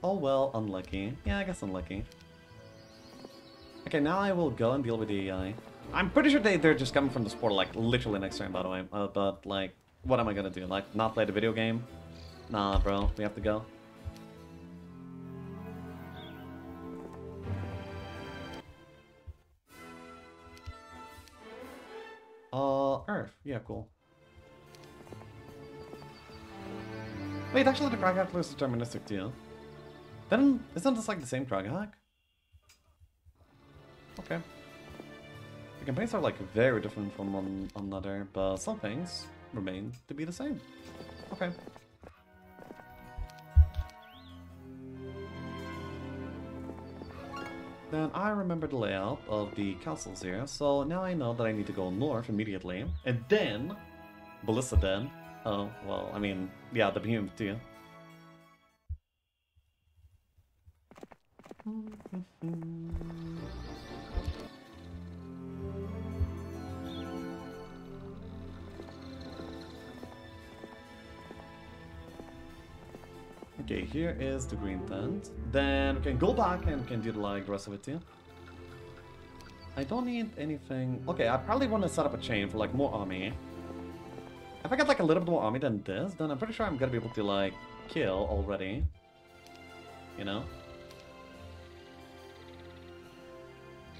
Oh well, unlucky. Yeah, I guess unlucky. Okay, now I will go and deal with the AI. I'm pretty sure they, they're just coming from this portal, like, literally next turn, by the way. Uh, but, like, what am I gonna do? Like, not play the video game? Nah, bro, we have to go. Uh, Earth. Yeah, cool. Wait, actually the Crag Hack looks deterministic too. Then, isn't this like the same Crag Hack? Okay. The campaigns are like very different from one another, but some things remain to be the same. Okay. Then I remember the layout of the castles here, so now I know that I need to go north immediately, and then Ballista Den. Oh, well, I mean, yeah, the behemoth too. Okay, here is the green tent. Then we can go back and can do like the rest of it too. I don't need anything. Okay, I probably want to set up a chain for like more army. If I get like a little bit more army than this, then I'm pretty sure I'm gonna be able to like kill already. You know?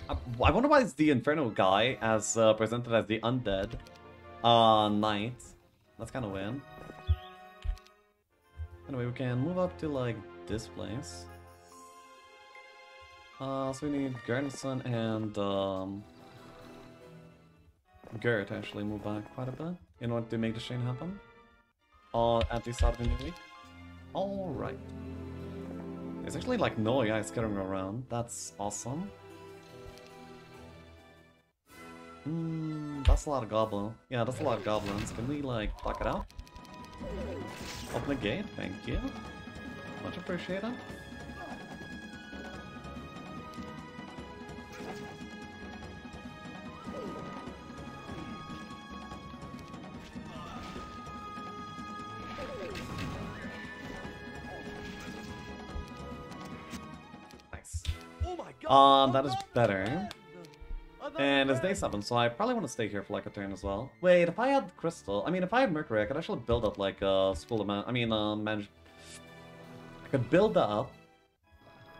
I, I wonder why it's the Inferno guy as uh, presented as the undead uh, knight. That's kind of weird. Anyway, we can move up to like this place. Uh, so we need Garrison and um, Gert actually move back quite a bit in order to make the chain happen. Uh, at the start of the new week. Alright. There's actually like no AI skittering around. That's awesome. Hmm, that's a lot of goblin. Yeah, that's a lot of goblins. Can we like block it out? Open the gate, thank you. Much appreciated. Nice. Oh my god! Um, that is better. And it's day 7, so I probably want to stay here for like a turn as well. Wait, if I had Crystal, I mean, if I had Mercury, I could actually build up like a school amount. I mean, uh, manage. I could build up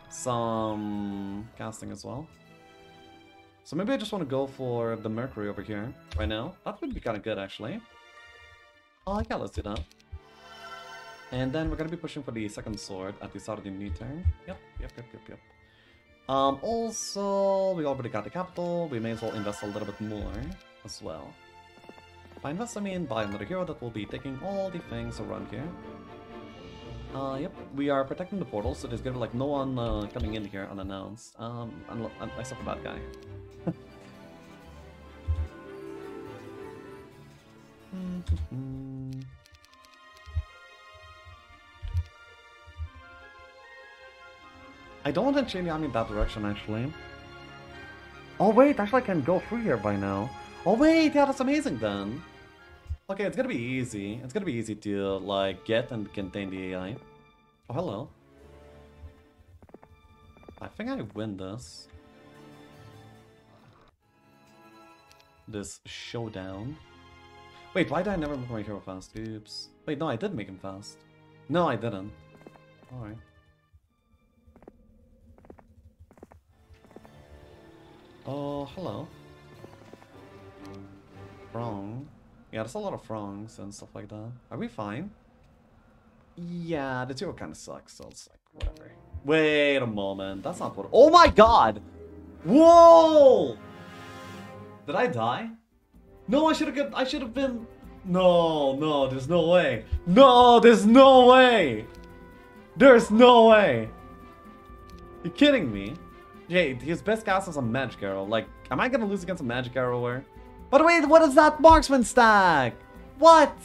some casting as well. So maybe I just want to go for the Mercury over here right now. That would be kind of good, actually. Oh, yeah, let's do that. And then we're going to be pushing for the second sword at the start of the new turn. Yep, yep, yep, yep, yep. Um, also, we already got the capital, we may as well invest a little bit more as well. By invest, I mean buy another hero that will be taking all the things around here. Uh, yep, we are protecting the portal, so there's gonna be like no one uh, coming in here unannounced, um, except for that guy. I don't want to change the army in that direction, actually. Oh wait, actually I can go through here by now. Oh wait, yeah, that's amazing then. Okay, it's gonna be easy. It's gonna be easy to, like, get and contain the AI. Oh, hello. I think I win this. This showdown. Wait, why did I never make my hero fast? Oops. Wait, no, I did make him fast. No, I didn't. Alright. Oh, hello. Wrong. Yeah, there's a lot of wrongs and stuff like that. Are we fine? Yeah, the zero kind of sucks, so it's like, whatever. Wait a moment, that's not what- Oh my god! Whoa! Did I die? No, I should have I should have been... No, no, there's no way. No, there's no way! There's no way! You kidding me? Yeah, his best cast is a magic arrow. Like, am I gonna lose against a magic arrow or? But wait, what is that marksman stack? What?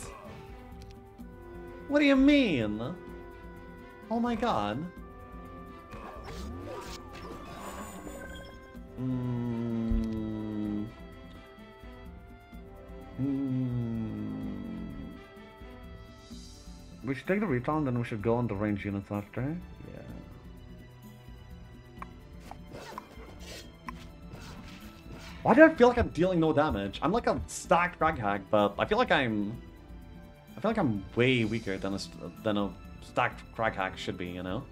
What do you mean? Oh my god. Mm. Mm. We should take the recon, then we should go on the range units after. Why do I feel like I'm dealing no damage? I'm like a stacked Crag Hack, but I feel like I'm... I feel like I'm way weaker than a, than a stacked hack should be, you know?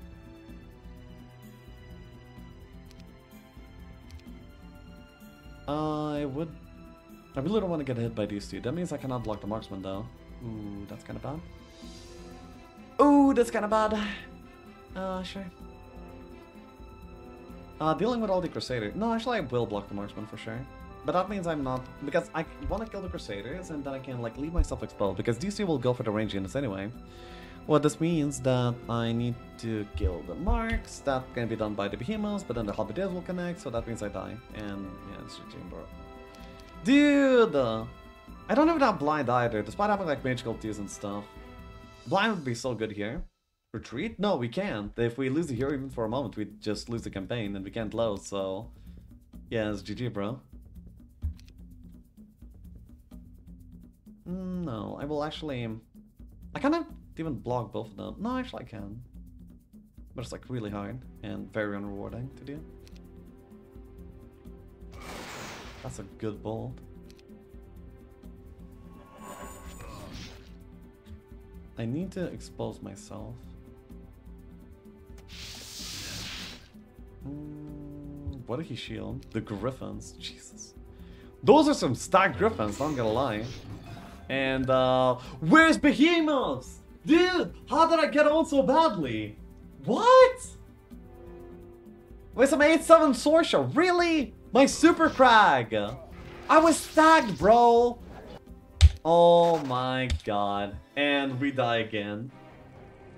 I would... I really don't want to get hit by these two. That means I cannot block the marksman, though. Ooh, that's kind of bad. Ooh, that's kind of bad. Uh, sure. Uh, dealing with all the Crusaders. No, actually, I will block the marksman for sure. But that means I'm not... Because I want to kill the Crusaders, and then I can, like, leave myself exposed. Because two will go for the range units anyway. What this means that I need to kill the marks. That can be done by the behemoths, but then the halberdiers will connect, so that means I die. And, yeah, it's GG, bro. Dude! I don't have blind either, despite having, like, magical twos and stuff. Blind would be so good here. Retreat? No, we can't. If we lose the hero even for a moment, we just lose the campaign and we can't load, so... Yeah, it's GG, bro. Mm, No, I will actually... I cannot even block both of them. No, actually I can. But it's like really hard and very unrewarding to do. That's a good bolt. I need to expose myself. Mm, what did he shield? The griffins. Jesus. Those are some stacked griffins, I'm gonna lie. And, uh, where's Behemoths? Dude, how did I get on so badly? What? Wait, some 8-7 Sorcerer, really? My Super Crag! I was stacked, bro! Oh my god. And we die again.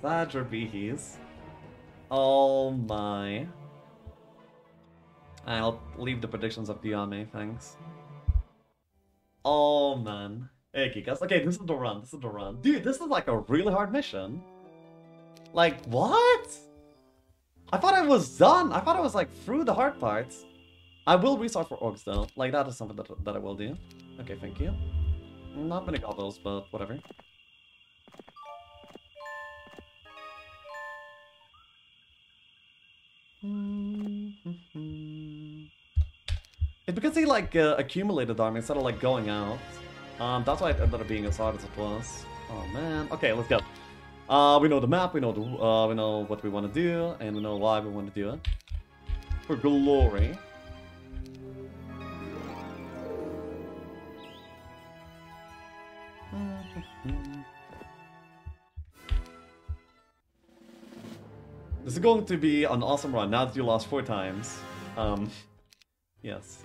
Badger Behes. Oh my. I'll leave the predictions up to you, Ame, thanks. Oh man. Hey, Kikas. Okay, this is the run. This is the run. Dude, this is like a really hard mission. Like, what? I thought I was done. I thought I was like through the hard parts. I will restart for orcs though. Like, that is something that, that I will do. Okay, thank you. Not many gobbles, but whatever. Hmm, hmm, hmm. It's because he like uh, accumulated army instead of like going out. Um, that's why it ended up being as hard as it was. Oh man. Okay, let's go. Uh, we know the map, we know the, uh, we know what we want to do, and we know why we want to do it. For glory. This is going to be an awesome run now that you lost four times. Um, yes.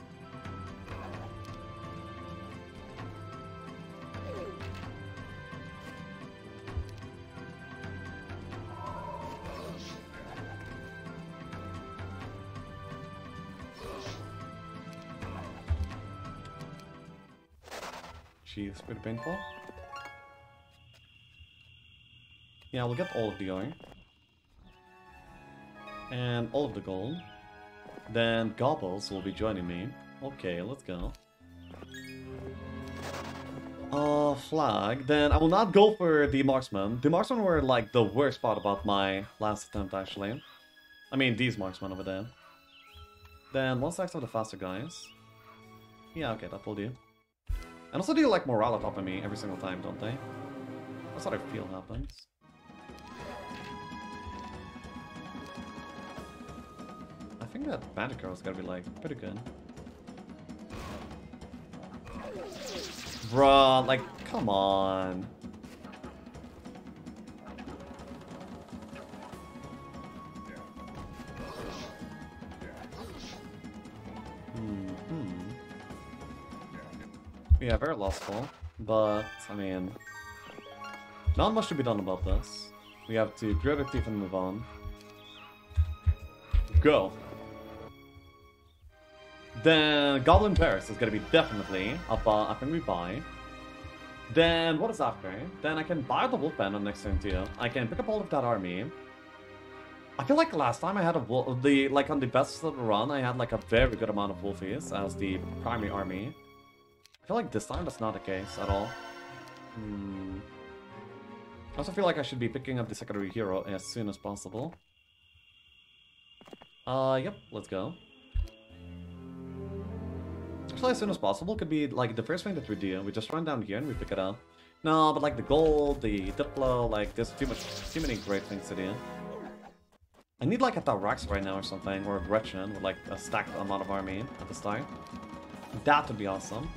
Jeez, pretty painful. Yeah, we'll get all of the ore. And all of the gold. Then Gobbles will be joining me. Okay, let's go. Uh, flag. Then I will not go for the marksman. The marksmen were like the worst part about my last attempt, actually. I mean, these marksmen over there. Then one stacks of the faster guys. Yeah, okay, that will do. And also do like morale top of me every single time, don't they? That's what I feel happens. I think that Magic Girl's gotta be like pretty good. Bruh, like, come on. Yeah, very lostful. But, I mean... Not much to be done about this. We have to grab our teeth and move on. Go! Then Goblin Paris is gonna be definitely up, uh, up and we buy. Then what is after? Then I can buy the Wolf Pen on next turn too. I can pick up all of that army. I feel like last time I had a wolf, the like on the best of the run, I had like a very good amount of wolfies as the primary army. I feel like this time that's not the case at all. Hmm. I also feel like I should be picking up the secondary hero as soon as possible. Uh, yep, let's go. Actually, as soon as possible could be like the first thing that we do. We just run down here and we pick it up. No, but like the gold, the Diplo, like there's too much, too many great things to do. I need like a Tarax right now or something, or a Gretchin with like a stacked amount of army at the start. That would be awesome.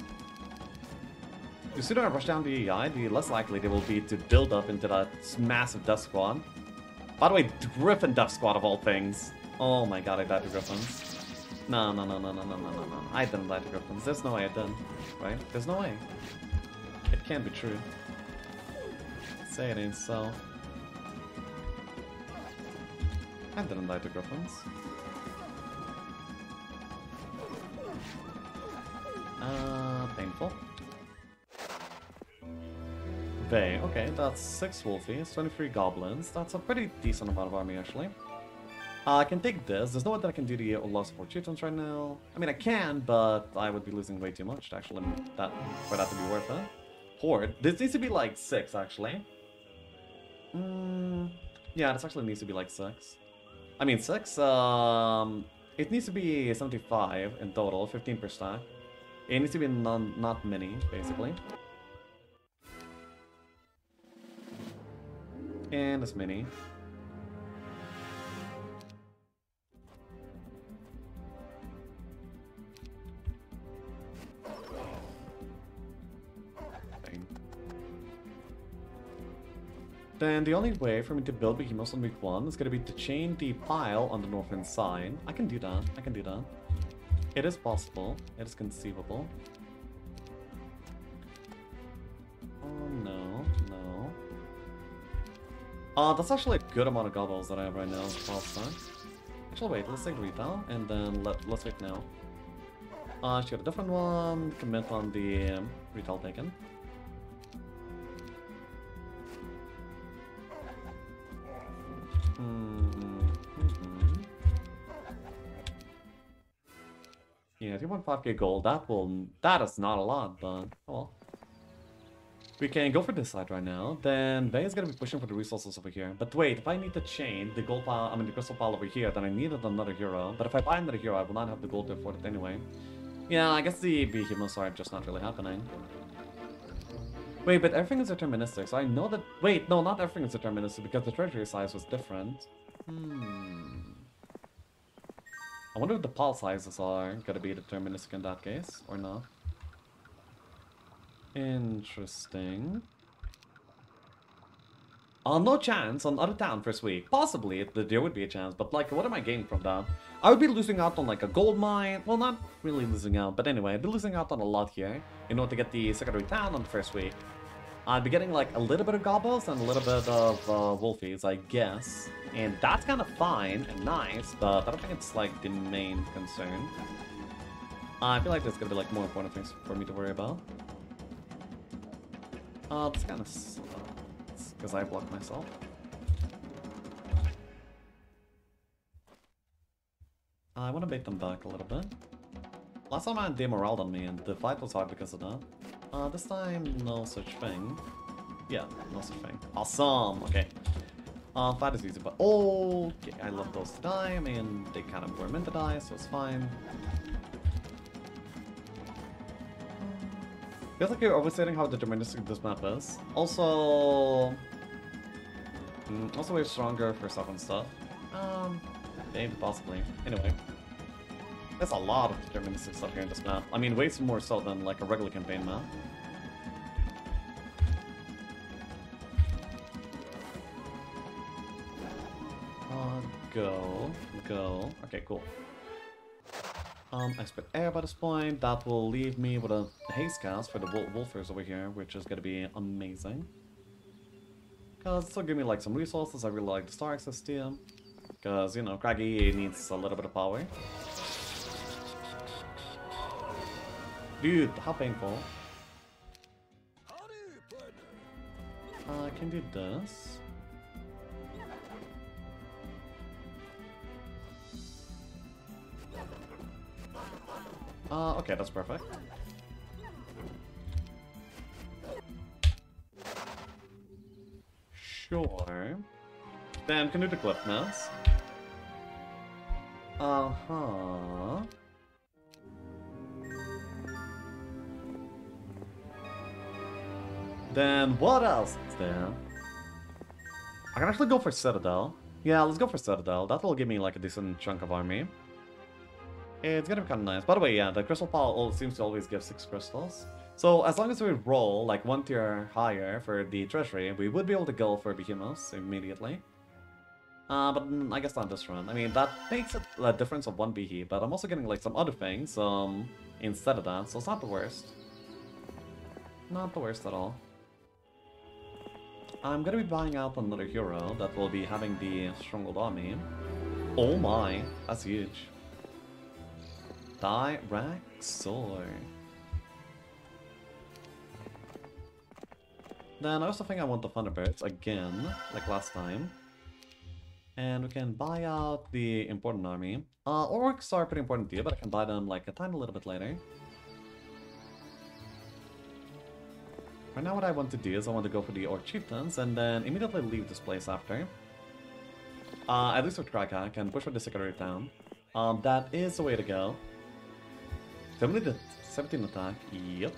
The sooner I rush down the AI, the less likely they will be to build up into that massive Death Squad. By the way, Griffin Death Squad of all things. Oh my god, I died to Griffins. No, no, no, no, no, no, no, no, no. I didn't die to Griffins. There's no way I didn't. Right? There's no way. It can't be true. Say it ain't so. I didn't die to Griffins. Uh, painful. Vey, okay, that's 6 Wolfies, 23 Goblins. That's a pretty decent amount of army, actually. Uh, I can take this. There's no way that I can do the lost support chieftains right now. I mean, I can, but I would be losing way too much to actually that for that to be worth it. Horde. This needs to be like 6, actually. Mm, yeah, this actually needs to be like 6. I mean, 6, um... It needs to be 75 in total, 15 per stack. It needs to be non not many, basically. And as many. Then the only way for me to build Behemoths on week 1 is going to be to chain the pile on the northern side. I can do that. I can do that. It is possible. It is conceivable. Uh, that's actually a good amount of gobbles that I have right now. Actually, wait. Let's take retail, and then let, let's wait now. Uh, she got a different one. Commit on the um, retail taken. Mm-hmm. Yeah, 3.5k gold, that will, that is not a lot, but, oh well. We can go for this side right now, then Vey is gonna be pushing for the resources over here. But wait, if I need to chain the gold pile, I mean the crystal pile over here, then I needed another hero. But if I buy another hero, I will not have the gold to afford it anyway. Yeah, I guess the behemoths are just not really happening. Wait, but everything is deterministic, so I know that... Wait, no, not everything is deterministic, because the treasury size was different. Hmm... I wonder if the pile sizes are gonna be deterministic in that case, or not. Interesting. Uh, no chance on other town first week. Possibly, there would be a chance, but like, what am I gaining from that? I would be losing out on like a gold mine. Well, not really losing out, but anyway, I'd be losing out on a lot here in order to get the secondary town on the first week. I'd be getting like a little bit of gobbles and a little bit of uh, wolfies, I guess. And that's kind of fine and nice, but I don't think it's like the main concern. I feel like there's gonna be like more important things for me to worry about. Uh, this kind of sucks, because I blocked myself. I want to bait them back a little bit. Last time I had on me and the fight was hard because of that. Uh, this time, no such thing. Yeah, no such thing. Awesome! Okay. Uh, fight is easy, but okay, I love those to die. Mean, they kind of were meant to die, so it's fine. Feels like you're overstating how deterministic this map is. Also... Mm, also way stronger for stuff and stuff. Um, maybe possibly. Anyway. There's a lot of deterministic stuff here in this map. I mean, way more so than like a regular campaign map. Oh, go, go. Okay, cool. Um, I spent air by this point. That will leave me with a haste cast for the wol wolfers over here, which is gonna be amazing. Cause this will give me like some resources. I really like the star access too. Cause you know, Craggy needs a little bit of power. Dude, how painful. Uh, I can do this. Uh, okay, that's perfect. Sure. Then can do the clip notes. Uh-huh. Then what else is there? I can actually go for Citadel. Yeah, let's go for Citadel. That will give me like a decent chunk of army. It's gonna be kind of nice. By the way, yeah, the Crystal Pile seems to always give 6 crystals. So as long as we roll like one tier higher for the treasury, we would be able to go for Behemoths immediately. Uh, but I guess not this run. I mean, that makes a difference of 1 BE, but I'm also getting like some other things um, instead of that, so it's not the worst. Not the worst at all. I'm gonna be buying out another hero that will be having the Stronghold Army. Oh my, that's huge. Tyraxor. Then I also think I want the Thunderbirds again, like last time. And we can buy out the important army. Uh, orcs are pretty important to you, but I can buy them like a tiny little bit later. Right now what I want to do is I want to go for the Orc Chieftains and then immediately leave this place after. Uh, at least with Crag Hack and push for the secondary town. Um, that is the way to go. 17, 17 attack, yep.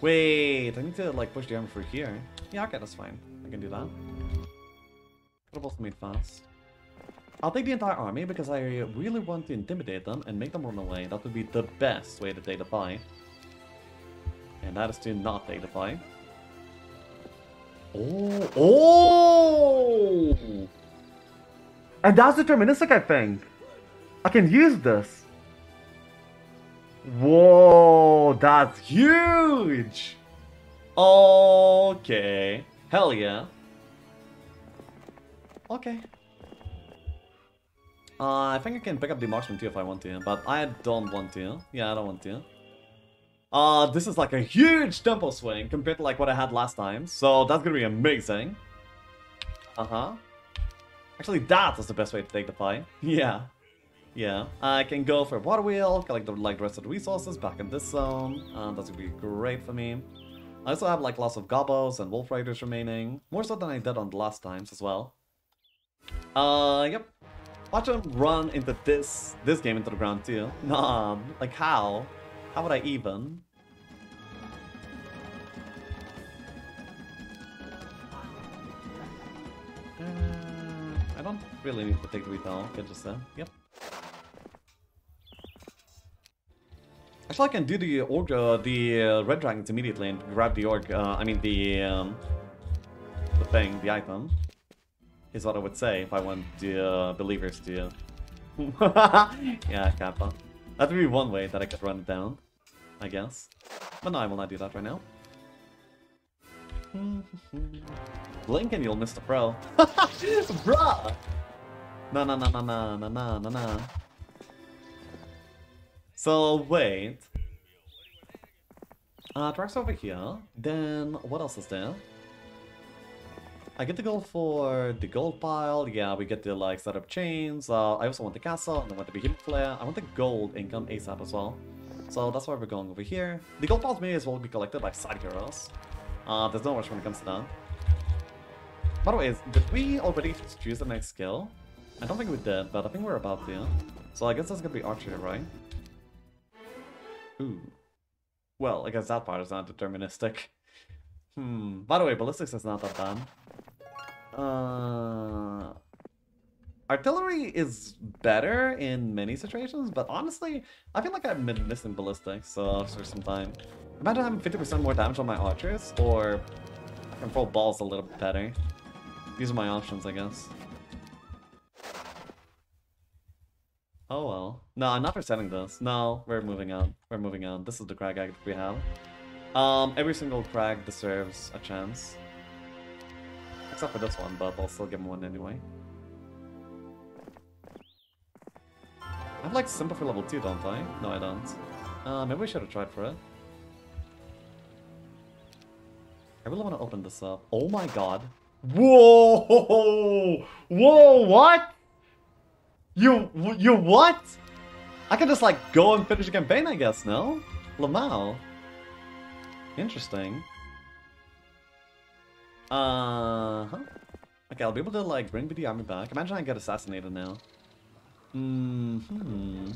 Wait, I need to like push the armor through here. Yeah, okay, that's fine. I can do that. Could have also made fast. I'll take the entire army because I really want to intimidate them and make them run away. That would be the best way to take the fight. And that is to not take the fight. Oh, oh! And that's deterministic, I think. I can use this. Whoa, that's huge! Okay. Hell yeah. Okay. Uh, I think I can pick up the marksman too if I want to, but I don't want to. Yeah, I don't want to. Uh, this is like a huge tempo swing compared to like what I had last time, so that's gonna be amazing. Uh-huh. Actually, that was the best way to take the fight. Yeah. Yeah. I can go for Water Wheel, collect the, like, the rest of the resources back in this zone. Uh, that's gonna be great for me. I also have like lots of Gobos and Wolf Riders remaining. More so than I did on the last times as well. Uh, yep. Watch him run into this this game into the ground too. Nah, like how? How would I even? Uh, I don't really need to take the retail, can just uh, yep. Actually, I can do the org, uh, the uh, red dragons immediately and grab the org. Uh, I mean the um, the thing, the item, is what I would say if I want the uh, believers to. yeah, Kappa. That would be one way that I could run it down, I guess. But no, I will not do that right now. Blink and you'll miss the pro. Bruh! No, no, no, no, no, no, no, no, no. So, wait. Uh, tracks over here. Then, what else is there? I get to go for the gold pile. Yeah, we get to like set up chains. Uh, I also want the castle and I want the behemoth flare. I want the gold income ASAP as well. So that's why we're going over here. The gold piles may as well be collected by side heroes. Uh, there's no rush when it comes to that. By the way, did we already choose the next skill? I don't think we did, but I think we're about to. So I guess that's gonna be archery, right? Ooh. Well, I guess that part is not deterministic. Hmm. By the way, ballistics is not that bad. Uh, artillery is better in many situations, but honestly, I feel like I've been missing ballistics so I'll for some time. Imagine having 50% more damage on my archers, or control balls a little bit better. These are my options, I guess. Oh well. No, I'm not resetting this. No, we're moving on. We're moving on. This is the Crag Hack we have. Um, every single crag deserves a chance. Except for this one, but I'll still give him one anyway. I have like sympathy level 2, don't I? No, I don't. Uh, maybe we should have tried for it. I really want to open this up. Oh my god. Whoa! Whoa, what? You, you what? I can just like go and finish the campaign, I guess, no? Lamau. Interesting. Uh huh. Okay, I'll be able to like bring the army back. Imagine I get assassinated now. Mm hmm.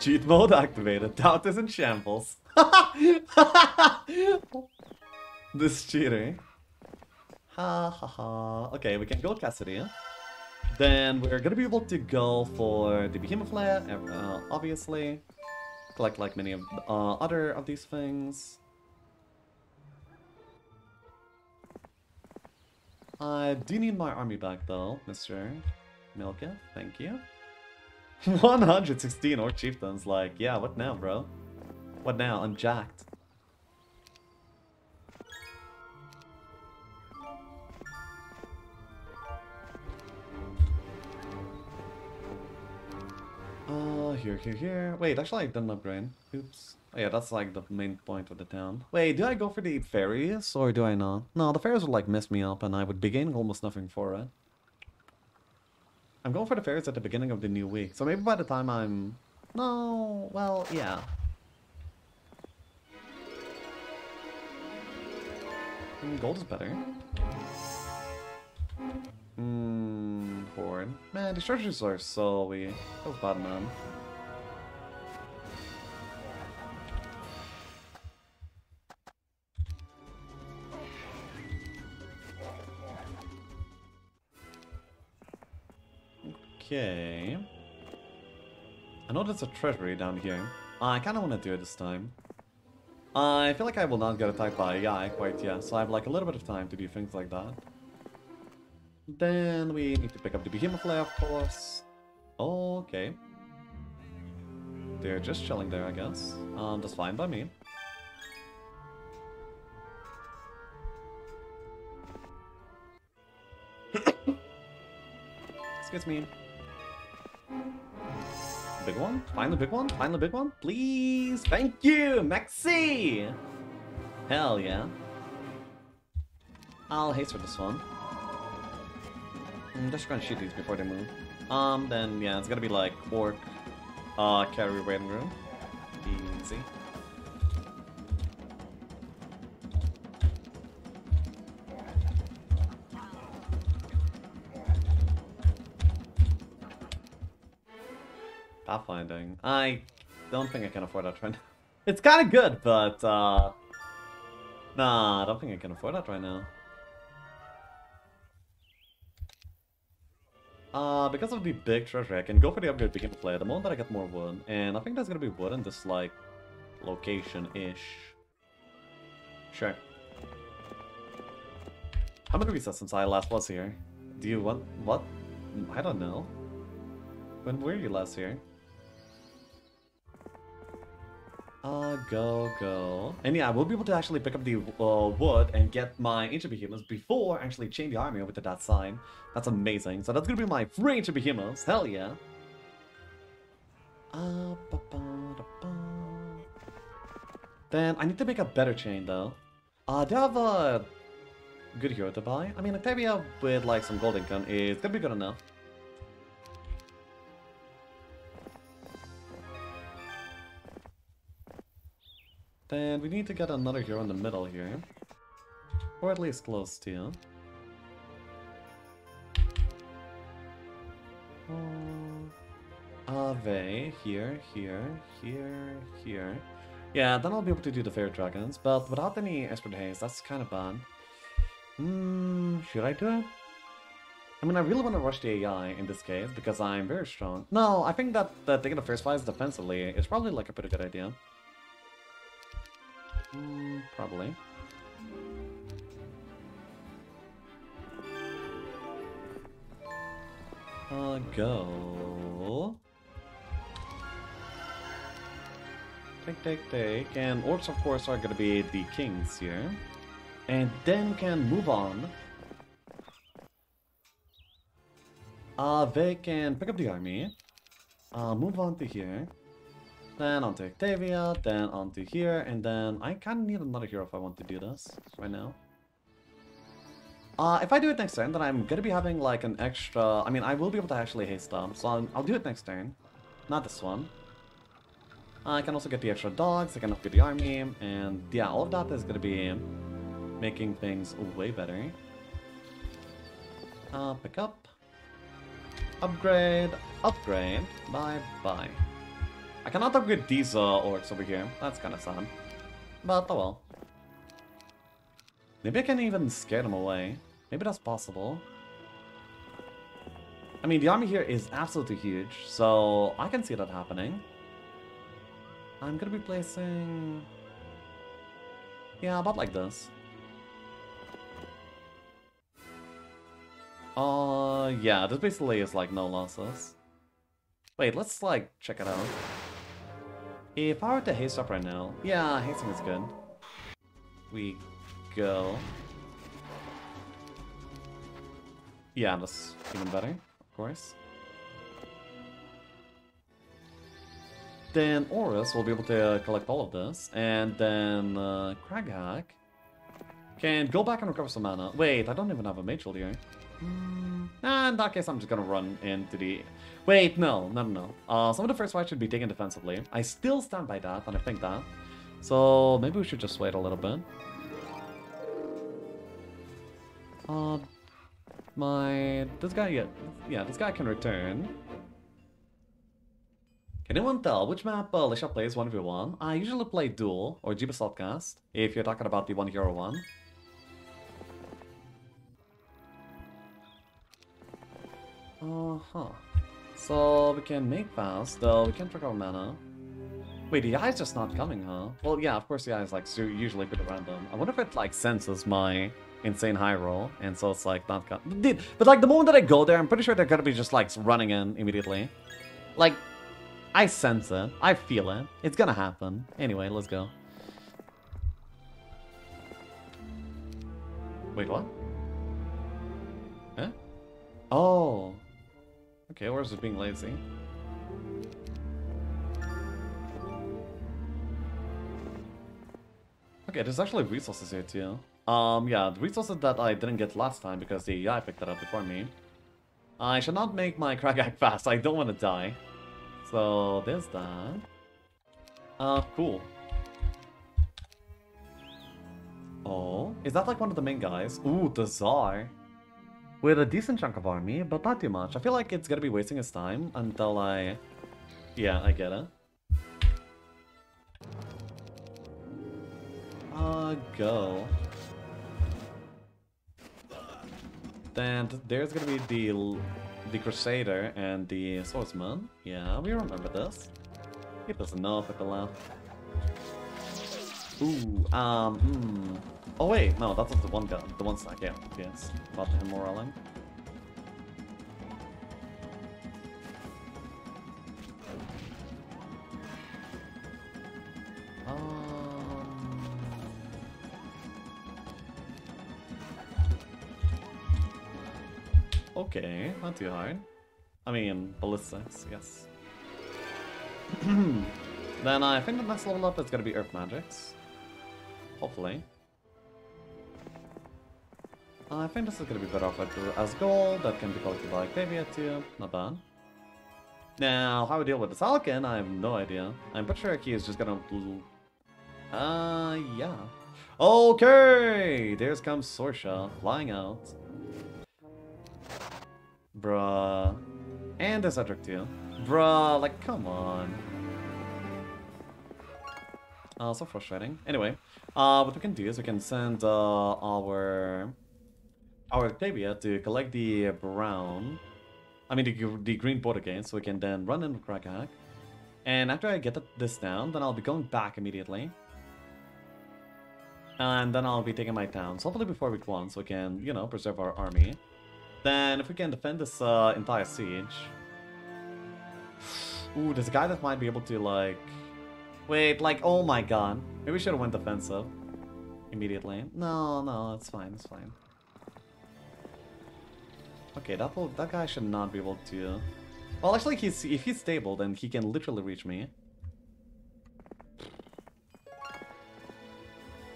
Cheat mode activated. Doubt is in shambles. this cheating. Ha ha ha. Okay, we can go Cassidy. Then we're gonna be able to go for the Behemoth Lair, uh, obviously. Collect like many of uh, other of these things. I do need my army back though, Mr. Milka. Thank you. 116 Orc Chieftains, like, yeah, what now, bro? What now? I'm jacked. Uh, here, here, here. Wait, actually I didn't upgrade. Oops. Oh yeah, that's like the main point of the town. Wait, do I go for the ferries or do I not? No, the ferries would like mess me up and I would be gaining almost nothing for it. I'm going for the ferries at the beginning of the new week, so maybe by the time I'm... No, well, yeah. Mm, gold is better. Mmm, Man, these treasures are so weak. Was bad, man. Okay. I know there's a treasury down here. I kind of want to do it this time. I feel like I will not get attacked by a guy quite yet, so I have like a little bit of time to do things like that. Then we need to pick up the behemoth lair, of course. Okay. They're just chilling there, I guess. Um, that's fine by me. Excuse me. Big one? Find the big one? Find the big one? Please? Thank you, Maxi! Hell yeah. I'll haste for this one. I'm just gonna shoot these before they move. Um, then yeah, it's gonna be like orc, uh, carry room. Easy. Pathfinding. I don't think I can afford that right now. It's kind of good, but uh, nah, I don't think I can afford that right now. Uh, because of the big treasure, I can go for the upgrade begin to play the moment that I get more wood. And I think that's gonna be wood in this, like, location-ish. Sure. How many weeks since I last was here? Do you want... what? I don't know. When were you last here? Uh, go, go. And yeah, we'll be able to actually pick up the uh, wood and get my ancient behemoths before actually chain the army over to that side. That's amazing. So that's gonna be my free ancient behemoths. Hell yeah. Uh, ba -ba -da -ba. Then I need to make a better chain though. Uh, do I have a good hero to buy? I mean, Octavia with like some gold income is gonna be good enough. Then we need to get another hero in the middle here. Or at least close to. Ave, here, here, here, here. Yeah, then I'll be able to do the Faerie Dragons, but without any Expert Haste, that's kind of bad. Hmm, should I do it? I mean, I really want to rush the AI in this case, because I'm very strong. No, I think that, that taking the first fight defensively is probably like a pretty good idea. Mm, probably. Go. Take, take, take. And orcs, of course, are gonna be the kings here. And then can move on. Uh, they can pick up the army. Uh, move on to here. Then onto Octavia, then onto here, and then I kind of need another hero if I want to do this right now. Uh, if I do it next turn, then I'm gonna be having like an extra... I mean, I will be able to actually haste up, so I'll, I'll do it next turn. Not this one. I can also get the extra dogs, I can upgrade the army, and yeah, all of that is gonna be making things way better. Uh, pick up. Upgrade. Upgrade. Bye-bye. I cannot upgrade these uh, orcs over here. That's kind of sad. But oh well. Maybe I can even scare them away. Maybe that's possible. I mean, the army here is absolutely huge, so I can see that happening. I'm gonna be placing... Yeah, about like this. Uh, yeah, this basically is like no losses. Wait, let's like check it out. If I were to haste up right now, yeah, hasting is good. We go. Yeah, that's even better, of course. Then Horus will be able to collect all of this, and then uh, Crag Hack can go back and recover some mana. Wait, I don't even have a mage here. Mm, nah, in that case, I'm just gonna run into the... Wait, no, no, no. Uh, some of the first fight should be taken defensively. I still stand by that, and I think that. So maybe we should just wait a little bit. Uh, my... This guy, yeah, yeah, this guy can return. Can anyone tell which map uh, Lisha plays 1v1? I usually play Duel, or Jebus Outcast, if you're talking about the one hero one. Uh-huh. So we can make fast, though we can't recover mana. Wait, the eye's just not coming, huh? Well, yeah, of course the eye is like usually pretty random. I wonder if it like senses my insane high roll, and so it's like not coming. But like the moment that I go there, I'm pretty sure they're gonna be just like running in immediately. Like, I sense it. I feel it. It's gonna happen. Anyway, let's go. Wait, what? Huh? Oh. Okay, where's it being lazy? Okay, there's actually resources here too. Um, yeah, the resources that I didn't get last time because the AI picked that up before me. I should not make my Crag Hack fast, I don't want to die. So, there's that. Uh, cool. Oh, is that like one of the main guys? Ooh, the Tsar. With a decent chunk of army, but not too much. I feel like it's gonna be wasting his time until I... Yeah, I get it. Uh, go. Then there's gonna be the the Crusader and the Swordsman. Yeah, we remember this. It doesn't know if it left. Ooh, um, hmm. Oh wait, no, that's the one gun, the one stack, yeah, yes, about him morale. Um... Okay, not too hard. I mean, ballistics, yes. then I think the next level up is gonna be Earth Magics. Hopefully. I think this is gonna be better off as gold, that can be collected by Octavia too, not bad. Now, how we deal with the Salkin, I have no idea. I'm pretty sure he is just gonna... Uh, yeah. Okay! There's comes Sorsha, flying out. Bruh. And there's Edric too. Bruh, like, come on. Uh, so frustrating. Anyway, uh, what we can do is we can send uh, our our Octavia to collect the brown, I mean the, the green border again, so we can then run in with Crag Hack. And after I get this down, then I'll be going back immediately. And then I'll be taking my towns, hopefully before week one, so we can, you know, preserve our army. Then if we can defend this uh, entire siege... Ooh, there's a guy that might be able to, like... Wait, like, oh my god. Maybe we should have went defensive. Immediately. No, no, it's fine, it's fine. Okay, that will, that guy should not be able to... Well, actually, he's, if he's stable, then he can literally reach me.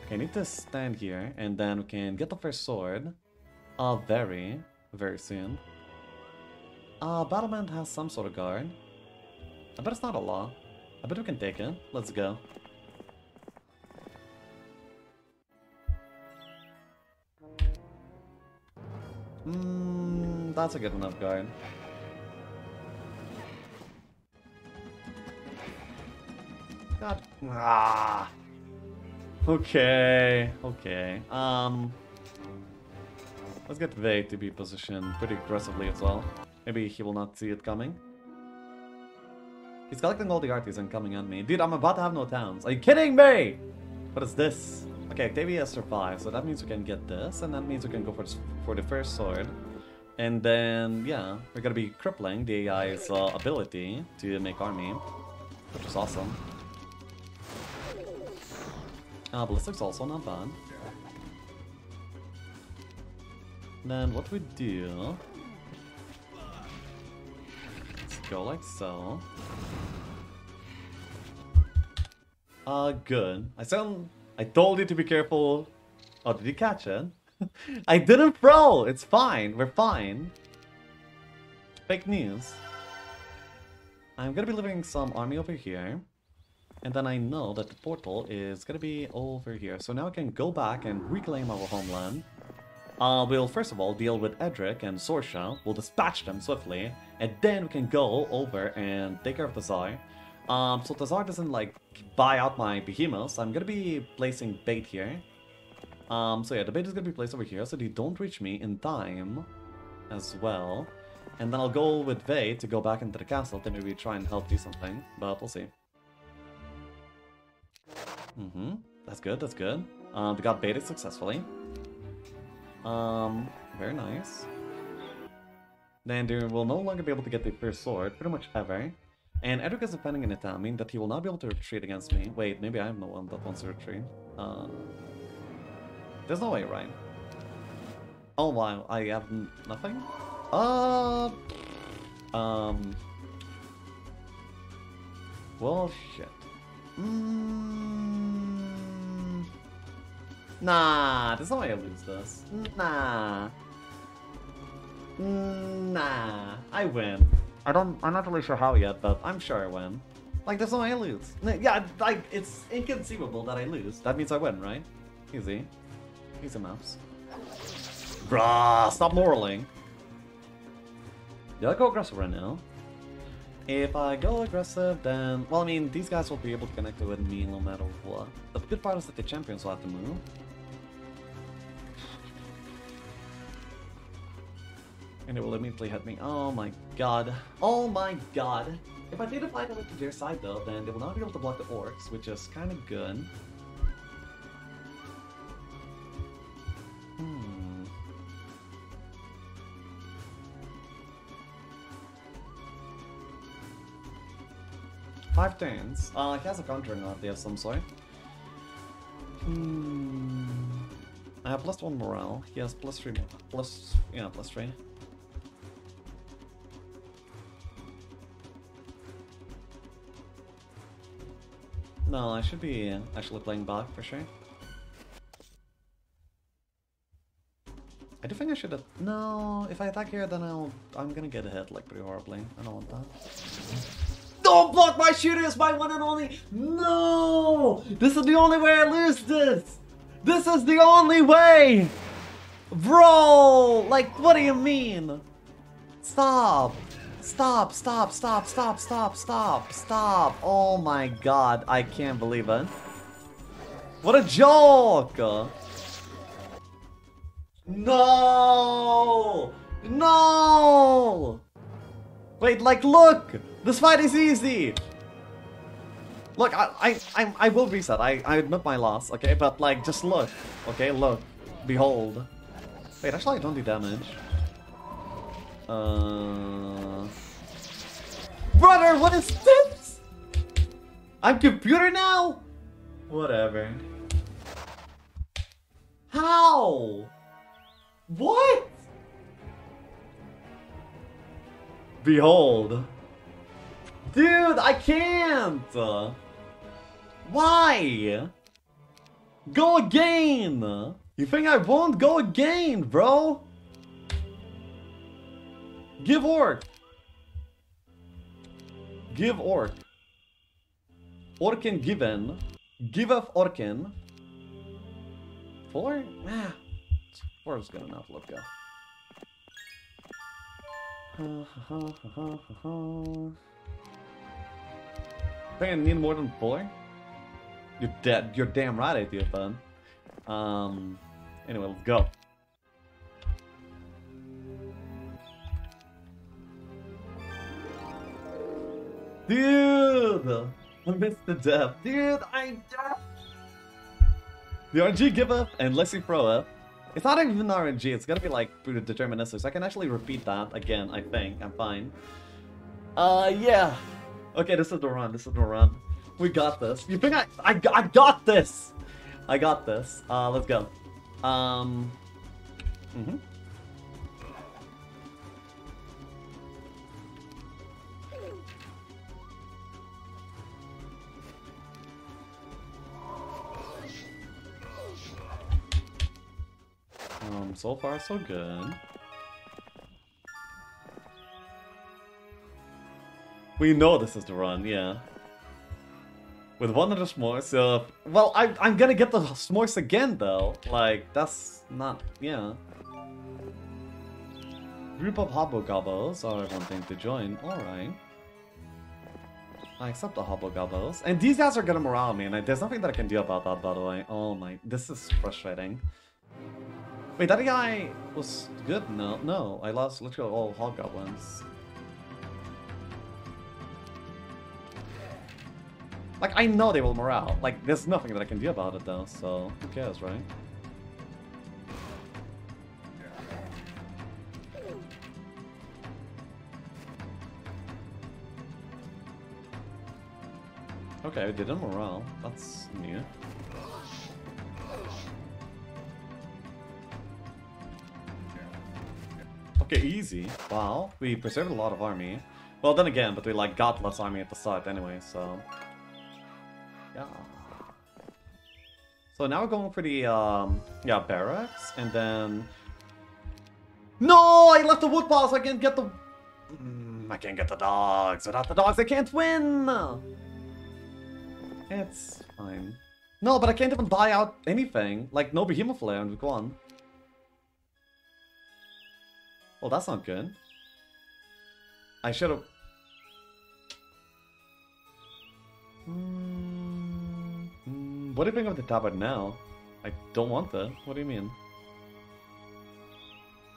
Okay, I need to stand here, and then we can get the first sword. Uh, very, very soon. Uh, Battlement has some sort of guard. I bet it's not a law. I bet we can take it. Let's go. Mmm, that's a good enough guard. God. Ah. Okay. Okay. Um. Let's get Vey to be positioned pretty aggressively as well. Maybe he will not see it coming. He's collecting all the arties and coming at me. Dude, I'm about to have no towns. Are you kidding me? What is this? Okay, Octavia survived, so that means we can get this, and that means we can go for, for the first sword. And then, yeah, we're gonna be crippling the AI's uh, ability to make army, which is awesome. Uh, Ballistic's also not bad. Then what we do... Let's go like so. Uh, good. I sound... I told you to be careful. Oh, did you catch it? I didn't throw! It's fine. We're fine. Fake news. I'm gonna be leaving some army over here. And then I know that the portal is gonna be over here. So now I can go back and reclaim our homeland. Uh, we'll first of all deal with Edric and Sorsha. We'll dispatch them swiftly. And then we can go over and take care of the Tsar. Um, so the Tsar doesn't like buy out my behemoths. I'm gonna be placing bait here. Um, so yeah, the bait is gonna be placed over here so they don't reach me in time as well. And then I'll go with Vey to go back into the castle to maybe try and help do something, but we'll see. Mm-hmm. That's good, that's good. Um, they got baited successfully. Um, very nice. They will no longer be able to get the first sword, pretty much ever. And Edric is defending in a town, meaning that he will not be able to retreat against me. Wait, maybe I'm the one that wants to retreat. Uh, there's no way, right? Oh wow, I have nothing? Uh, um, well, shit. Mm, nah, there's no way I lose this. Nah. Nah, I win. I don't. I'm not really sure how yet, but I'm sure I win. Like, there's no way I lose. Yeah, like it's inconceivable that I lose. That means I win, right? Easy, easy maps. Bruh, stop moraling. Do I go aggressive right now? If I go aggressive, then... Well, I mean, these guys will be able to connect with me no matter what. The good part is that the champions will have to move. And it will immediately hit me. Oh my god. Oh my god. If I did a fight over to their side though, then they will not be able to block the orcs, which is kind of good. Hmm. Five turns. Uh, he has a counter not of some sort. Hmm. I have plus one morale. He has plus three. Plus, yeah, plus three. No, I should be actually playing back for sure. I do think I should have. No, if I attack here, then I'll. I'm gonna get hit like pretty horribly. I don't want that. Don't block my shooters, my one and only. No, this is the only way I lose this. This is the only way, bro. Like, what do you mean? Stop. Stop, stop, stop, stop, stop, stop, stop. Oh my god, I can't believe it. What a joke! No! No! Wait, like, look! This fight is easy! Look, I, I, I, I will reset. I, I admit my loss, okay? But, like, just look. Okay, look. Behold. Wait, actually, I don't do damage. Uh... Brother, what is this? I'm computer now? Whatever. How? What? Behold. Dude, I can't! Why? Go again! You think I won't go again, bro? Give orc. Give orc. Orkin given. Giveth orkin. Four? Ah. Four is good enough. Let's go. Think I need more than four? You're dead. You're damn right I do, bud. Um. Anyway, let's go. Dude! I missed the death. Dude, I just. The RNG give up and Lexi throw up. It's not even RNG, it's gonna be like through deterministic, so I can actually repeat that again, I think. I'm fine. Uh, yeah. Okay, this is the run, this is the run. We got this. You think I- I, I got this! I got this. Uh, let's go. Um... Mm-hmm. Um, so far so good. We know this is the run, yeah. With one of the s'mores, uh, well, I, I'm gonna get the s'mores again, though. Like, that's not, yeah. Group of Hobgoblins are wanting to join, alright. I accept the Hobgoblins. And these guys are gonna morale me, and I, there's nothing that I can do about that, by the way. Oh my, this is frustrating. Wait, that guy was good? No, no, I lost literally all Hobgoblins. Like, I know they will morale. Like, there's nothing that I can do about it, though, so who cares, right? Okay, we did a morale. That's new. Okay, easy. Wow, we preserved a lot of army. Well, then again, but we like got less army at the start anyway, so... Yeah. So now we're going for the, um, yeah, barracks, and then... No! I left the wood pile so I can't get the... Mm, I can't get the dogs. Without the dogs, I can't win! It's fine. No, but I can't even buy out anything. Like, no Behemoth Lair on week. Well, that's not good. I should have... Mm, What do you think of the tabard now? I don't want that. What do you mean?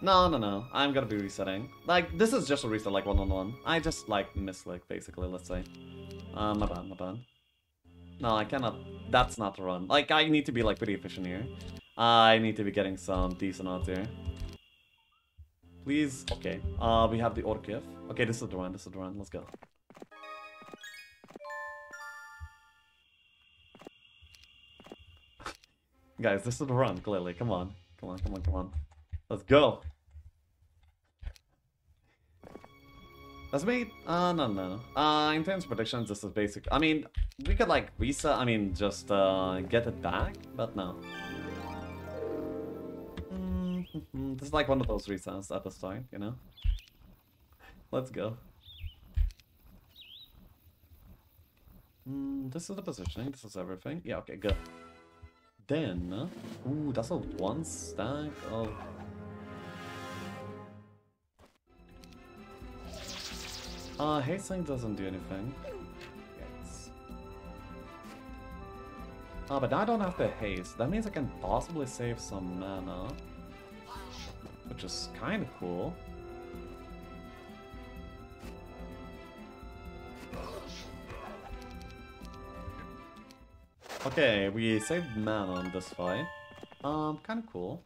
No, no, no. I'm gonna be resetting. Like, this is just a reset, like, one-on-one. I just, like, misclick, basically, let's say. Uh, my bad, my bad. No, I cannot... That's not the run. Like, I need to be, like, pretty efficient here. I need to be getting some decent odds here. Please. Okay. Uh, we have the Orkif. Okay, this is the run. This is the run. Let's go. Guys, this is the run, clearly. Come on. Come on, come on, come on. Let's go. That's me? Uh, no, no. Uh, in terms of predictions, this is basic. I mean, we could, like, reset, I mean, just, uh, get it back, but no. Mm, This is like one of those resets at the start, you know? Let's go. Mm, this is the positioning, this is everything. Yeah, okay, good. Then, uh, ooh, that's a one stack of... Uh, hastening doesn't do anything. Ah, but now I don't have to haste. That means I can possibly save some mana. Which is kind of cool. Okay, we saved mana on this fight. Um, kind of cool.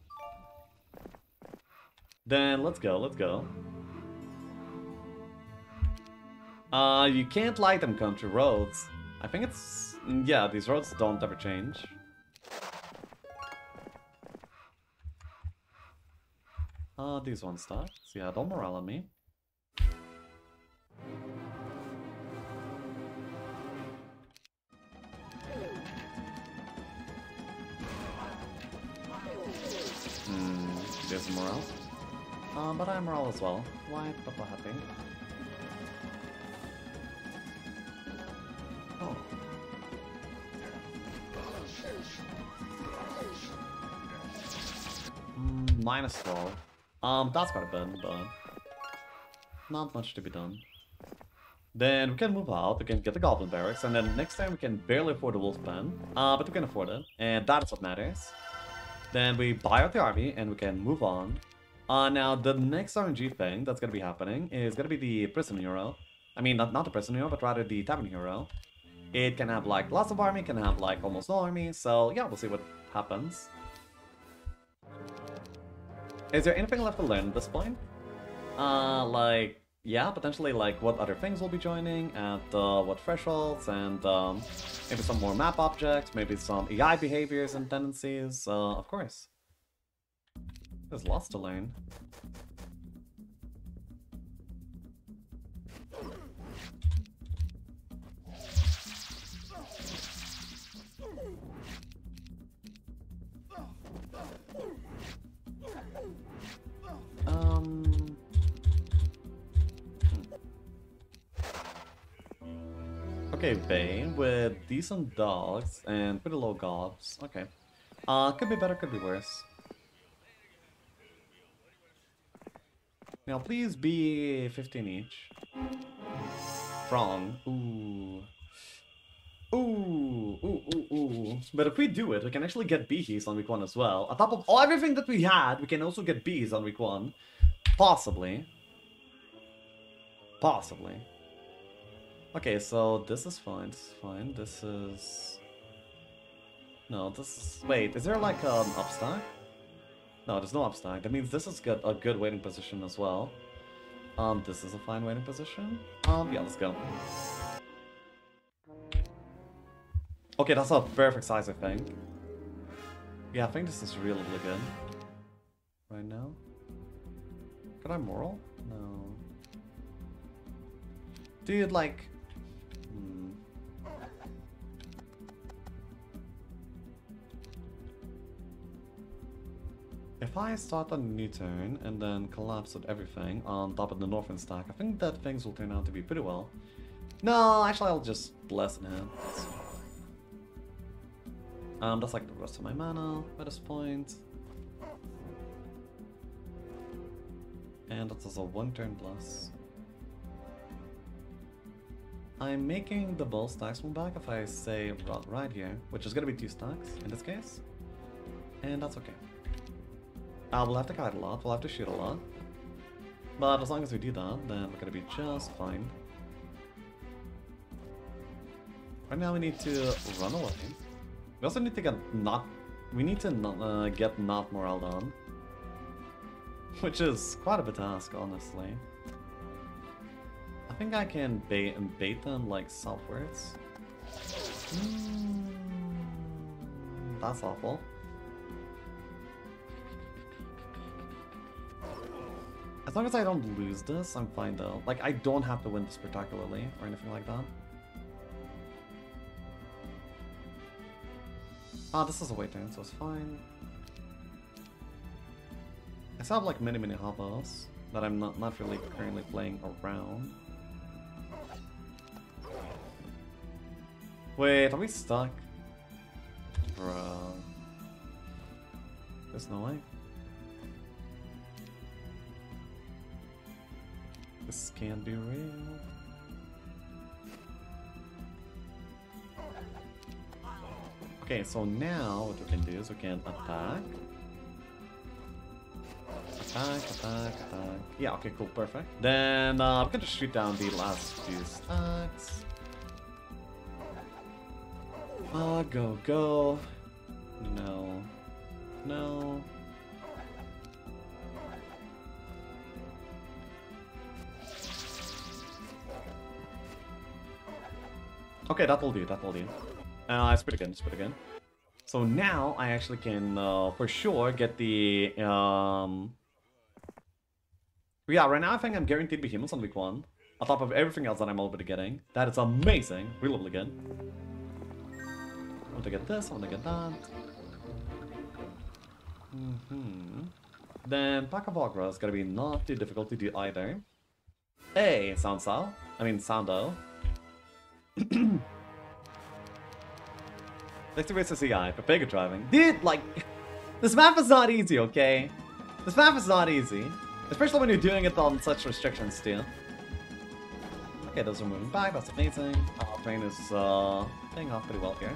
Then let's go, let's go. Uh, you can't light them country roads. I think it's... Yeah, these roads don't ever change. Uh, these ones start. Yeah, don't morale on me. Hmm, there's morale. Um, but I'm morale as well. Why Papa happy? Oh. Mm, minus 12. Um, that's gotta burn, but not much to be done. Then we can move out, we can get the Goblin Barracks, and then next time we can barely afford the Wolf Pen, uh, but we can afford it, and that is what matters. Then we buy out the army, and we can move on. Uh, now, the next RNG thing that's gonna be happening is gonna be the Prison Hero. I mean, not, not the Prison Hero, but rather the Tavern Hero. It can have, like, lots of army, can have, like, almost no army, so yeah, we'll see what happens. Is there anything left to learn at this point? Uh, like, yeah, potentially like what other things will be joining, at uh, what thresholds, and um, maybe some more map objects, maybe some AI behaviors and tendencies, uh, of course. There's lots to learn. Okay, Vayne with decent dogs and pretty low gobs. Okay. Uh, could be better, could be worse. Now, please be 15 each. Frong. Ooh. Ooh, ooh, ooh, ooh. But if we do it, we can actually get bees on week one as well. On top of all everything that we had, we can also get bees on week one. Possibly. Possibly. Okay, so this is fine, this is fine. This is... No, this is... Wait, is there like an upstack? No, there's no upstack. That means this is good, a good waiting position as well. Um, this is a fine waiting position. Um, yeah, let's go. Okay, that's a perfect size, I think. Yeah, I think this is really, really good. Right now. Could I moral? No. Dude, like... If I start a new turn and then collapse with everything on top of the northern stack, I think that things will turn out to be pretty well. No, actually I'll just bless him. Um, that's like the rest of my mana at this point. And that's also one turn plus. I'm making the bull stacks one back if I say right, right here, which is gonna be two stacks in this case. And that's okay. Uh, we'll have to kite a lot, we'll have to shoot a lot. But as long as we do that, then we're gonna be just fine. Right now we need to run away. We also need to get not... We need to not, uh, get not morale down. Which is quite a bit task, honestly. I think I can bait and bait them like southwards. Mm, that's awful. As long as I don't lose this, I'm fine though. Like, I don't have to win this spectacularly or anything like that. Ah, this is a wait turn, so it's fine. I still have like many, many hovers that I'm not, not really currently playing around. Wait, are we stuck? Bruh. There's no way. This can't be real. Okay, so now what we can do is we can attack. Attack, attack, attack. Yeah, okay, cool, perfect. Then uh, I'm gonna shoot down the last few stacks. Uh, go, go. No. No. Okay, that will do, that will do. Uh, pretty good, it's pretty good. So now I actually can, uh, for sure, get the, um... Yeah, right now I think I'm guaranteed Behemoths on week 1. On top of everything else that I'm already getting. That is amazing. Really, really good. I want to get this, I want to get that. Mm hmm Then Pack of Agra is gonna be not too difficult to do either. Hey, Soundsal. I mean, Soundo. Next race CI, for Pega driving. Dude, like, this map is not easy, okay? This map is not easy. Especially when you're doing it on such restrictions, too. Okay, those are moving back, that's amazing. Our train is, uh, paying off pretty well here.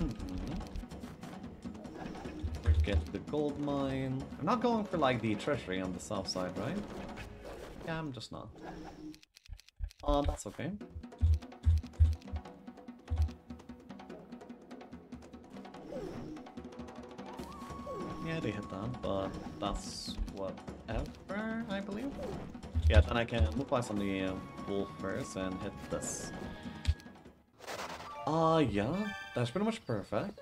Mm -hmm. Get the gold mine. I'm not going for, like, the treasury on the south side, right? Yeah, I'm just not. Uh, that's okay. Yeah, they hit that, but that's whatever, I believe. Yeah, then I can move by on the uh, wolf first and hit this. Uh, yeah, that's pretty much perfect.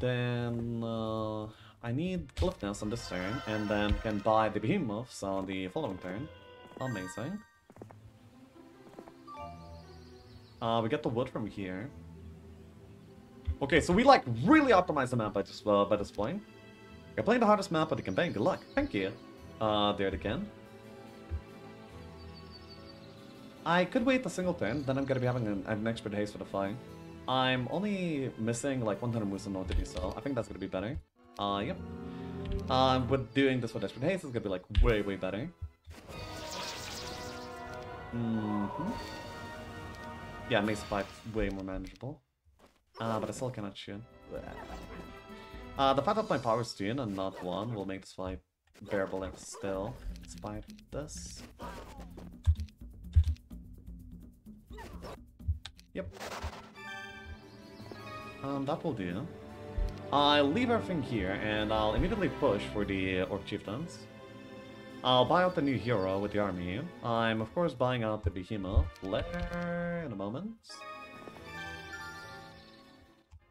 Then, uh, I need Cliff Nest on this turn, and then can buy the Behemoths on the following turn. Amazing. Uh, we get the wood from here. Okay, so we like really optimize the map by just uh, by this point. You're playing the hardest map of the campaign. Good luck. Thank you. Uh, there it again. I could wait a single turn, then I'm gonna be having an, an expert haste for the fight. I'm only missing like 100 moves in order to do so. I think that's gonna be better. Uh, yep. Um, with doing this with expert haste it's gonna be like way, way better. Mm hmm Yeah, it makes the fight way more manageable. Uh, but I still cannot shoot. Uh, the fact that my power is 2 and not 1 will make this fight bearable still, despite this. Yep. Um, that will do. I'll leave everything here, and I'll immediately push for the Orc Chieftains. I'll buy out the new hero with the army. I'm, of course, buying out the Behemoth later in a moment.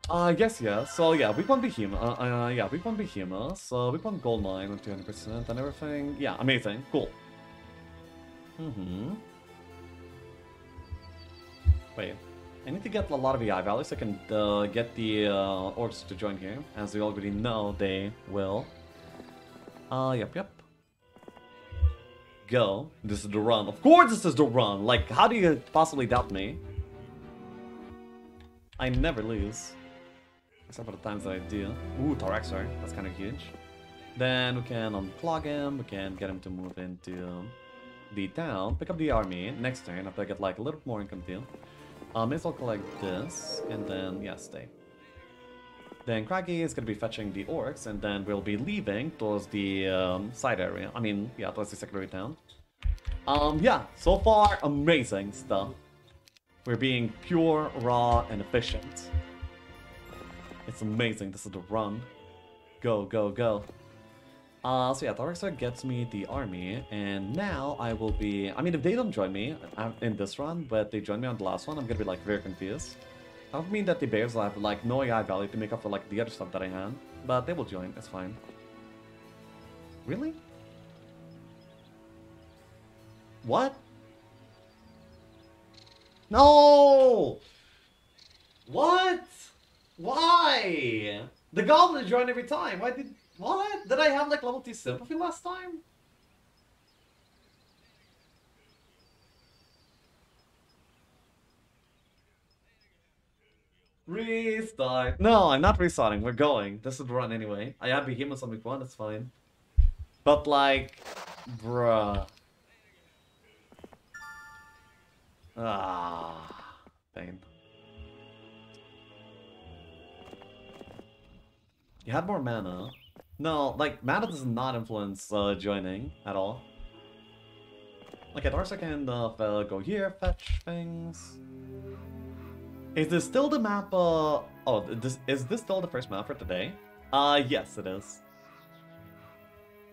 Uh, yes, yes. So, yeah, we want Behemoth. Uh, uh, yeah, week 1 Behemoth. So, week 1 Gold Mine with 200% and everything. Yeah, amazing. Cool. Mm-hmm. Wait. I need to get a lot of AI values so I can uh, get the uh, orcs to join here. As we already know, they will. Uh, yep, yep. Go. This is the run. Of course this is the run! Like, how do you possibly doubt me? I never lose. Except for the times that I do. Ooh, Tyraxor. That's kind of huge. Then we can unclog him. We can get him to move into the town. Pick up the army. Next turn, after I get like a little more income deal. Uh, may as well collect this, and then, yeah, stay. Then Craggy is going to be fetching the orcs, and then we'll be leaving towards the um, side area. I mean, yeah, towards the secondary town. Um, yeah, so far, amazing stuff. We're being pure, raw, and efficient. It's amazing. This is the run. Go, go, go. Uh, so yeah, Tyraxor gets me the army, and now I will be... I mean, if they don't join me uh, in this run, but they join me on the last one, I'm gonna be, like, very confused. I don't mean that the bears will have, like, no AI value to make up for, like, the other stuff that I had, but they will join, it's fine. Really? What? No! What? Why? The goblins join every time. Why did... What? Did I have like level 2 sympathy last time? Restart. No, I'm not restarting. We're going. This is the run anyway. I have Behemoth on week 1, that's fine. But like... Bruh. Ah. Pain. You had more mana. No, like, mana does not influence uh, joining at all. Okay, Darcy can uh, go here, fetch things. Is this still the map, uh... Oh, this, is this still the first map for today? Uh, yes, it is.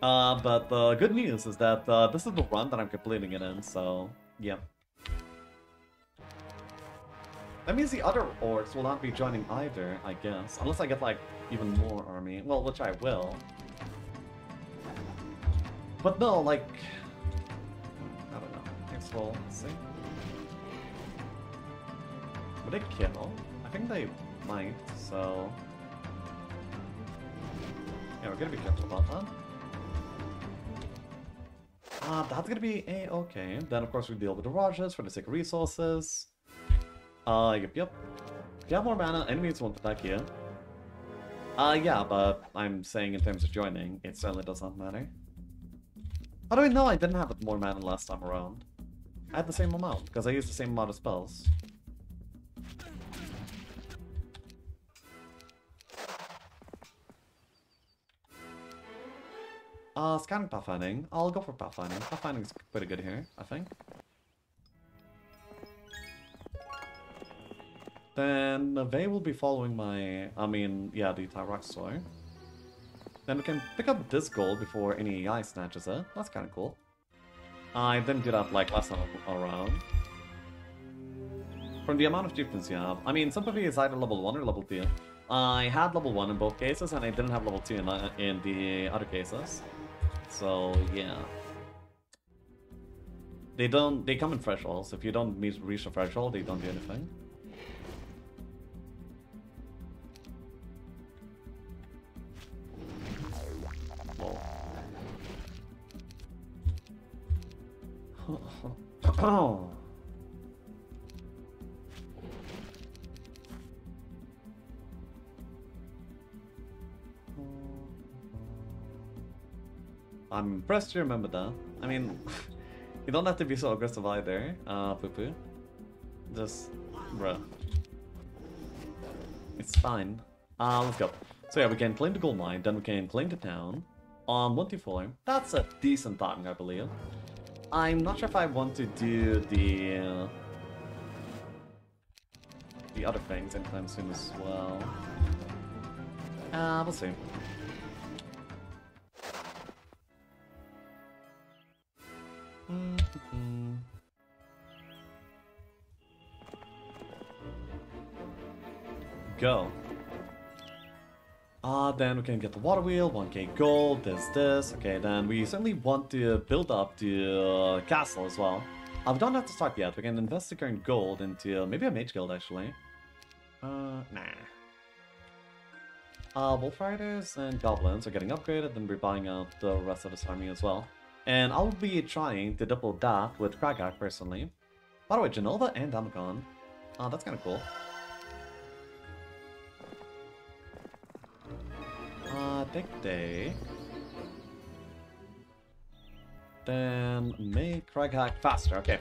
Uh, but the good news is that uh, this is the run that I'm completing it in, so... Yeah. That means the other orcs will not be joining either, I guess. Unless I get, like, even more army. Well, which I will. But no, like... I don't know. Guess we'll see. Would they kill? I think they might, so... Yeah, we're gonna be careful about that. Uh, that's gonna be a-okay. Then, of course, we deal with the Rajas for the sake of resources. Uh, yep, yep. If you have more mana, enemies won't attack you. Uh, yeah, but I'm saying in terms of joining, it certainly does not matter. How do I know I didn't have more mana last time around? I had the same amount, because I used the same amount of spells. Uh, scanning pathfinding. I'll go for pathfinding. Pathfinding's pretty good here, I think. Then they will be following my, I mean, yeah, the Tyraxor. Then we can pick up this gold before any AI snatches it. That's kind of cool. I didn't do that like last time around. From the amount of chieftains you have, I mean, Sympathy is either level 1 or level 2. I had level 1 in both cases, and I didn't have level 2 in, uh, in the other cases. So, yeah. They don't, they come in thresholds. If you don't meet, reach the threshold, they don't do anything. Oh. I'm impressed you remember that. I mean, you don't have to be so aggressive either, uh, poo poo. Just, bruh. It's fine. Uh, let's go. So yeah, we can claim the gold mine, then we can claim the town. On 124, that's a decent timing, I believe. I'm not sure if I want to do the... Uh, the other things anytime soon as well. Uh, we'll see. Go. Ah, uh, then we can get the water wheel, 1k gold, this, this. Okay, then we certainly want to build up the uh, castle as well. Uh, we don't have to start yet. We can invest the current gold into uh, maybe a mage guild, actually. Uh, nah. Uh, wolf riders and goblins are getting upgraded, then we're buying out the rest of this army as well. And I'll be trying to double that with Crag Hack personally. By the way, Jenova and Damacon. Uh, that's kind of cool. Uh, take day. Then make Crag Hack faster, okay.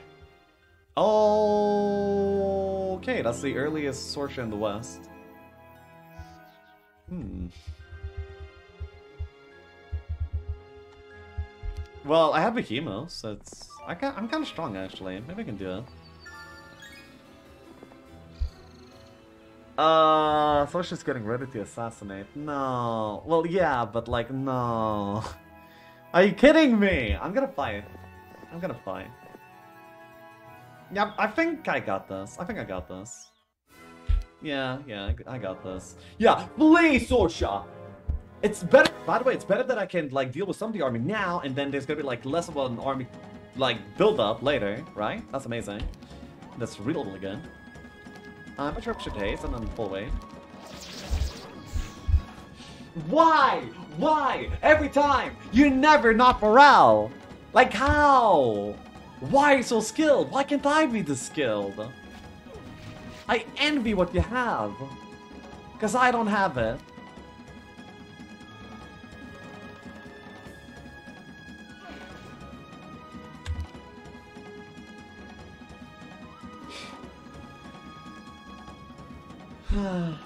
Oh, okay, that's the earliest sorcerer in the west. Hmm. Well, I have Behemoth, so it's... I I'm kind of strong, actually. Maybe I can do it. Uh, Sorcerer's getting ready to assassinate. No. Well, yeah, but like, no. Are you kidding me? I'm gonna fight. I'm gonna fight. Yeah, I think I got this. I think I got this. Yeah, yeah, I got this. Yeah, please, Sorsha! It's better, by the way, it's better that I can, like, deal with some of the army now, and then there's gonna be, like, less of an army, like, build up later, right? That's amazing. That's really, good. I'm a Sharpshooter Haze and then full weight. Why? Why? Every time! You're never not morale! Like how? Why are you so skilled? Why can't I be this skilled? I envy what you have. Because I don't have it. oh,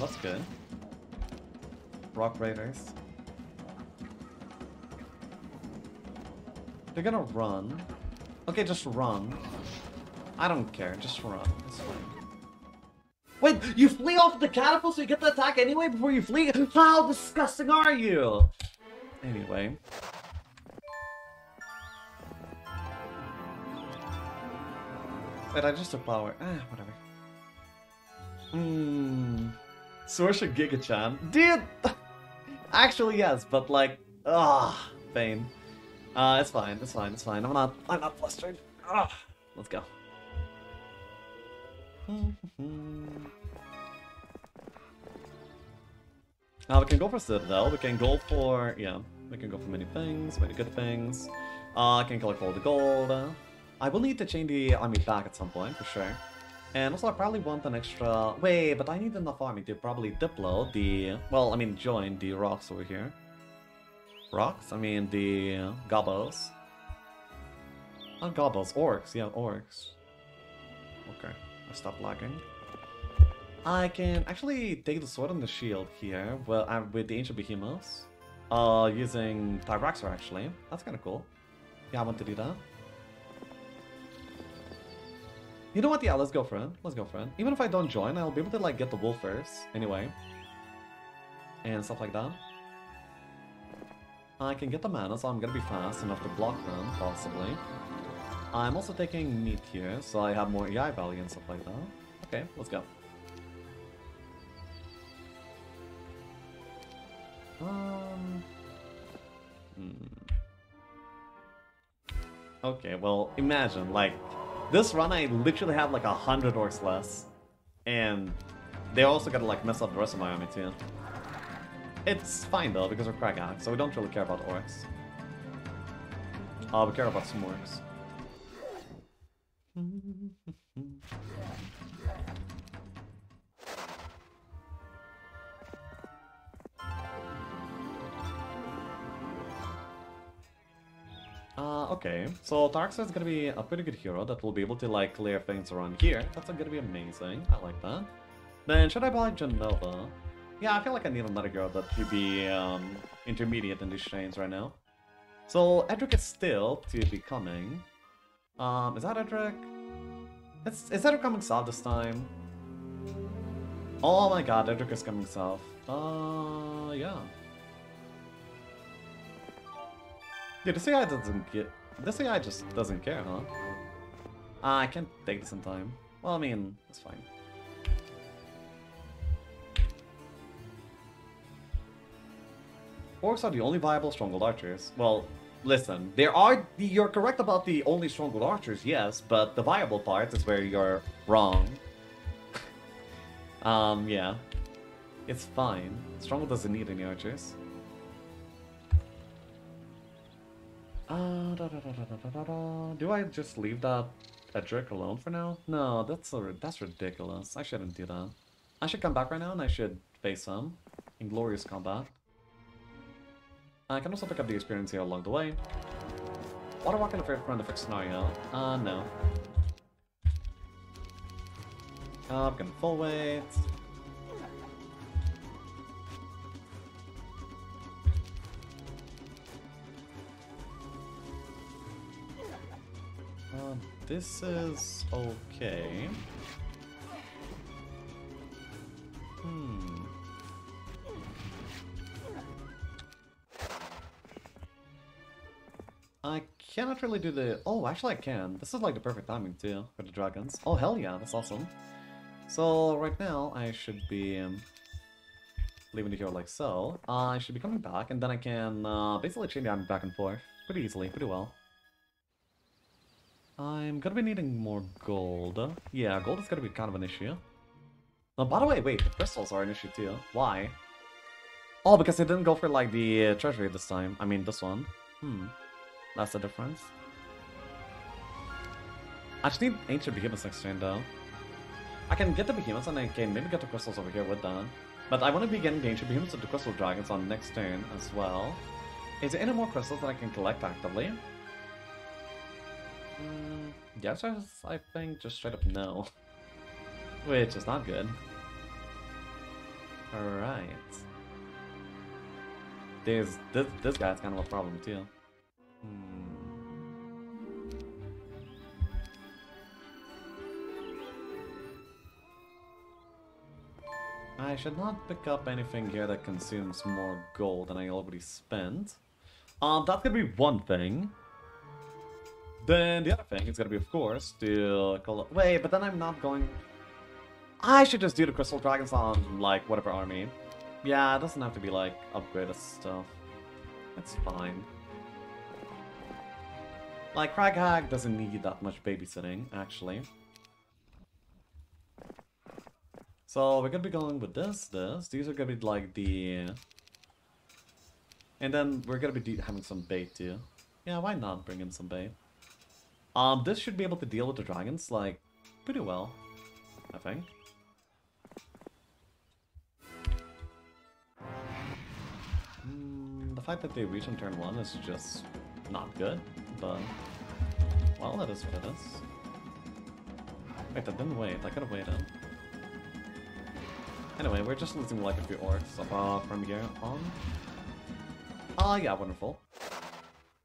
that's good. Rock Raiders. They're gonna run. Okay, just run. I don't care, just run. It's fine. Wait, you flee off the catapult so you get the attack anyway before you flee? How disgusting are you? Anyway. Wait, I just took power. Ah, whatever. Hmm. Sorsha Gigachan. Dude! Actually, yes, but like, ah, pain. Uh, it's fine, it's fine, it's fine. I'm not, I'm not flustered. Ah, let's go. Now we can go for Citadel, we can go for, yeah, we can go for many things, many good things. Uh, I can collect all the gold. I will need to chain the army back at some point, for sure. And also I probably want an extra... Wait, but I need enough army to probably diplo the... Well, I mean join the rocks over here. Rocks? I mean the gobbles. Not uh, gobbles, orcs. Yeah, orcs. Okay, I stopped lagging. I can actually take the sword and the shield here well, uh, with the ancient behemoths. Uh, using Tyraxor actually. That's kind of cool. Yeah, I want to do that. You know what? Yeah, let's go for it. Let's go for it. Even if I don't join, I'll be able to like get the wolf first anyway. And stuff like that. I can get the mana, so I'm gonna be fast enough to block them, possibly. I'm also taking meat here, so I have more AI value and stuff like that. Okay, let's go. Um... Hmm. Okay, well, imagine, like, this run I literally have like a hundred orcs less. And they also gotta like mess up the rest of my army too. It's fine though, because we're Crag Hack, so we don't really care about orcs. Uh, we care about some orcs. Uh, okay, so Tyraxor is gonna be a pretty good hero that will be able to like clear things around here. That's gonna be amazing. I like that. Then should I buy Jenova? Yeah, I feel like I need another girl that could be um, intermediate in these chains right now. So Edric is still to be coming. Um, is that Edric? It's, is Edric coming south this time? Oh my god, Edric is coming south. Uh, yeah. Yeah, this AI doesn't get... This AI just doesn't care, huh? Ah, I can't take this in time. Well, I mean, it's fine. Orcs are the only viable Stronghold Archers. Well, listen, there are... You're correct about the only Stronghold Archers, yes, but the viable part is where you're wrong. um, yeah. It's fine. Stronghold doesn't need any archers. Uh, da, da, da, Do I just leave that Edric alone for now? No, that's a, that's ridiculous. I shouldn't do that. I should come back right now and I should face him in glorious combat. I can also pick up the experience here along the way. Water walk in the run the fixed scenario? Uh, no. I'm gonna full weight. Uh, this is okay. Hmm. Cannot really do the... Oh, actually I can. This is like the perfect timing too, for the dragons. Oh, hell yeah, that's awesome. So, right now, I should be um, leaving the hero like so. Uh, I should be coming back, and then I can uh, basically change the back and forth. Pretty easily, pretty well. I'm gonna be needing more gold. Yeah, gold is gonna be kind of an issue. Oh, by the way, wait, the crystals are an issue too. Why? Oh, because I didn't go for like the uh, treasury this time. I mean, this one. Hmm. That's the difference. I just need ancient behemoths next turn though. I can get the behemoths and I can maybe get the crystals over here with them. But I want to be getting the ancient behemoths and the crystal dragons on next turn as well. Is there any more crystals that I can collect actively? Mm, yes, I think just straight up no. Which is not good. Alright. There's this this guy's kind of a problem too. Hmm. I should not pick up anything here that consumes more gold than I already spent. Um, that's gonna be one thing. Then the other thing is gonna be, of course, to call Wait, but then I'm not going... I should just do the Crystal Dragons on, like, whatever army. Yeah, it doesn't have to be, like, upgraded stuff. It's fine. Like, Crag Hack doesn't need that much babysitting, actually. So we're gonna be going with this, this. These are gonna be like the... And then we're gonna be having some bait too. Yeah, why not bring in some bait? Um, this should be able to deal with the dragons, like, pretty well, I think. Mm, the fact that they reach on turn one is just not good, but... Well, that is what it is. Wait, that didn't wait. I could've waited. Anyway, we're just losing like a few orcs uh, from here on. Ah, uh, yeah, wonderful.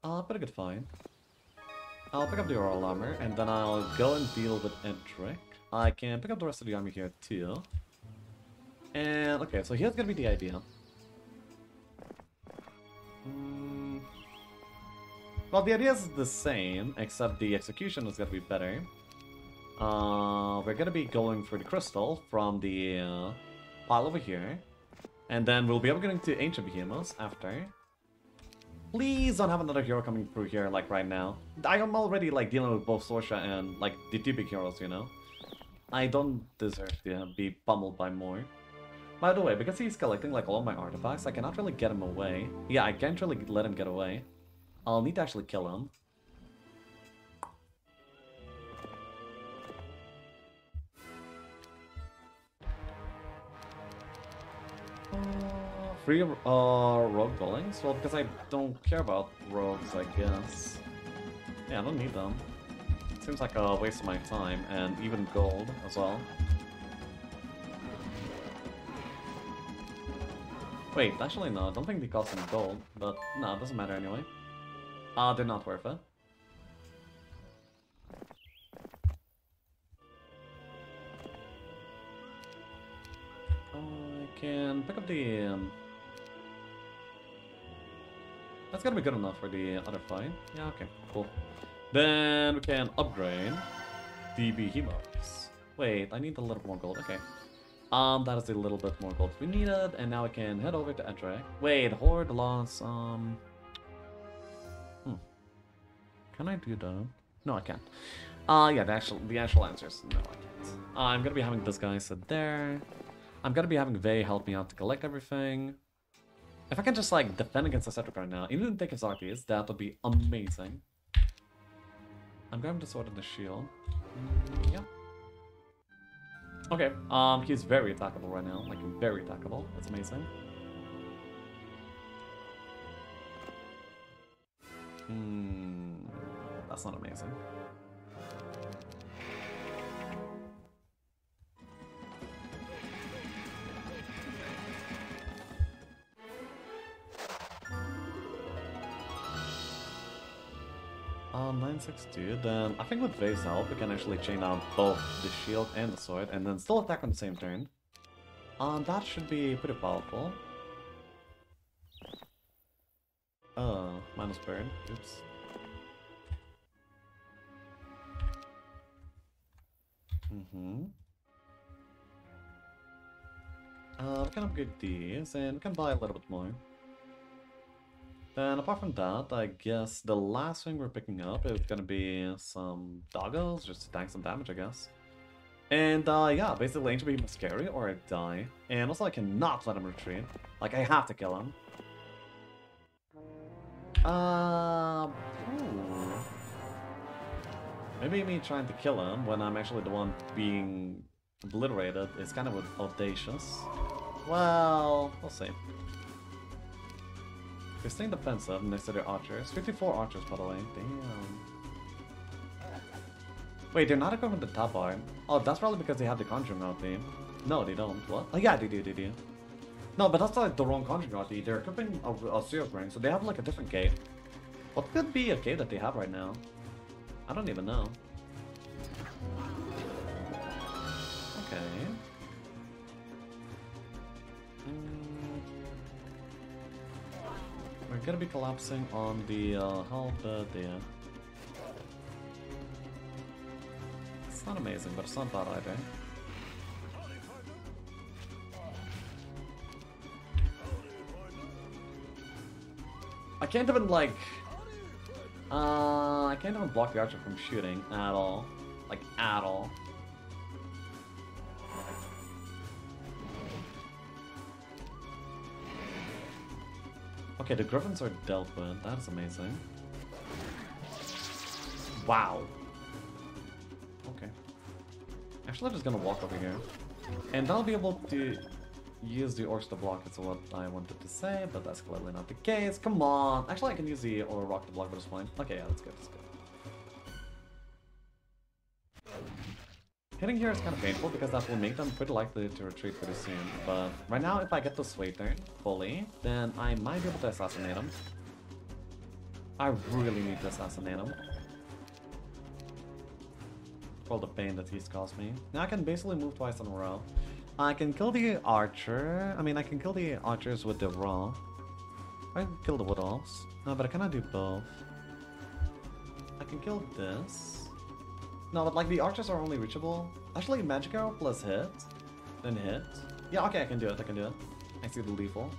Uh, but a good fight. I'll pick up the oral armor, and then I'll go and deal with Edric. I can pick up the rest of the army here, too. And, okay, so here's gonna be the idea. Mm. Well, the idea is the same, except the execution is gonna be better. Uh, we're gonna be going for the crystal from the uh, pile over here. And then we'll be upgrading to Ancient Behemoths after. Please don't have another hero coming through here, like, right now. I am already, like, dealing with both Sorsha and, like, the two big heroes, you know? I don't deserve to be pummeled by more. By the way, because he's collecting, like, all my artifacts, I cannot really get him away. Yeah, I can't really let him get away. I'll need to actually kill him. Free uh, rogue dwellings? Well, because I don't care about rogues, I guess. Yeah, I don't need them. Seems like a waste of my time, and even gold as well. Wait, actually no, I don't think they cost any gold, but no, it doesn't matter anyway. Ah, uh, they're not worth it. I can pick up the... Um... That's gonna be good enough for the other fight. Yeah, okay, cool. Then we can upgrade the behemoths. Wait, I need a little more gold. Okay. Um, that is a little bit more gold we needed, and now we can head over to Edric. Wait, Horde loss, um... Can I do that? No, I can't. Uh, yeah, the actual, the actual answer is No, I can't. Uh, I'm gonna be having this guy sit there. I'm gonna be having Vey help me out to collect everything. If I can just, like, defend against the Cedric right now, even take his armies, that would be amazing. I'm grabbing the sword and the shield. Mm, yeah. Okay, um, he's very attackable right now. Like, very attackable. That's amazing. Hmm, that's not amazing. Uh, 962, then I think with Vey's help we can actually chain out both the shield and the sword and then still attack on the same turn. Um, that should be pretty powerful. Uh, minus burn, oops. Mm-hmm. Uh, we can upgrade these and we can buy a little bit more. And apart from that, I guess the last thing we're picking up is gonna be some doggos, just to tank some damage, I guess. And uh, yeah, basically Ancient Behemoth scary or I die. And also I cannot let him retreat. Like, I have to kill him. Uh, Maybe me trying to kill him when I'm actually the one being obliterated is kind of audacious. Well, we'll see. They're staying defensive next to their archers. 54 archers, by the way. Damn. Wait, they're not equipping the top bar. Oh, that's probably because they have the Conjuring RT. No, they don't. What? Oh, yeah, they do, they do. No, but that's like the wrong Conjuring RT. They're equipping a, a Serious Ring, so they have like a different gate. What could be a gate that they have right now? I don't even know. Okay. Mm. We're gonna be collapsing on the uh, health, uh, there. It's not amazing, but it's not bad either. I can't even, like, uh I can't even block the archer from shooting at all. Like at all. Okay, the griffins are dealt with. That is amazing. Wow. Okay. Actually, I'm just gonna walk over here. And I'll be able to use the orcs to block is what I wanted to say, but that's clearly not the case. Come on! Actually, I can use the or rock to block, but it's fine. Okay, yeah, that's good, that's good. Hitting here is kind of painful because that will make them pretty likely to retreat pretty soon. But right now, if I get this waiter fully, then I might be able to assassinate him. I really need to assassinate him. For all the pain that he's caused me. Now I can basically move twice in a row. I can kill the archer. I mean, I can kill the archers with the raw. I can kill the wood elves. No, but I cannot do both. I can kill this. No, but like the archers are only reachable. Actually, magic arrow plus hit, then hit. Yeah, okay, I can do it. I can do it. I see the lethal.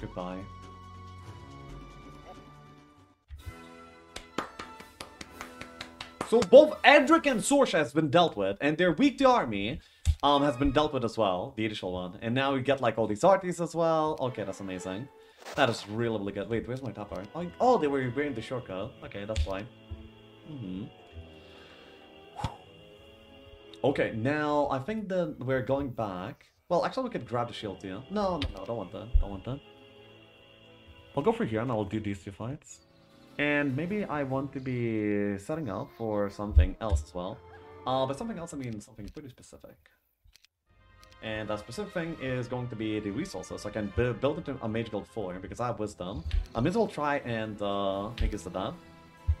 Goodbye. So both Edric and Sorsha has been dealt with, and their weak army um, has been dealt with as well, the initial one. And now we get like all these arties as well. Okay, that's amazing. That is really, really good. Wait, where's my top art? Oh, oh, they were wearing the shortcut. Okay, that's fine. Mm -hmm. Okay, now I think that we're going back. Well, actually, we could grab the shield too. No, no, no, don't want that. Don't want that. I'll go for here and I'll do these two fights. And maybe I want to be setting up for something else as well. Uh, but something else, I mean something pretty specific. And that specific thing is going to be the resources. So I can build into a Mage Guild 4 because I have Wisdom. I may as well try and uh, make use of that.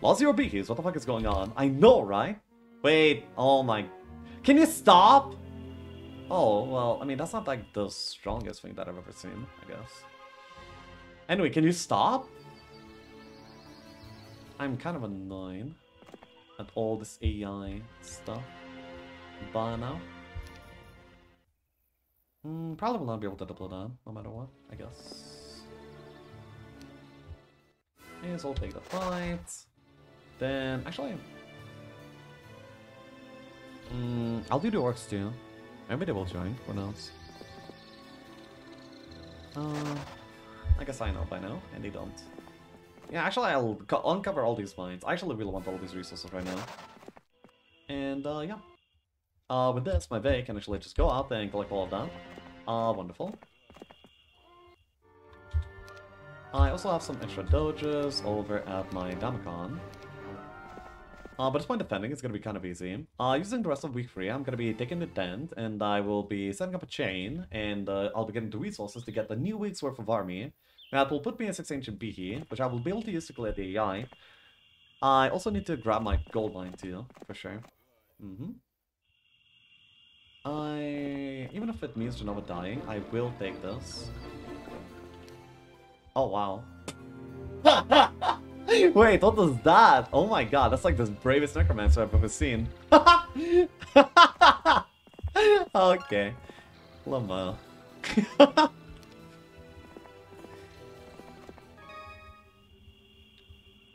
Lost your beehives, what the fuck is going on? I know, right? Wait, oh my... Can you stop? Oh, well, I mean, that's not like the strongest thing that I've ever seen, I guess. Anyway, can you stop? I'm kind of annoyed at all this AI stuff by now. Mm, probably will not be able to deploy that, no matter what, I guess. May as well take the fight. Then, actually... Mm, I'll do the orcs too. Maybe they will join, who knows. Uh, I guess I know by now, and they don't. Yeah, actually I'll uncover all these mines. I actually really want all these resources right now. And, uh, yeah. Uh, with this, my Vey can actually just go out there and collect all of that. Uh, wonderful. I also have some extra doges over at my Damacon. Uh, but it's point defending, it's gonna be kind of easy. Uh, using the rest of week 3, I'm gonna be taking the dent, and I will be setting up a chain, and uh, I'll be getting the resources to get the new week's worth of army. That will put me in 6 Ancient here, which I will be able to use to clear the AI. I also need to grab my gold mine too, for sure. Mm-hmm. I... Even if it means Jenova dying, I will take this. Oh, wow. Wait, what was that? Oh my god, that's like the bravest necromancer I've ever seen. okay. Lama.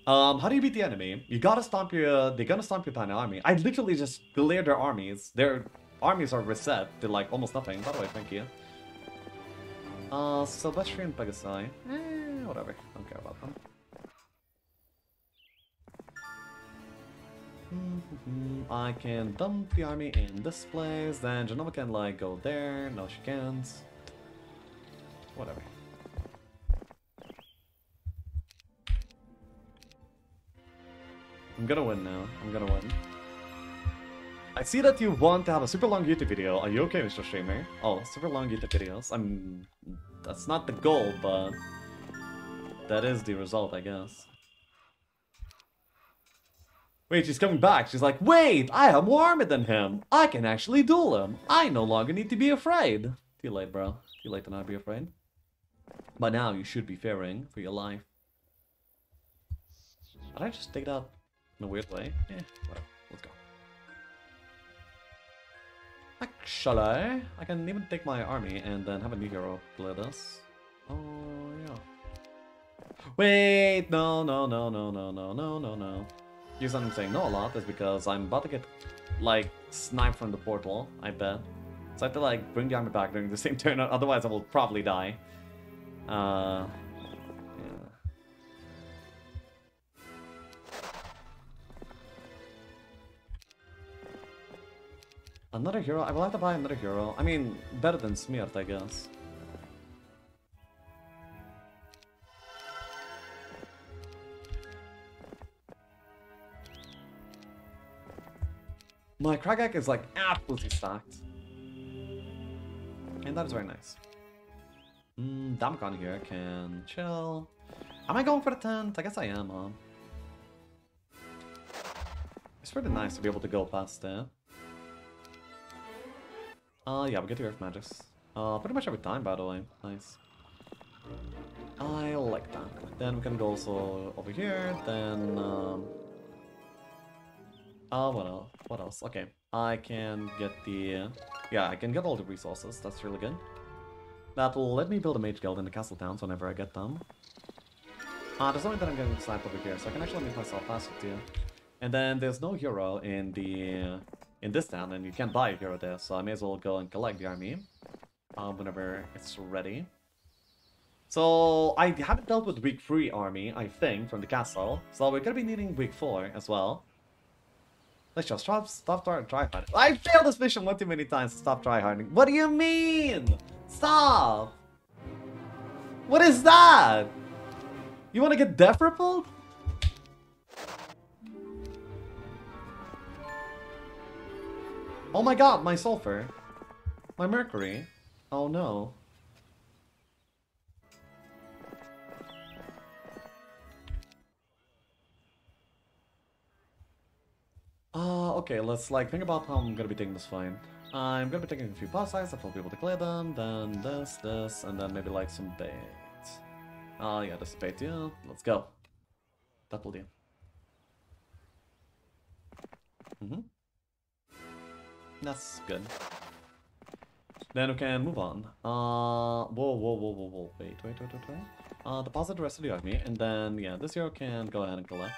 Um, how do you beat the enemy? You gotta stomp your, they're gonna stomp your tiny army. I literally just cleared their armies. Their armies are reset to like almost nothing. By the way, thank you. Uh, Sylvestrian Pegasi. Eh, whatever. Don't care about them. I can dump the army in this place, then Jenova can like go there. No, she can't. Whatever. I'm gonna win now. I'm gonna win. I see that you want to have a super long YouTube video. Are you okay, Mr. Streamer? Oh, super long YouTube videos. I'm... That's not the goal, but... That is the result, I guess. Wait, she's coming back. She's like, wait, I more armor than him. I can actually duel him. I no longer need to be afraid. Too late, bro. Too late to not be afraid. By now, you should be fearing for your life. Did I just take that in a weird way? Yeah, whatever. Let's go. Actually, I can even take my army and then have a new hero play this. Oh, yeah. Wait, no, no, no, no, no, no, no, no, no. The reason I'm saying no a lot is because I'm about to get, like, sniped from the portal, I bet. So I have to, like, bring the army back during the same turn, otherwise I will probably die. Uh, Another hero? I will have to buy another hero. I mean, better than Smeared, I guess. My Crag Hack is like absolutely stacked. And that is very nice. Mm, Damacon here can chill. Am I going for the tent? I guess I am, huh? It's pretty nice to be able to go past there. Uh, yeah, we get the Earth Magics. Uh, pretty much every time, by the way. Nice. I like that. Then we can go also over here, then, um... Uh, what else? What else? Okay, I can get the... Yeah, I can get all the resources, that's really good. That will let me build a mage guild in the castle towns whenever I get them. Ah, uh, there's only that I'm getting sniped over here, so I can actually make myself faster too. And then there's no hero in the in this town, and you can't buy a hero there, so I may as well go and collect the army uh, whenever it's ready. So I haven't dealt with week 3 army, I think, from the castle, so we're gonna be needing week 4 as well. Let's just stop, stop try, try harding. I failed this mission one too many times to stop try harding. What do you mean? Stop! What is that? You want to get death rippled? Oh my god, my sulfur. My mercury. Oh no. Uh, okay, let's like think about how I'm gonna be taking this fine. I'm gonna be taking a few boss sites, I'll be able to clear them, then this, this, and then maybe like some bait. Oh uh, yeah, this is bait, yeah, let's go. That will do. Mm-hmm. That's good. Then we can move on. Uh, whoa, whoa, whoa, whoa, whoa, wait, wait, wait, wait, wait. Uh, deposit the rest of the army, and then, yeah, this hero can go ahead and collect.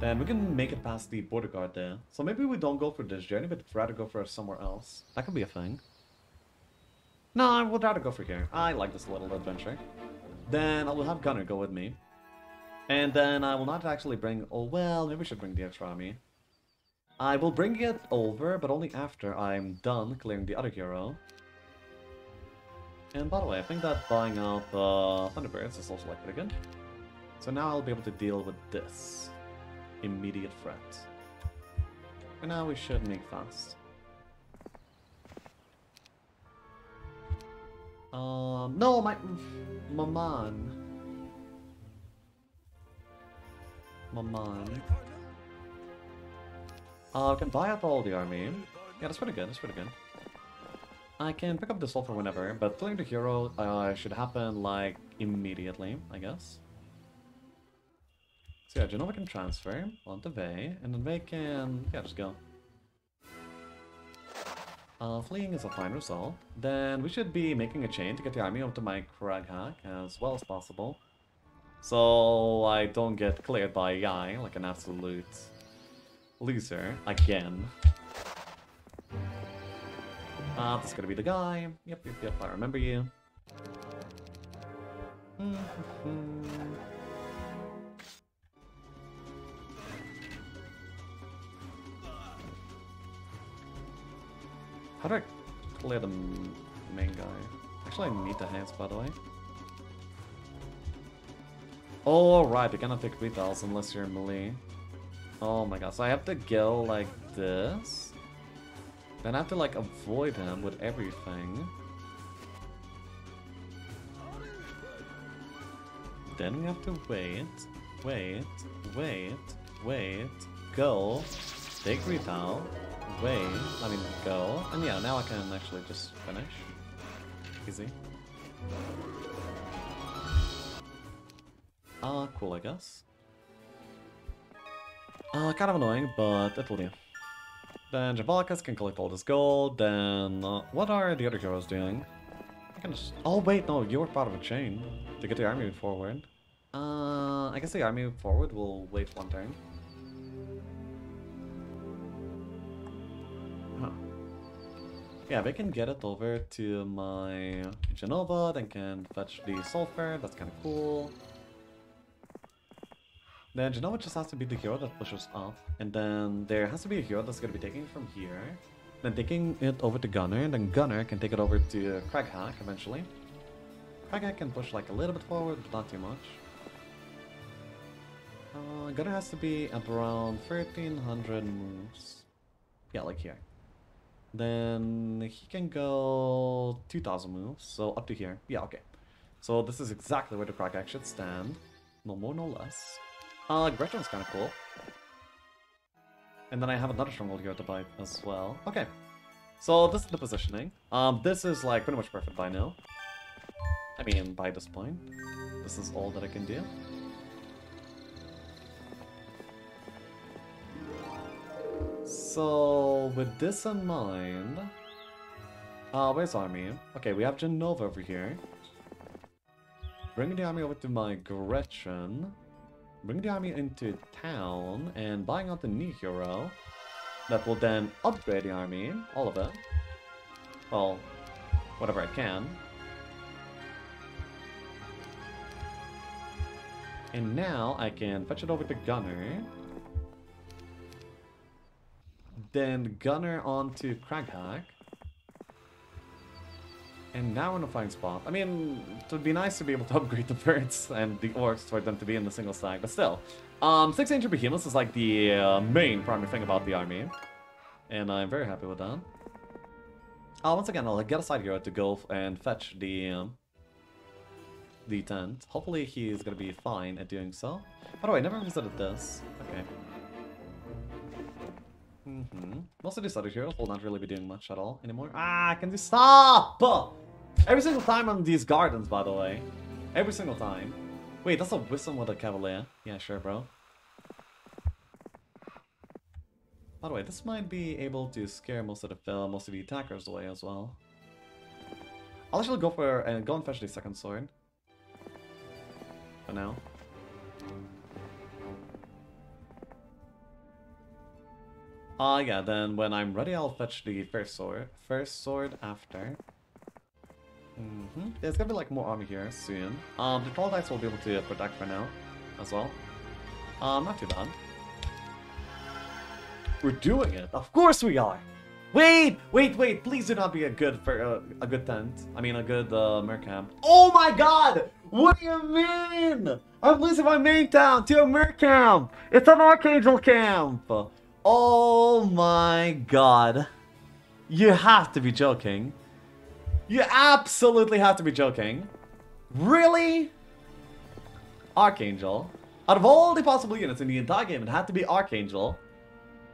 Then we can make it past the border guard there. So maybe we don't go for this journey, but rather go for somewhere else. That could be a thing. No, I would rather go for here. I like this little adventure. Then I will have Gunnar go with me. And then I will not actually bring... Oh, well, maybe we should bring the extra army. I will bring it over, but only after I'm done clearing the other hero. And by the way, I think that buying out uh, Thunderbirds is also like pretty good. So now I'll be able to deal with this immediate threat. And now we should make fast. Um, no, my... Maman. Maman. Uh, I can buy up all the army. Yeah, that's pretty good, that's pretty good. I can pick up the sulfur whenever, but killing the hero uh, should happen, like, immediately, I guess. So yeah, Jenova can transfer onto Vey, and then Vey can, yeah, just go. Uh, fleeing is a fine result. Then we should be making a chain to get the army onto my Crag Hack as well as possible. So I don't get cleared by Yai like an absolute loser again. Ah, uh, that's gonna be the guy. Yep, yep, yep, I remember you. How do I clear the main guy? Actually, I need the hands, by the way. Oh, right, you cannot take retals unless you're in melee. Oh my god, so I have to go like this? Then I have to like avoid him with everything. Then we have to wait. Wait, wait, wait. Go. Take retail. Wait. I mean, go. And yeah, now I can actually just finish. Easy. Ah, uh, cool, I guess. Uh, kind of annoying, but it will do. Then Jabarkas can collect all this gold, then... Uh, what are the other heroes doing? I can just... Oh, wait, no, you're part of a chain to get the army forward. Uh, I guess the army forward will wait one turn. Huh. Yeah, they can get it over to my Jenova, then can fetch the sulfur, that's kind of cool. Then Jenova just has to be the hero that pushes up, and then there has to be a hero that's going to be taking it from here, then taking it over to Gunnar, and then Gunnar can take it over to Crag Hack eventually. Crag Hack can push like a little bit forward, but not too much. Uh, Gunnar has to be at around 1300 moves. Yeah, like here. Then he can go 2000 moves, so up to here. Yeah, okay. So this is exactly where the Crag Hack should stand. No more, no less. Uh, Gretchin's kind of cool. And then I have another stronghold here to buy as well. Okay. So this is the positioning. Um, this is like pretty much perfect by now. I mean, by this point. This is all that I can do. So, with this in mind... Uh, where's army? Okay, we have Jenova over here. Bring the army over to my Gretchin. Bring the army into town and buying out the new hero. That will then upgrade the army, all of it. Well, whatever I can. And now I can fetch it over to Gunnar. Then Gunnar onto Crag Hack. And now in a fine spot. I mean, it would be nice to be able to upgrade the birds and the orcs for them to be in the single stack, but still. Um, Six Ancient Behemoths is like the uh, main primary thing about the army. And I'm very happy with that. Uh, once again, I'll get a side hero to go and fetch the, um, the tent. Hopefully he's gonna be fine at doing so. By the way, I never visited this. Okay. Mm -hmm. Most of these other heroes will not really be doing much at all anymore. Ah, can you stop? Every single time on these gardens, by the way. Every single time. Wait, that's a wisdom with a cavalier. Yeah, sure, bro. By the way, this might be able to scare most of the uh, most of the attackers away as well. I'll actually go for and uh, go and fetch the second sword. For now. Ah, uh, yeah, then when I'm ready, I'll fetch the first sword. First sword after. Mm -hmm. There's gonna be like more army here soon. Um, the Troglodytes will be able to protect for now, as well. Um, not too bad. We're doing it! Of course we are! Wait! Wait, wait! Please do not be a good for uh, a good tent. I mean, a good uh, mercamp. Oh my god! What do you mean? I'm losing my main town to a mercamp! It's an Archangel camp! Oh my god. You have to be joking. You absolutely have to be joking. Really? Archangel. Out of all the possible units in the entire game, it had to be Archangel.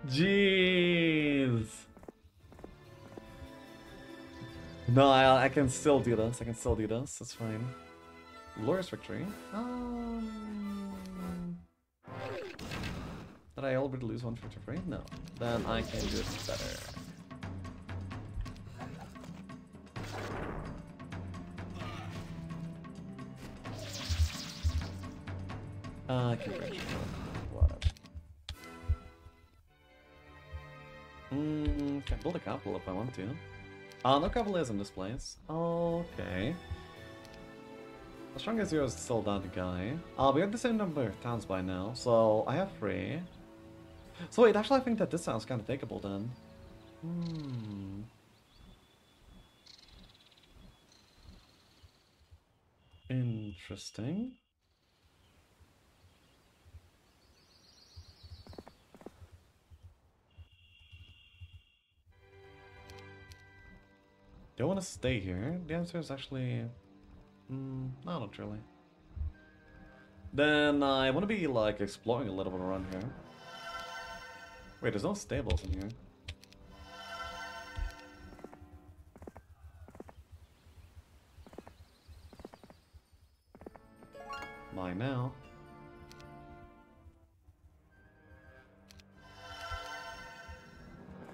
Jeez. No, I, I can still do this. I can still do this. That's fine. Glorious victory. Um... Did I already lose one for free? No. Then I can do it better. Uh, Whatever. Mm, can build a capital if I want to. Uh, no cavaliers in this place. Okay. The strongest hero is still that guy. Uh, we have the same number of towns by now, so I have three. So wait, actually I think that this sounds kind of takeable then. Hmm. Interesting. Do I want to stay here? The answer is actually... Mm, no, not really. Then I want to be like exploring a little bit around here. Wait, there's no stables in here. Mine now.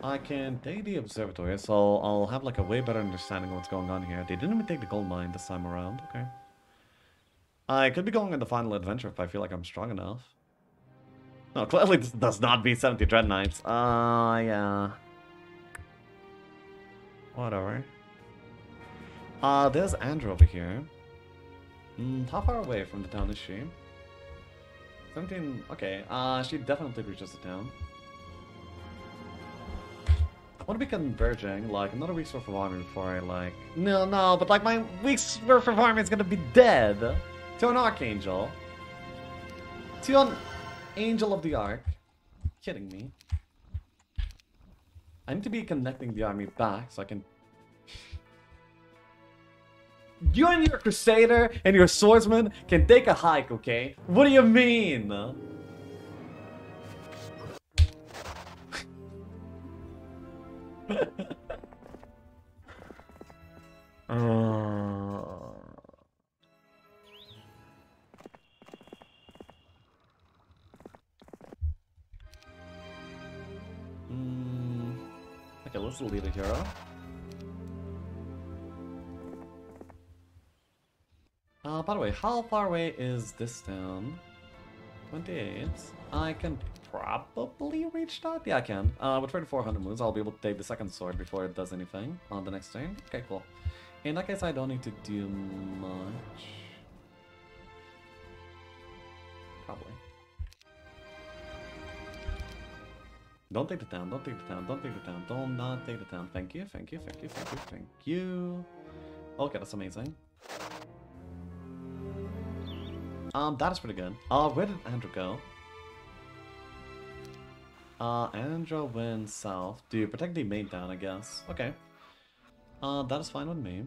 I can take the observatory, so I'll have like a way better understanding of what's going on here. They didn't even take the gold mine this time around. Okay. I could be going on the final adventure if I feel like I'm strong enough. No, clearly this does not beat 70 Dread Knights. Uh, yeah. Whatever. Uh, there's Andrew over here. Mm, how far away from the town is she? 17, okay. Uh, she definitely reaches the town. I want to be converging, like, another week's worth of army before I, like... No, no, but, like, my week's worth of army is gonna be dead! To an Archangel. To an Angel of the Ark. Kidding me. I need to be connecting the army back so I can... You and your Crusader and your Swordsman can take a hike, okay? What do you mean? uh... okay, let's lead. Uh, by the way, how far away is this town? 28. I can probably reach that? Yeah, I can. Uh, with 3400 moves, I'll be able to take the second sword before it does anything on the next turn. Okay, cool. In that case, I don't need to do much. Probably. Don't take the town, don't take the town, don't take the town, don't not take the town. Thank you, thank you, thank you, thank you, thank you. Okay, that's amazing. Um, that is pretty good. Uh, where did Andrew go? Uh, Andrew went south to protect the main town, I guess. Okay. Uh, that is fine with me.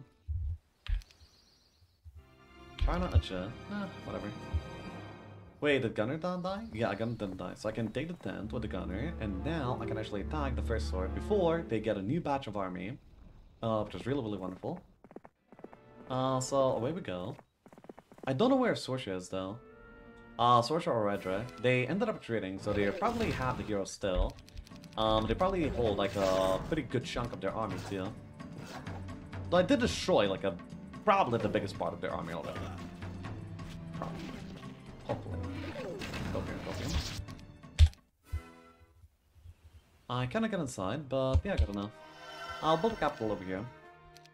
Try not to Nah, whatever. Wait, did Gunnar not die? Yeah, Gunnar didn't die. So I can take the tent with the Gunnar, and now I can actually attack the first sword before they get a new batch of army. Uh, which is really, really wonderful. Uh, so away we go. I don't know where Sorsha is, though. Uh, Sorsha or Redra. They ended up trading, so they probably have the hero still. Um, they probably hold, like, a pretty good chunk of their army, too. Though I did destroy, like, a probably the biggest part of their army already. Probably. Hopefully. I kinda get inside, but yeah, I got enough. I'll build a capital over here.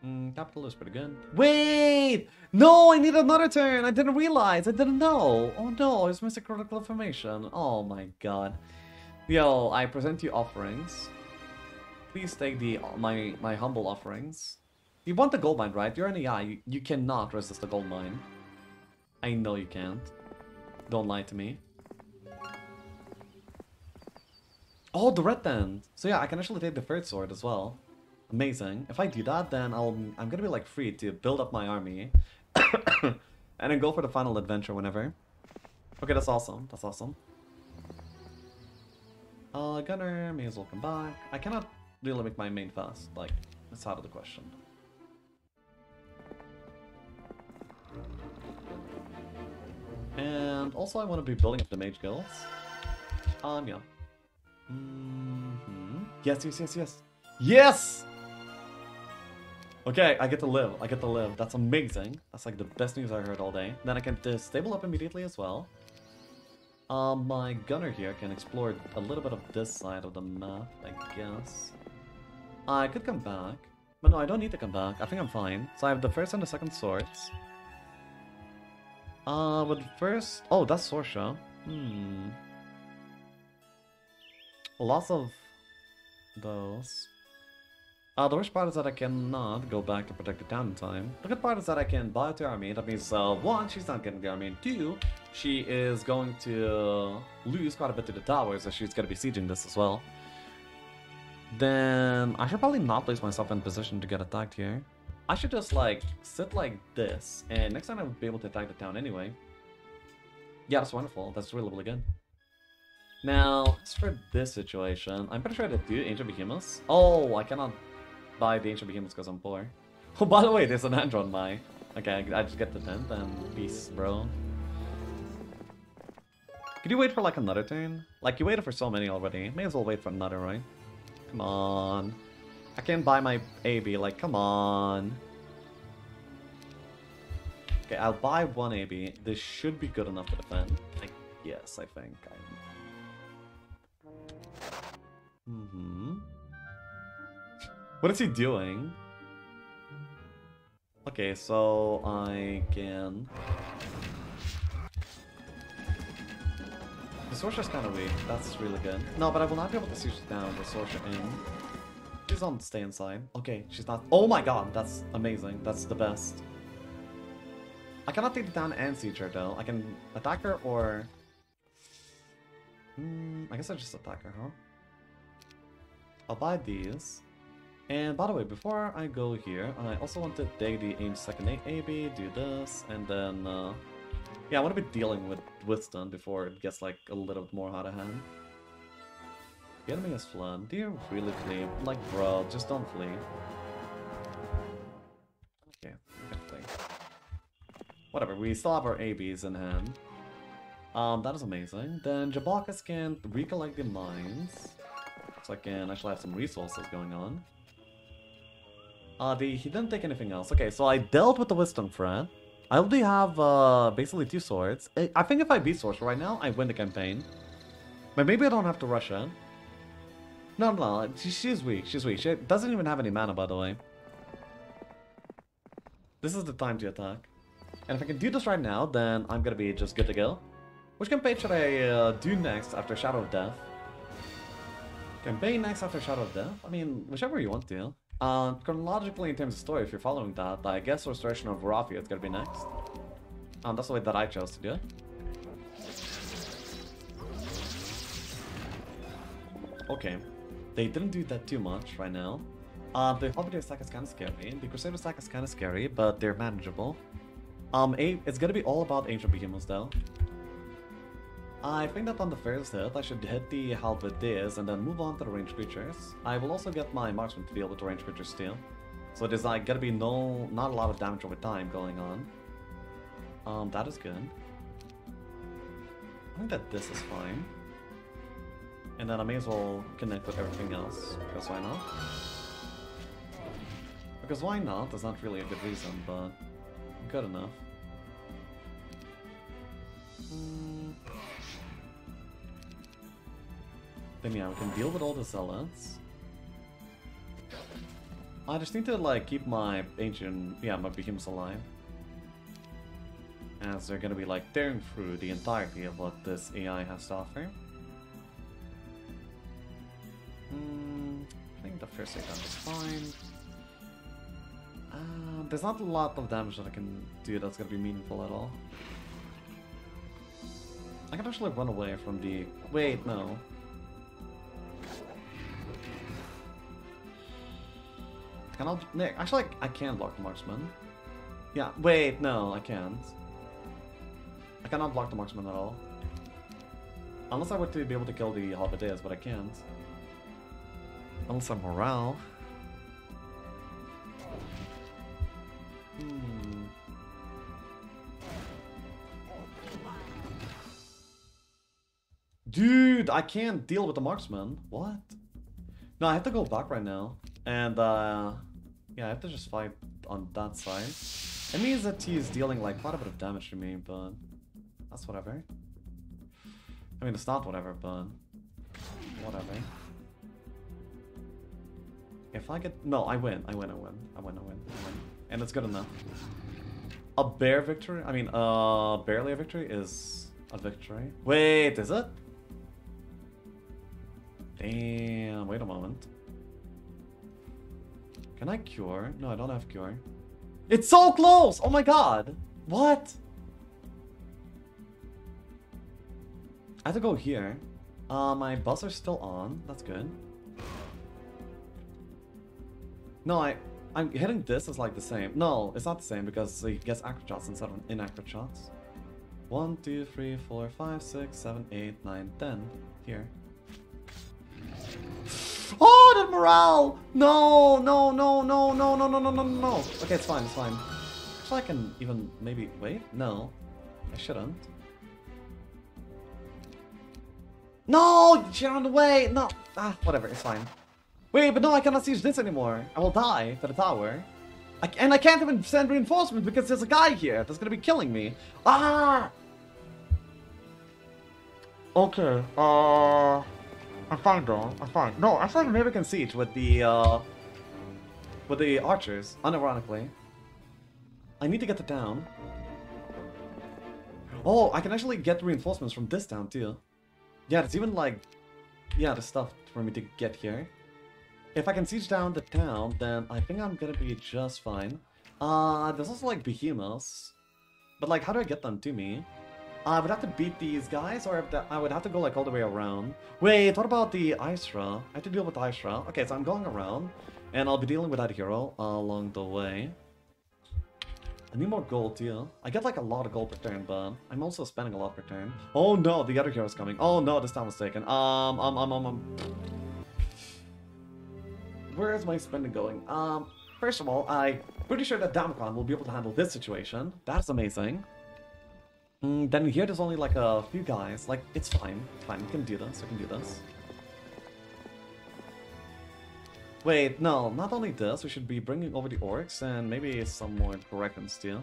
Mm, capital is pretty good. Wait! No, I need another turn! I didn't realize! I didn't know! Oh no, I missing critical information. Oh my god. Yo, I present you offerings. Please take the my my humble offerings. You want the gold mine, right? You're an AI. You, you cannot resist the gold mine. I know you can't. Don't lie to me. Oh, the red tent! So yeah, I can actually take the third sword as well. Amazing. If I do that, then I'll I'm gonna be like free to build up my army, and then go for the final adventure whenever. Okay, that's awesome. That's awesome. Uh, Gunnar may as well come back. I cannot really make my main fast. Like, it's out of the question. And also, I want to be building up the mage guilds. Um, yeah. Mm -hmm. Yes, yes, yes, yes. Yes! Okay, I get to live. I get to live. That's amazing. That's like the best news I heard all day. Then I can stable up immediately as well. Um, my Gunnar here can explore a little bit of this side of the map, I guess. I could come back. But no, I don't need to come back. I think I'm fine. So I have the first and the second swords. Uh, with first... Oh, that's Sorsha. Hmm. Lots of those. Uh, the worst part is that I cannot go back to protect the town in time. The good part is that I can buy the army. That means, uh, one, she's not getting the army, and two, she is going to lose quite a bit to the towers so she's going to be sieging this as well. Then I should probably not place myself in position to get attacked here. I should just, like, sit like this, and next time I would be able to attack the town anyway. Yeah, that's wonderful. That's really, really good. Now, as for this situation, I'm pretty sure I do Ancient Behemoths. Oh, I cannot buy the Ancient Behemoths because I'm poor. Oh, by the way, there's an Andron my. Okay, I just get the 10th and peace, bro. Could you wait for like another turn? Like, you waited for so many already. May as well wait for another, right? Come on. I can't buy my AB, like, come on. Okay, I'll buy one AB. This should be good enough to defend. I guess, I think. Mm hmm What is he doing? Okay, so I can... The Sorcerer's kind of weak. That's really good. No, but I will not be able to siege down the Sorcerer in. She's on stay inside. Okay, she's not... Oh my god, that's amazing. That's the best. I cannot take it down and siege her though. I can attack her or... Hmm, I guess I just attack her, huh? I'll buy these. And by the way, before I go here, I also want to take the aim second AB, do this, and then... Uh, yeah, I want to be dealing with Withstone before it gets like a little bit more out of hand. The enemy has fled. Do you really flee? Like, bro, just don't flee. Okay. Whatever, we still have our ABs in hand. Um, that is amazing. Then Jabarkas can recollect the mines. So I actually have some resources going on. Uh, the, he didn't take anything else. Okay, so I dealt with the Wisdom Thread. I only have uh, basically two swords. I, think if I beat Sorcerer right now, I win the campaign. But maybe I don't have to rush in. No, no, she, she's weak. She's weak. She doesn't even have any mana, by the way. This is the time to attack. And if I can do this right now, then I'm gonna be just good to go. Which campaign should I uh, do next after Shadow of Death? Campaign next after Shadow of Death? I mean, whichever you want to. Uh, chronologically, in terms of story, if you're following that, I guess Restoration of Erathia is gonna be next. Um, that's the way that I chose to do it. Okay, they didn't do that too much right now. Uh, the Hobbiton stack is kind of scary, the Crusader stack is kind of scary, but they're manageable. Um, it's gonna be all about Ancient Behemoths though. I think that on the first hit, I should hit the Halberdiers and then move on to the ranged creatures. I will also get my marksman to be able to range creatures too. So there's like gonna be no, not a lot of damage over time going on. Um, that is good. I think that this is fine. And then I may as well connect with everything else, because why not? Because why not? That's not really a good reason, but good enough. Hmm. Then yeah, we can deal with all the zealots. I just need to like keep my ancient, yeah, my behemoths alive. As they're gonna be like tearing through the entirety of what this AI has to offer. Hmm, I think the first aid is fine. Uh, there's not a lot of damage that I can do that's gonna be meaningful at all. I can actually run away from the... Wait, no. Can I... Nick, actually, I can block the marksman. Yeah, wait, no, I can't. I cannot block the marksman at all. Unless I were to be able to kill the halberdiers, but I can't. Unless I'm morale. Hmm. Dude, I can't deal with the marksman. What? No, I have to go back right now. And, uh... Yeah, I have to just fight on that side. It means that he is dealing, like, quite a bit of damage to me, but... That's whatever. I mean, it's not whatever, but... Whatever. If I get... No, I win. I win, I win. I win, I win, I win. And it's good enough. A bare victory? I mean, uh, barely a victory is a victory. Wait, is it? Damn, wait a moment. Can I cure? No, I don't have cure. It's so close! Oh my god! What? I have to go here. Uh, my are still on. That's good. No, I, I'm hitting this is like the same. No, it's not the same because he gets accurate shots instead of inaccurate shots. One, two, three, four, five, six, seven, eight, nine, ten. Here. Oh, the morale! No, no, no, no, no, no, no, no, no, no. Okay, it's fine, it's fine. Actually, I can even maybe wait. No, I shouldn't. No, you're on the way. No, ah, whatever, it's fine. Wait, but no, I cannot siege this anymore. I will die to the tower. I, and I can't even send reinforcements because there's a guy here that's gonna be killing me. Ah! Okay, uh... I'm fine though, I'm fine. No, I thought maybe I can siege with the, uh... With the archers, unironically. I need to get the town. Oh, I can actually get reinforcements from this town too. Yeah, it's even like... Yeah, the stuff for me to get here. If I can siege down the town, then I think I'm gonna be just fine. Uh, there's also like behemoths. But like, how do I get them to me? I would have to beat these guys, or I would have to go like all the way around. Wait, what about the Isra? I have to deal with Isra. Okay, so I'm going around, and I'll be dealing with that hero along the way. I need more gold too. I get like a lot of gold per turn, but I'm also spending a lot per turn. Oh no, the other hero's coming. Oh no, this time was taken. Um, um, um, um, um. Where is my spending going? Um, first of all, I'm pretty sure that Damacon will be able to handle this situation. That's amazing. Mm, then here there's only like a few guys. Like, it's fine. Fine, we can do this. We can do this. Wait, no, not only this, we should be bringing over the orcs and maybe some more Grekans too.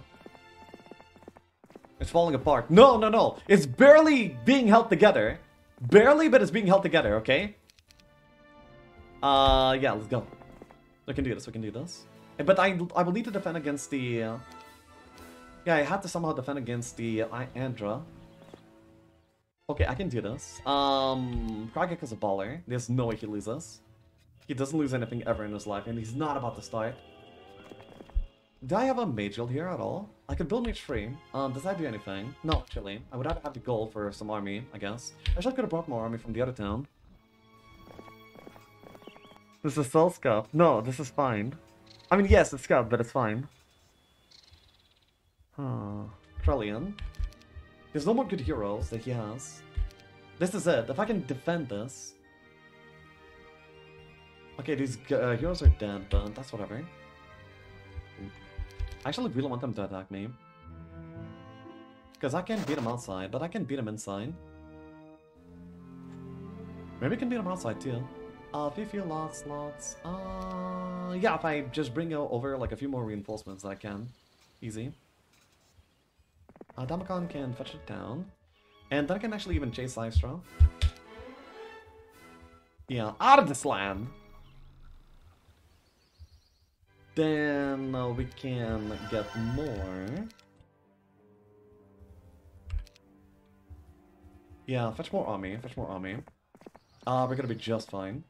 It's falling apart. No, no, no! It's barely being held together. Barely, but it's being held together, okay? Uh, yeah, let's go. We can do this, we can do this. But I, I will need to defend against the... Uh... Yeah, I have to somehow defend against the Andra. Okay, I can do this. Um, Crag Hack is a baller. There's no way he loses. He doesn't lose anything ever in his life, and he's not about to start. Do I have a mage guild here at all? I could build mage free. Um, does that do anything? No, actually. I would have to have the gold for some army, I guess. I should have brought more army from the other town. This is Soul Scuff. No, this is fine. I mean, yes, it's Scuff, but it's fine. Huh. Trellian. There's no more good heroes that he has. This is it. If I can defend this... Okay, these uh, heroes are dead, but that's whatever. I actually really want them to attack me. Because I can beat them outside, but I can beat them inside. Maybe I can beat them outside too. Uh, few lots, lots. Uh, yeah, if I just bring over like a few more reinforcements, I can. Easy. Uh, Damacon can fetch it down. And then I can actually even chase Lystra. Yeah, out of this land! Then uh, we can get more. Yeah, fetch more army, fetch more army. Uh, we're gonna be just fine.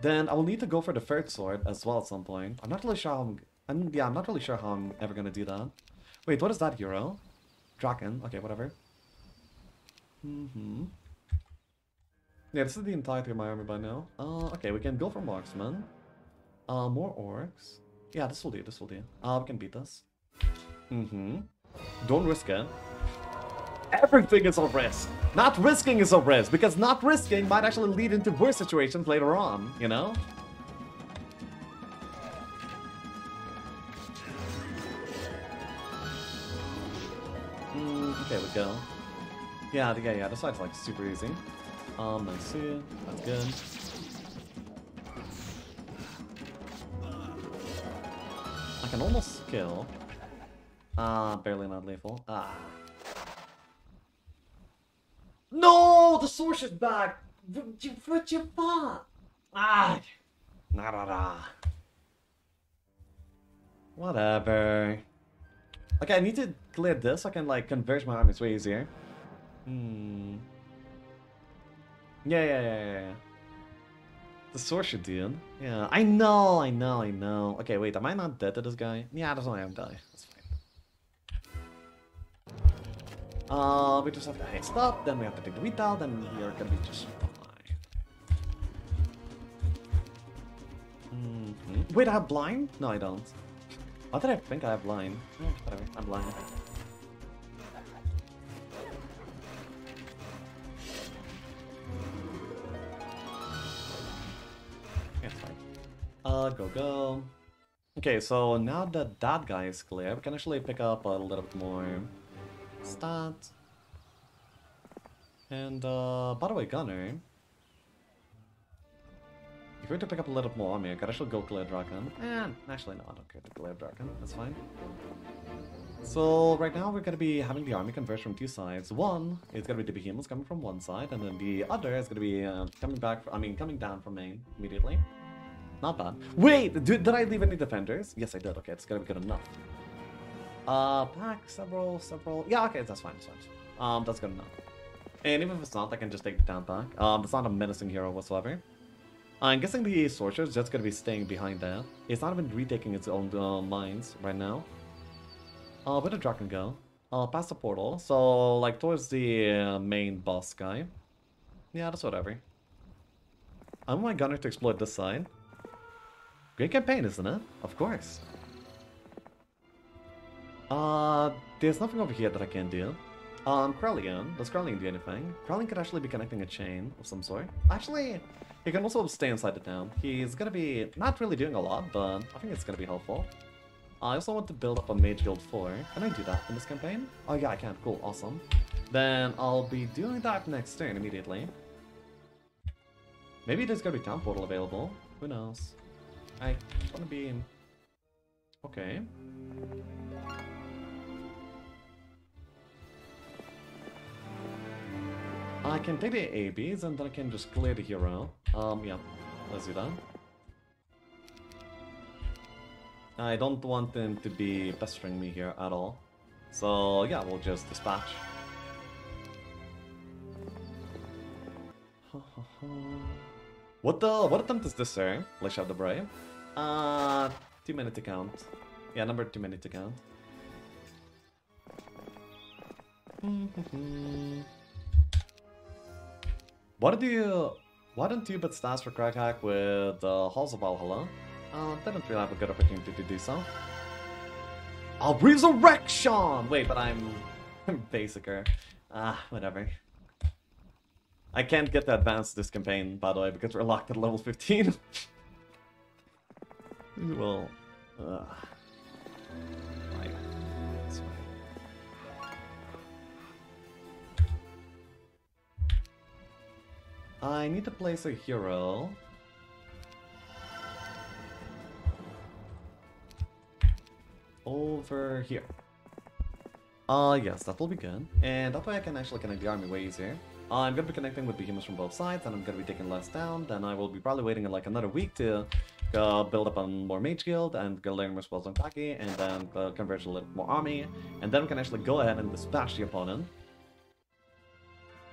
Then I will need to go for the third sword as well at some point. I'm not really sure how I'm... I'm yeah, I'm not really sure how I'm ever gonna do that. Wait, what is that hero? Draken. Okay, whatever. Mm-hmm. Yeah, this is the entirety of my army by now. Uh, okay, we can go for marksman. Uh, more orcs. Yeah, this will do, this will do. Uh, we can beat this. Mm-hmm. Don't risk it. Everything is a risk. Not risking is a risk, because not risking might actually lead into worse situations later on, you know? Okay, we go. Yeah, yeah, yeah, this side's like super easy. Um, let's see. That's good. I can almost kill. Ah, barely not lethal. Ah. No, the source is back. What you, what you thought? Ah. Nah, nah, nah. Whatever. Okay, I need to clear this I can like converge my armies way easier. Hmm. Yeah, yeah, yeah, yeah. The sorcerer dude. Yeah, I know, I know, I know. Okay, wait, am I not dead to this guy? Yeah, that's why I'm die. That's fine. Uh, we just have to hit stop, then we have to take the retail, then we are gonna be just fine. Mhm. Wait, I have blind? No, I don't. Why did I think I have blind? Eh, whatever, I'm blind. Uh, go, go. Okay, so now that that guy is clear, we can actually pick up a little bit more stats. And, uh, by the way, Gunnar, if you were to pick up a little bit more army, I could actually go clear Draken. Eh, actually, no, I don't care to clear Draken, that's fine. So, right now we're gonna be having the army converge from two sides. One is gonna be the behemoths coming from one side, and then the other is gonna be uh, coming back, I mean, coming down from main immediately. Not bad. Wait, did, did I leave any defenders? Yes, I did. Okay, it's gonna be good enough. Uh, pack several, several. Yeah, okay, that's fine. That's fine. Um, that's good enough. And even if it's not, I can just take the town back. Um, it's not a menacing hero whatsoever. I'm guessing the sorcerer is just gonna be staying behind there. It's not even retaking its own uh, mines right now. Uh, where did Draken go? Uh, past the portal. So, like, towards the uh, main boss guy. Yeah, that's whatever. I'm my Gunnar to exploit this side. Great campaign, isn't it? Of course. Uh, there's nothing over here that I can do. Um, Krellion. Does Krellion do anything? Krellion could actually be connecting a chain of some sort. Actually, he can also stay inside the town. He's gonna be not really doing a lot, but I think it's gonna be helpful. I also want to build up a Mage Guild 4. Can I do that in this campaign? Oh yeah, I can. Cool, awesome. Then I'll be doing that next turn immediately. Maybe there's gonna be Town Portal available. Who knows? I wanna be... In... Okay. I can take the ABs and then I can just clear the hero. Um, yeah, let's do that. I don't want them to be pestering me here at all. So yeah, we'll just dispatch. what the what attempt is this, sir? Let's out the brave. Uh two minute to count. Yeah, number two minute to count. Why do you why don't you bet stats for Crag Hack with uh, Halls of Valhalla? Uh, didn't really have a good opportunity to do so. A resurrection! Wait, but I'm basicer. Ah, whatever. I can't get to advance this campaign, by the way, because we're locked at level 15. well, uh. I need to place a hero. Over here. Uh, yes, that will be good. And that way I can actually connect the army way easier. I'm gonna be connecting with behemoths from both sides, and I'm gonna be taking less down. Then I will be probably waiting like another week to uh, build up on more mage guild and go learn more spells on Kaki, and then uh, converge a little more army, and then we can actually go ahead and dispatch the opponent.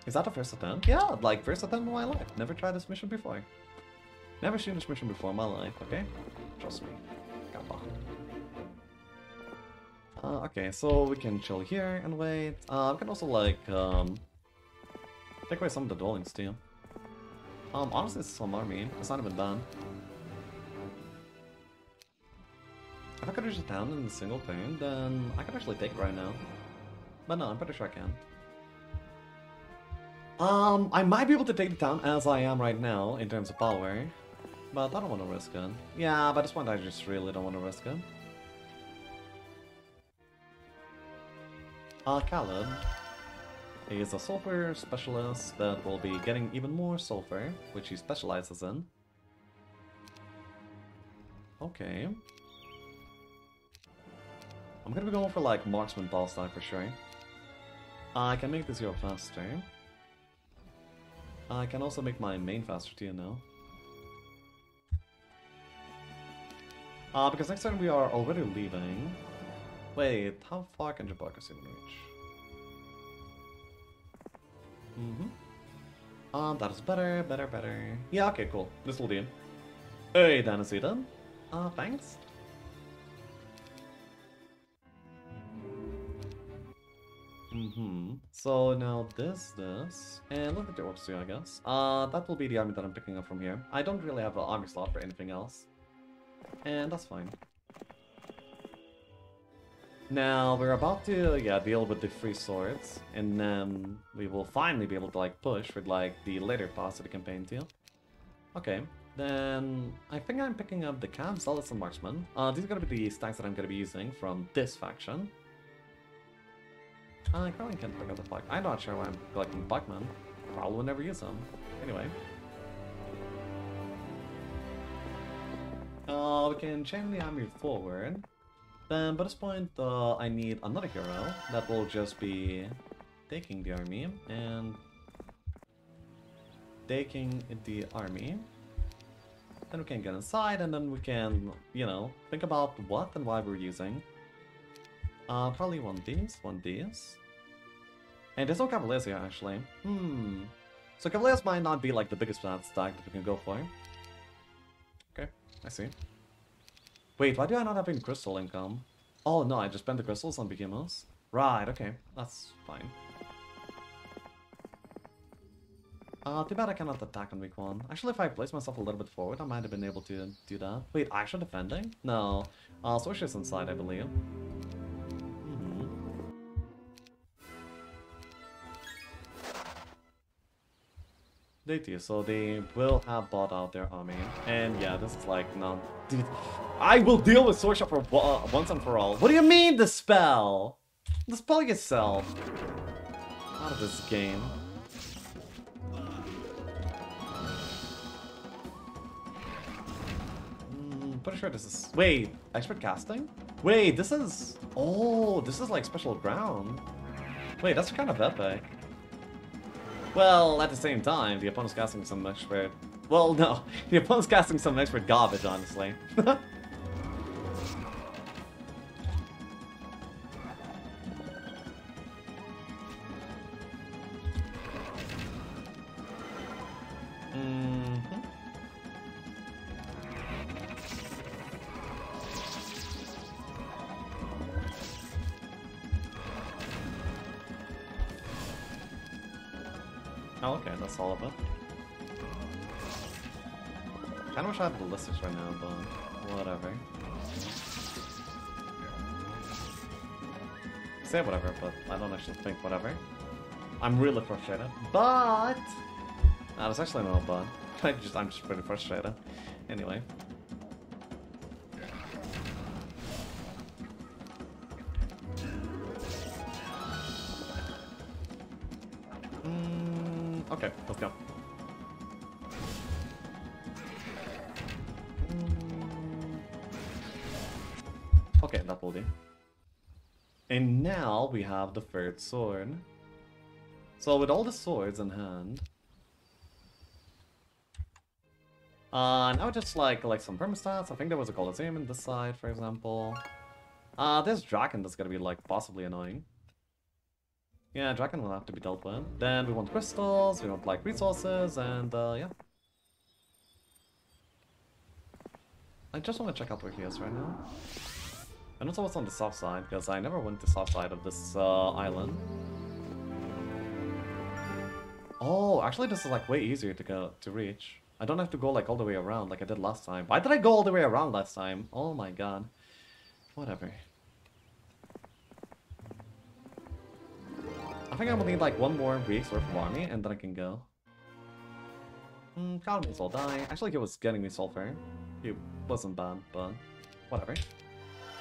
Is that the first attempt? Yeah, like first attempt in my life. Never tried this mission before. Never seen this mission before in my life, okay? Trust me. Uh, okay, so we can chill here and wait. Uh, we can also like, um, take away some of the dwellings too. Um, honestly, it's some army. It's not even bad. If I could reach the town in a single turn, then I could actually take it right now. But no, I'm pretty sure I can. Um, I might be able to take the town as I am right now in terms of power, but I don't want to risk it. Yeah, but this point I just really don't want to risk it. Uh, Khaled is a sulfur specialist that will be getting even more sulfur, which he specializes in. Okay. I'm gonna be going for like marksman ball style for sure. I can make this hero faster. I can also make my main faster too now. Uh, because next time we are already leaving. Wait, how far can Jabarkas even reach? Mm-hmm. Um, that is better, better, better. Yeah, okay, cool. This will do. Hey, Danacita. Uh, thanks. Mm-hmm. So now this, this, and look at the orcs too, I guess. Uh, that will be the army that I'm picking up from here. I don't really have an army slot for anything else. And that's fine. Now, we're about to, yeah, deal with the free swords, and then we will finally be able to, like, push for, like, the later parts of the campaign too. Okay, Then I think I'm picking up the Camp, Zealots, and Marksman. Uh, these are gonna be the stacks that I'm gonna be using from this faction. I probably can't pick up the Pike. I'm not sure why I'm collecting Buckman. Probably will never use them. Anyway. Uh, we can chain the army forward. Then, by this point, uh, I need another hero that will just be taking the army and taking the army. Then we can get inside and then we can, you know, think about what and why we're using. Uh, probably one these, one these. And there's no Cavaliers here, actually. Hmm. So Cavaliers might not be, like, the biggest stat stack that we can go for. Okay, I see. Wait, why do I not have any crystal income? Oh, no, I just spent the crystals on behemoths. Right, okay, that's fine. Uh, too bad I cannot attack on week one. Actually, if I place myself a little bit forward, I might have been able to do that. Wait, actually defending? No. Uh, Sorcerer's inside, I believe. They do, so they will have bought out their army. And yeah, this is like, no. Dude, I will deal with Sorcerer for uh, once and for all. What do you mean, the spell? The spell yourself. Out of this game. Mm, pretty sure this is... Wait, expert casting? Wait, this is... Oh, this is like special ground. Wait, that's kind of epic. Well, at the same time, the opponent's casting some expert... Well, no. The opponent's casting some expert garbage, honestly. I right now, but whatever. Say whatever, but I don't actually think whatever. I'm really frustrated, but... That's actually not bad. I just, I'm just pretty frustrated. Anyway. And we have the third sword. So with all the swords in hand, uh, now just like collect some permastats. I think there was a Colosseum in this side, for example. Uh, this Draken that's gonna be like possibly annoying. Yeah, Draken will have to be dealt with. Then we want crystals, we want like resources, and uh, yeah. I just want to check out where he is right now. And also what's on the south side, because I never went to the south side of this uh, island. Oh, actually this is like way easier to go to reach. I don't have to go like all the way around like I did last time. Why did I go all the way around last time? Oh my god. Whatever. I think I will need like one more week's worth of army and then I can go. May as well die. Actually, he was getting me sulfur. It wasn't bad, but whatever.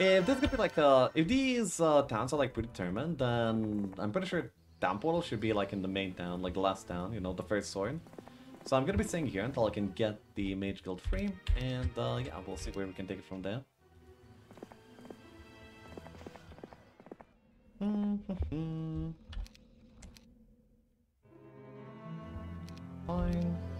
If this could be like uh, if these uh, towns are like predetermined, then I'm pretty sure Town Portal should be like in the main town, like the last town, you know, the first sword. So I'm gonna be staying here until I can get the Mage Guild free, and uh, yeah, we'll see where we can take it from there. Fine.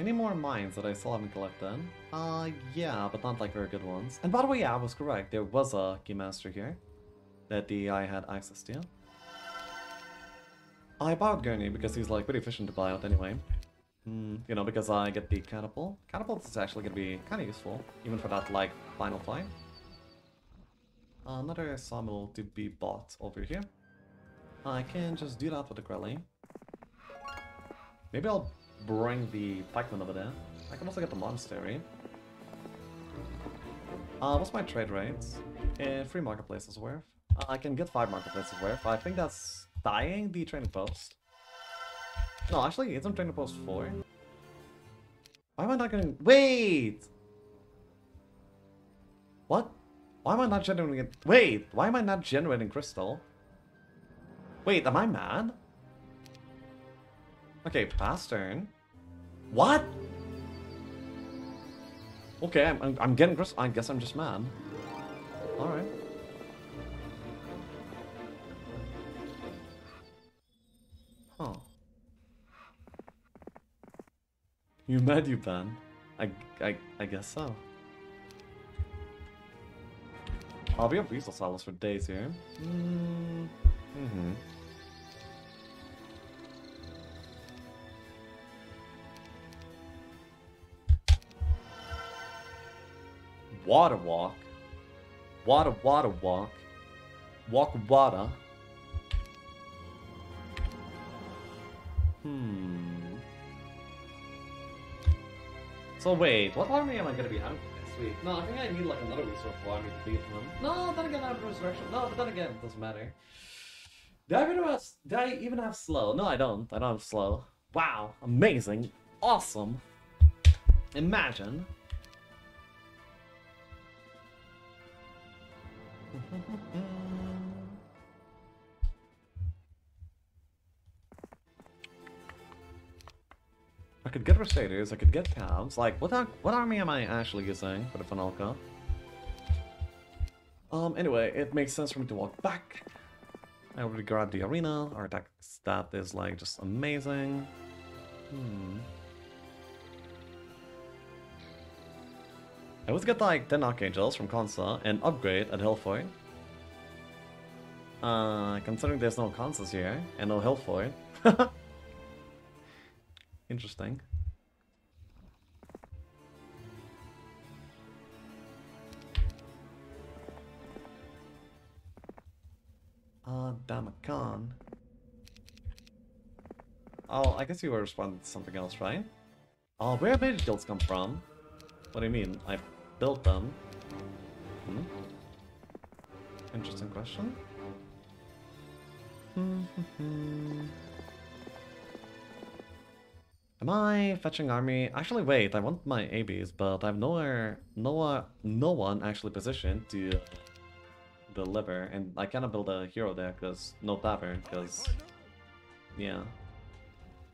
Any more mines that I still haven't collected? Uh, yeah, but not like very good ones. And by the way, yeah, I was correct. There was a Keymaster here that the I had access to. I bought Gurney because he's like pretty efficient to buy out anyway. Hmm, you know, because I get the catapult. Catapult is actually gonna be kind of useful, even for that like final fight. Another sawmill to be bought over here. I can just do that with the Krelly. Maybe I'll bring the pikeman over there. I can also get the monastery. Uh, what's my trade rates? Uh, three marketplaces worth. Uh, I can get five marketplaces worth. I think that's dying the training post. No, actually, isn't Trainer Post 4? Why am I not getting... Wait! What? Why am I not generating? Wait, why am I not generating crystal? Wait, am I mad? Okay, past turn. What? Okay, I'm, I'm, I'm getting. I guess I'm just mad. Alright. Huh. You mad, you ban? I, I, I guess so. I'll be on Beastal Silas for days here. Mm hmm Water walk. Water, water walk. Walk water. Hmm. So wait, what army am I gonna be hunting next week? No, I think I need like another resource army to beat him. No, then again I have resurrection. No, but then again, it doesn't matter. Do I even have, do I even have slow? No, I don't. I don't have slow. Wow, amazing, awesome. Imagine. I could get Crusaders, I could get Cavs. Like, what what army am I actually using for the Fanalka? Um, anyway, it makes sense for me to walk back. I already grabbed the arena. Our attack stat is, like, just amazing. Hmm. I always get, like, 10 Archangels from Consa and upgrade at Hellfort. Uh, considering there's no Consas here and no Hellfort. Interesting. Uh, Damacon. Oh, I guess you were responding to something else, right? Oh, where did guilds come from? What do you mean? I built them. Hmm? Interesting question. Am I fetching army? Actually, wait, I want my ABs, but I have nowhere, no, no one actually positioned to deliver, and I cannot build a hero there because no tavern, because yeah,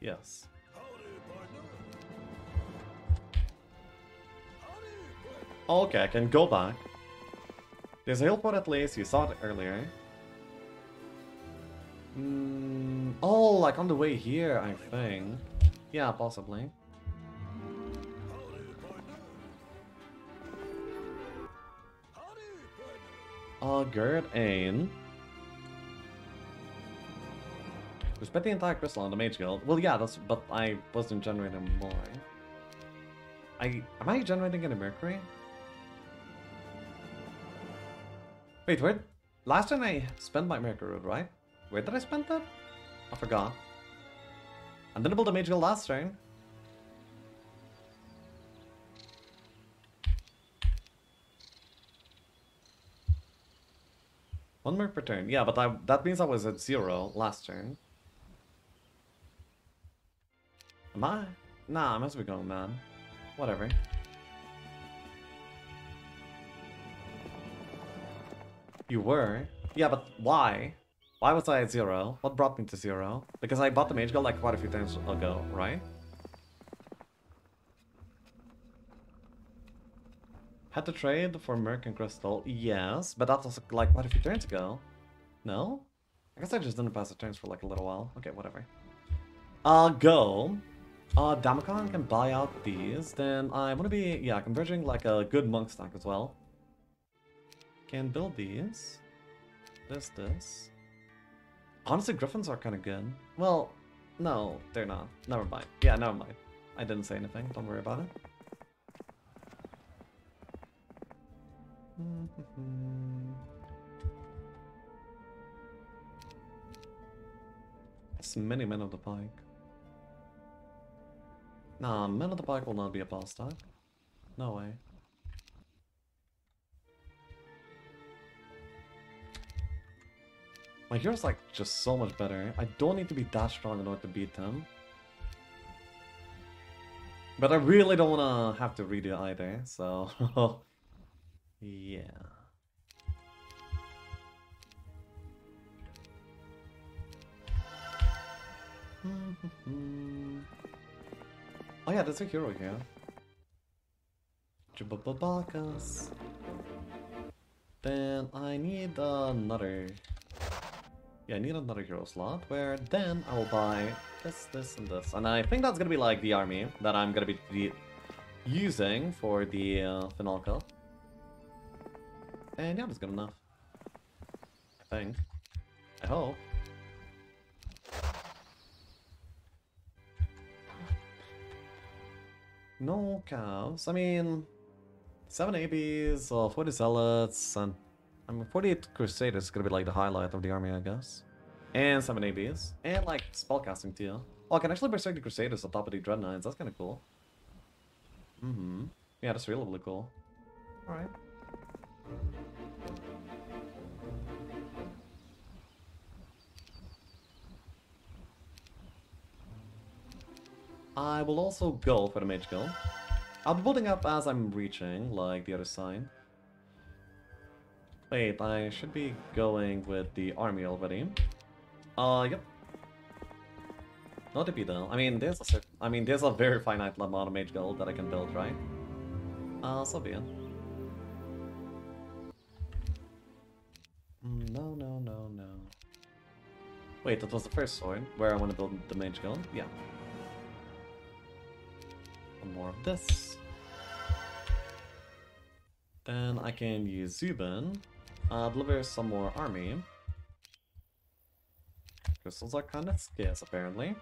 yes. Okay, I can go back. There's a hill port at least, you saw it earlier. Mm, oh, like on the way here, I think. Yeah, possibly. Uh, Gerd Ain. We spent the entire crystal on the Mage Guild. Well, yeah, that's but I wasn't generating more. I am I generating any Mercury? Wait, where? Last time I spent my Mercury, right? Where did I spend that? I forgot. I'm gonna build a Mage Guild last turn. One more per turn. Yeah, but I, that means I was at zero last turn. Am I? Nah, I must be going man. Whatever. You were? Yeah, but why? Why was I at zero? What brought me to zero? Because I bought the Mage Guild like quite a few times ago, right? Had to trade for Merc and Crystal, yes, but that was like quite a few turns ago. No? I guess I just didn't pass the turns for like a little while. Okay, whatever. Uh, go. Uh, Damacon can buy out these, then I want to be, yeah, converging like a good monk stack as well. Can build these. This, this. Honestly, Griffins are kind of good. Well, no, they're not. Never mind. Yeah, never mind. I didn't say anything. Don't worry about it. It's many men of the pike. Nah, men of the pike will not be a boss tag. No way. My hero's like just so much better. I don't need to be that strong in order to beat him. But I really don't wanna have to redo either, so yeah. oh yeah, there's a hero here. Jubababakas. Then I need another. Yeah, I need another hero slot where then I will buy this, this, and this. And I think that's gonna be like the army that I'm gonna be using for the uh, Finalka. And yeah, that's good enough. I think. I hope. No cows. I mean, 7 ABs, uh, 40 Zealots, and I mean, 48 Crusaders is gonna be like the highlight of the army, I guess. And 7 ABs. And like spellcasting too. Oh, I can actually berserk the Crusaders on top of the Dreadnoughts. That's kind of cool. Mm-hmm. Yeah, that's really, really cool. Alright. I will also go for the Mage Guild. I'll be building up as I'm reaching, like the other side. Wait, I should be going with the army already. Uh, yep. Not the though. I mean, there's a I mean, there's a very finite amount of Mage Guild that I can build, right? Uh, so be it. Mm, No, no, no, no. Wait, that was the first sword, where I want to build the Mage Guild? Yeah. One more of this. Then I can use Zubin. Uh, deliver some more army. Crystals are kind of scarce, apparently.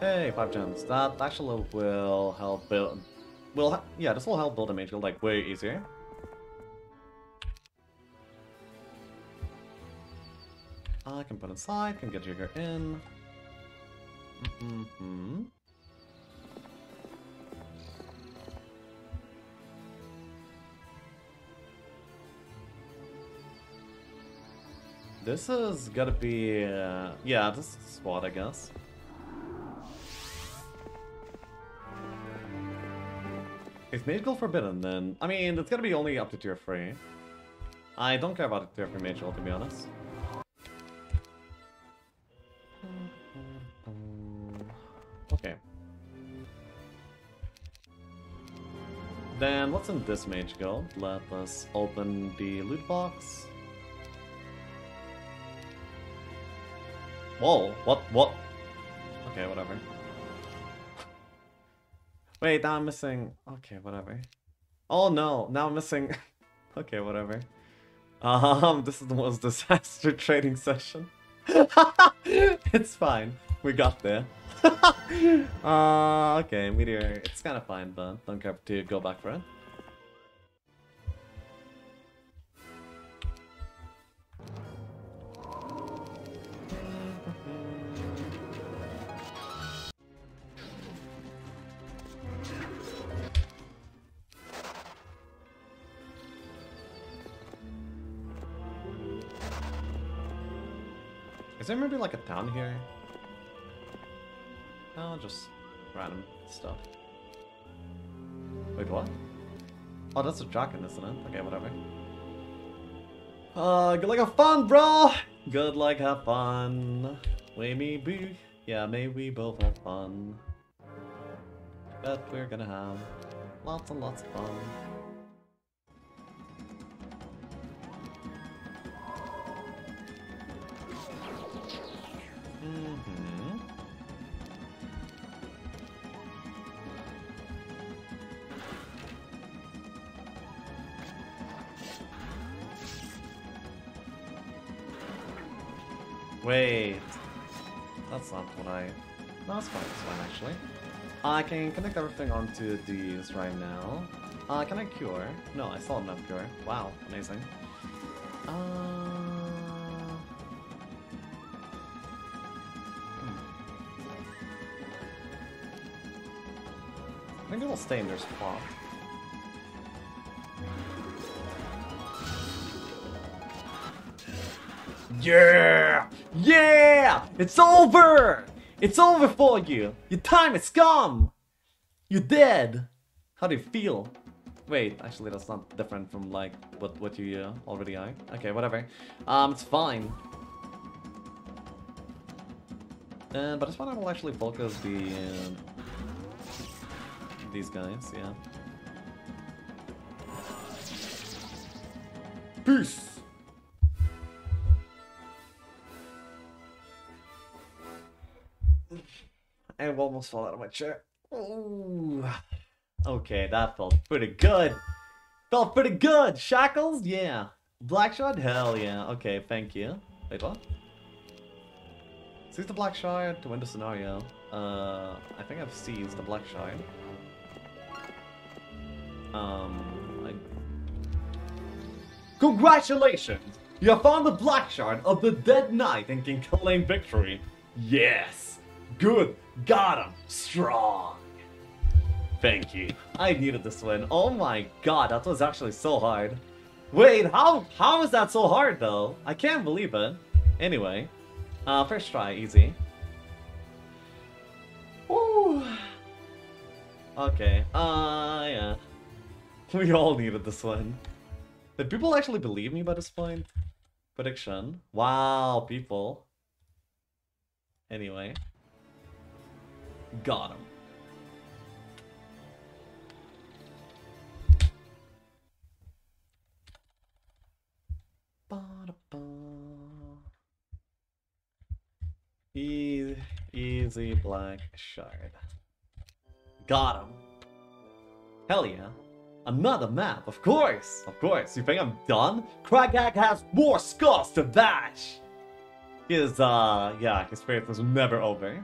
Hey, five gems. That actually will help build. Will yeah, this will help build a mage guild like way easier. I can put inside, can get Jigger in. Mm -hmm. This is gotta be, uh, yeah, this is I guess. If Mage Guild forbidden, then, I mean, it's gonna be only up to tier 3. I don't care about tier 3 Mage Guild, to be honest. Okay. Then what's in this mage guild? Let us open the loot box. Whoa, what, what? Okay, whatever. Wait, now I'm missing... Okay, whatever. Oh no, now I'm missing... okay, whatever. Um, this is the most disaster trading session. it's fine. We got there. uh, okay, Meteor, it's kind of fine, but don't care to go back for it. There maybe like a town here? No, just random stuff. Wait, what? Oh, that's a dragon, isn't it? Okay, whatever. Uh, good luck, have fun, bro! Good luck, have fun. We may be, yeah, may we both have fun. But we're gonna have lots and lots of fun. Mm-hmm. Wait. That's not what I... No, it's fine, it's fine actually. I can connect everything onto these right now. Uh, can I cure? No, I still have cure. Wow, amazing. Uh... stay in their spot. Yeah! Yeah! It's over! It's over for you! Your time has come! You're dead! How do you feel? Wait, actually that's not different from like what, what you uh, already are. Okay, whatever. Um, it's fine. Uh, but this one I will actually focus the... Uh, these guys, yeah. Peace! I almost fall out of my chair. Ooh. Okay, that felt pretty good. Felt pretty good. Shackles? Yeah. Black Shard? Hell yeah. Okay, thank you. Wait, what? Seize the Black Shard to win the scenario. Uh, I think I've seized the Black Shard. Um, I... Congratulations! You have found the Black Shard of the Dead Knight and can claim victory. Yes! Good! Got him! Strong! Thank you. I needed this win. Oh my god, that was actually so hard. Wait, how how is that so hard though? I can't believe it. Anyway, uh, first try, easy. Ooh. Okay, uh, yeah. We all needed this one. Did people actually believe me by this point? Prediction. Wow, people. Anyway. Got him. Easy, easy black shard. Got him. Hell yeah. Another map, of course! Of course, you think I'm done? Crag Hack has more skulls to bash! His, uh, yeah, his faith was never over.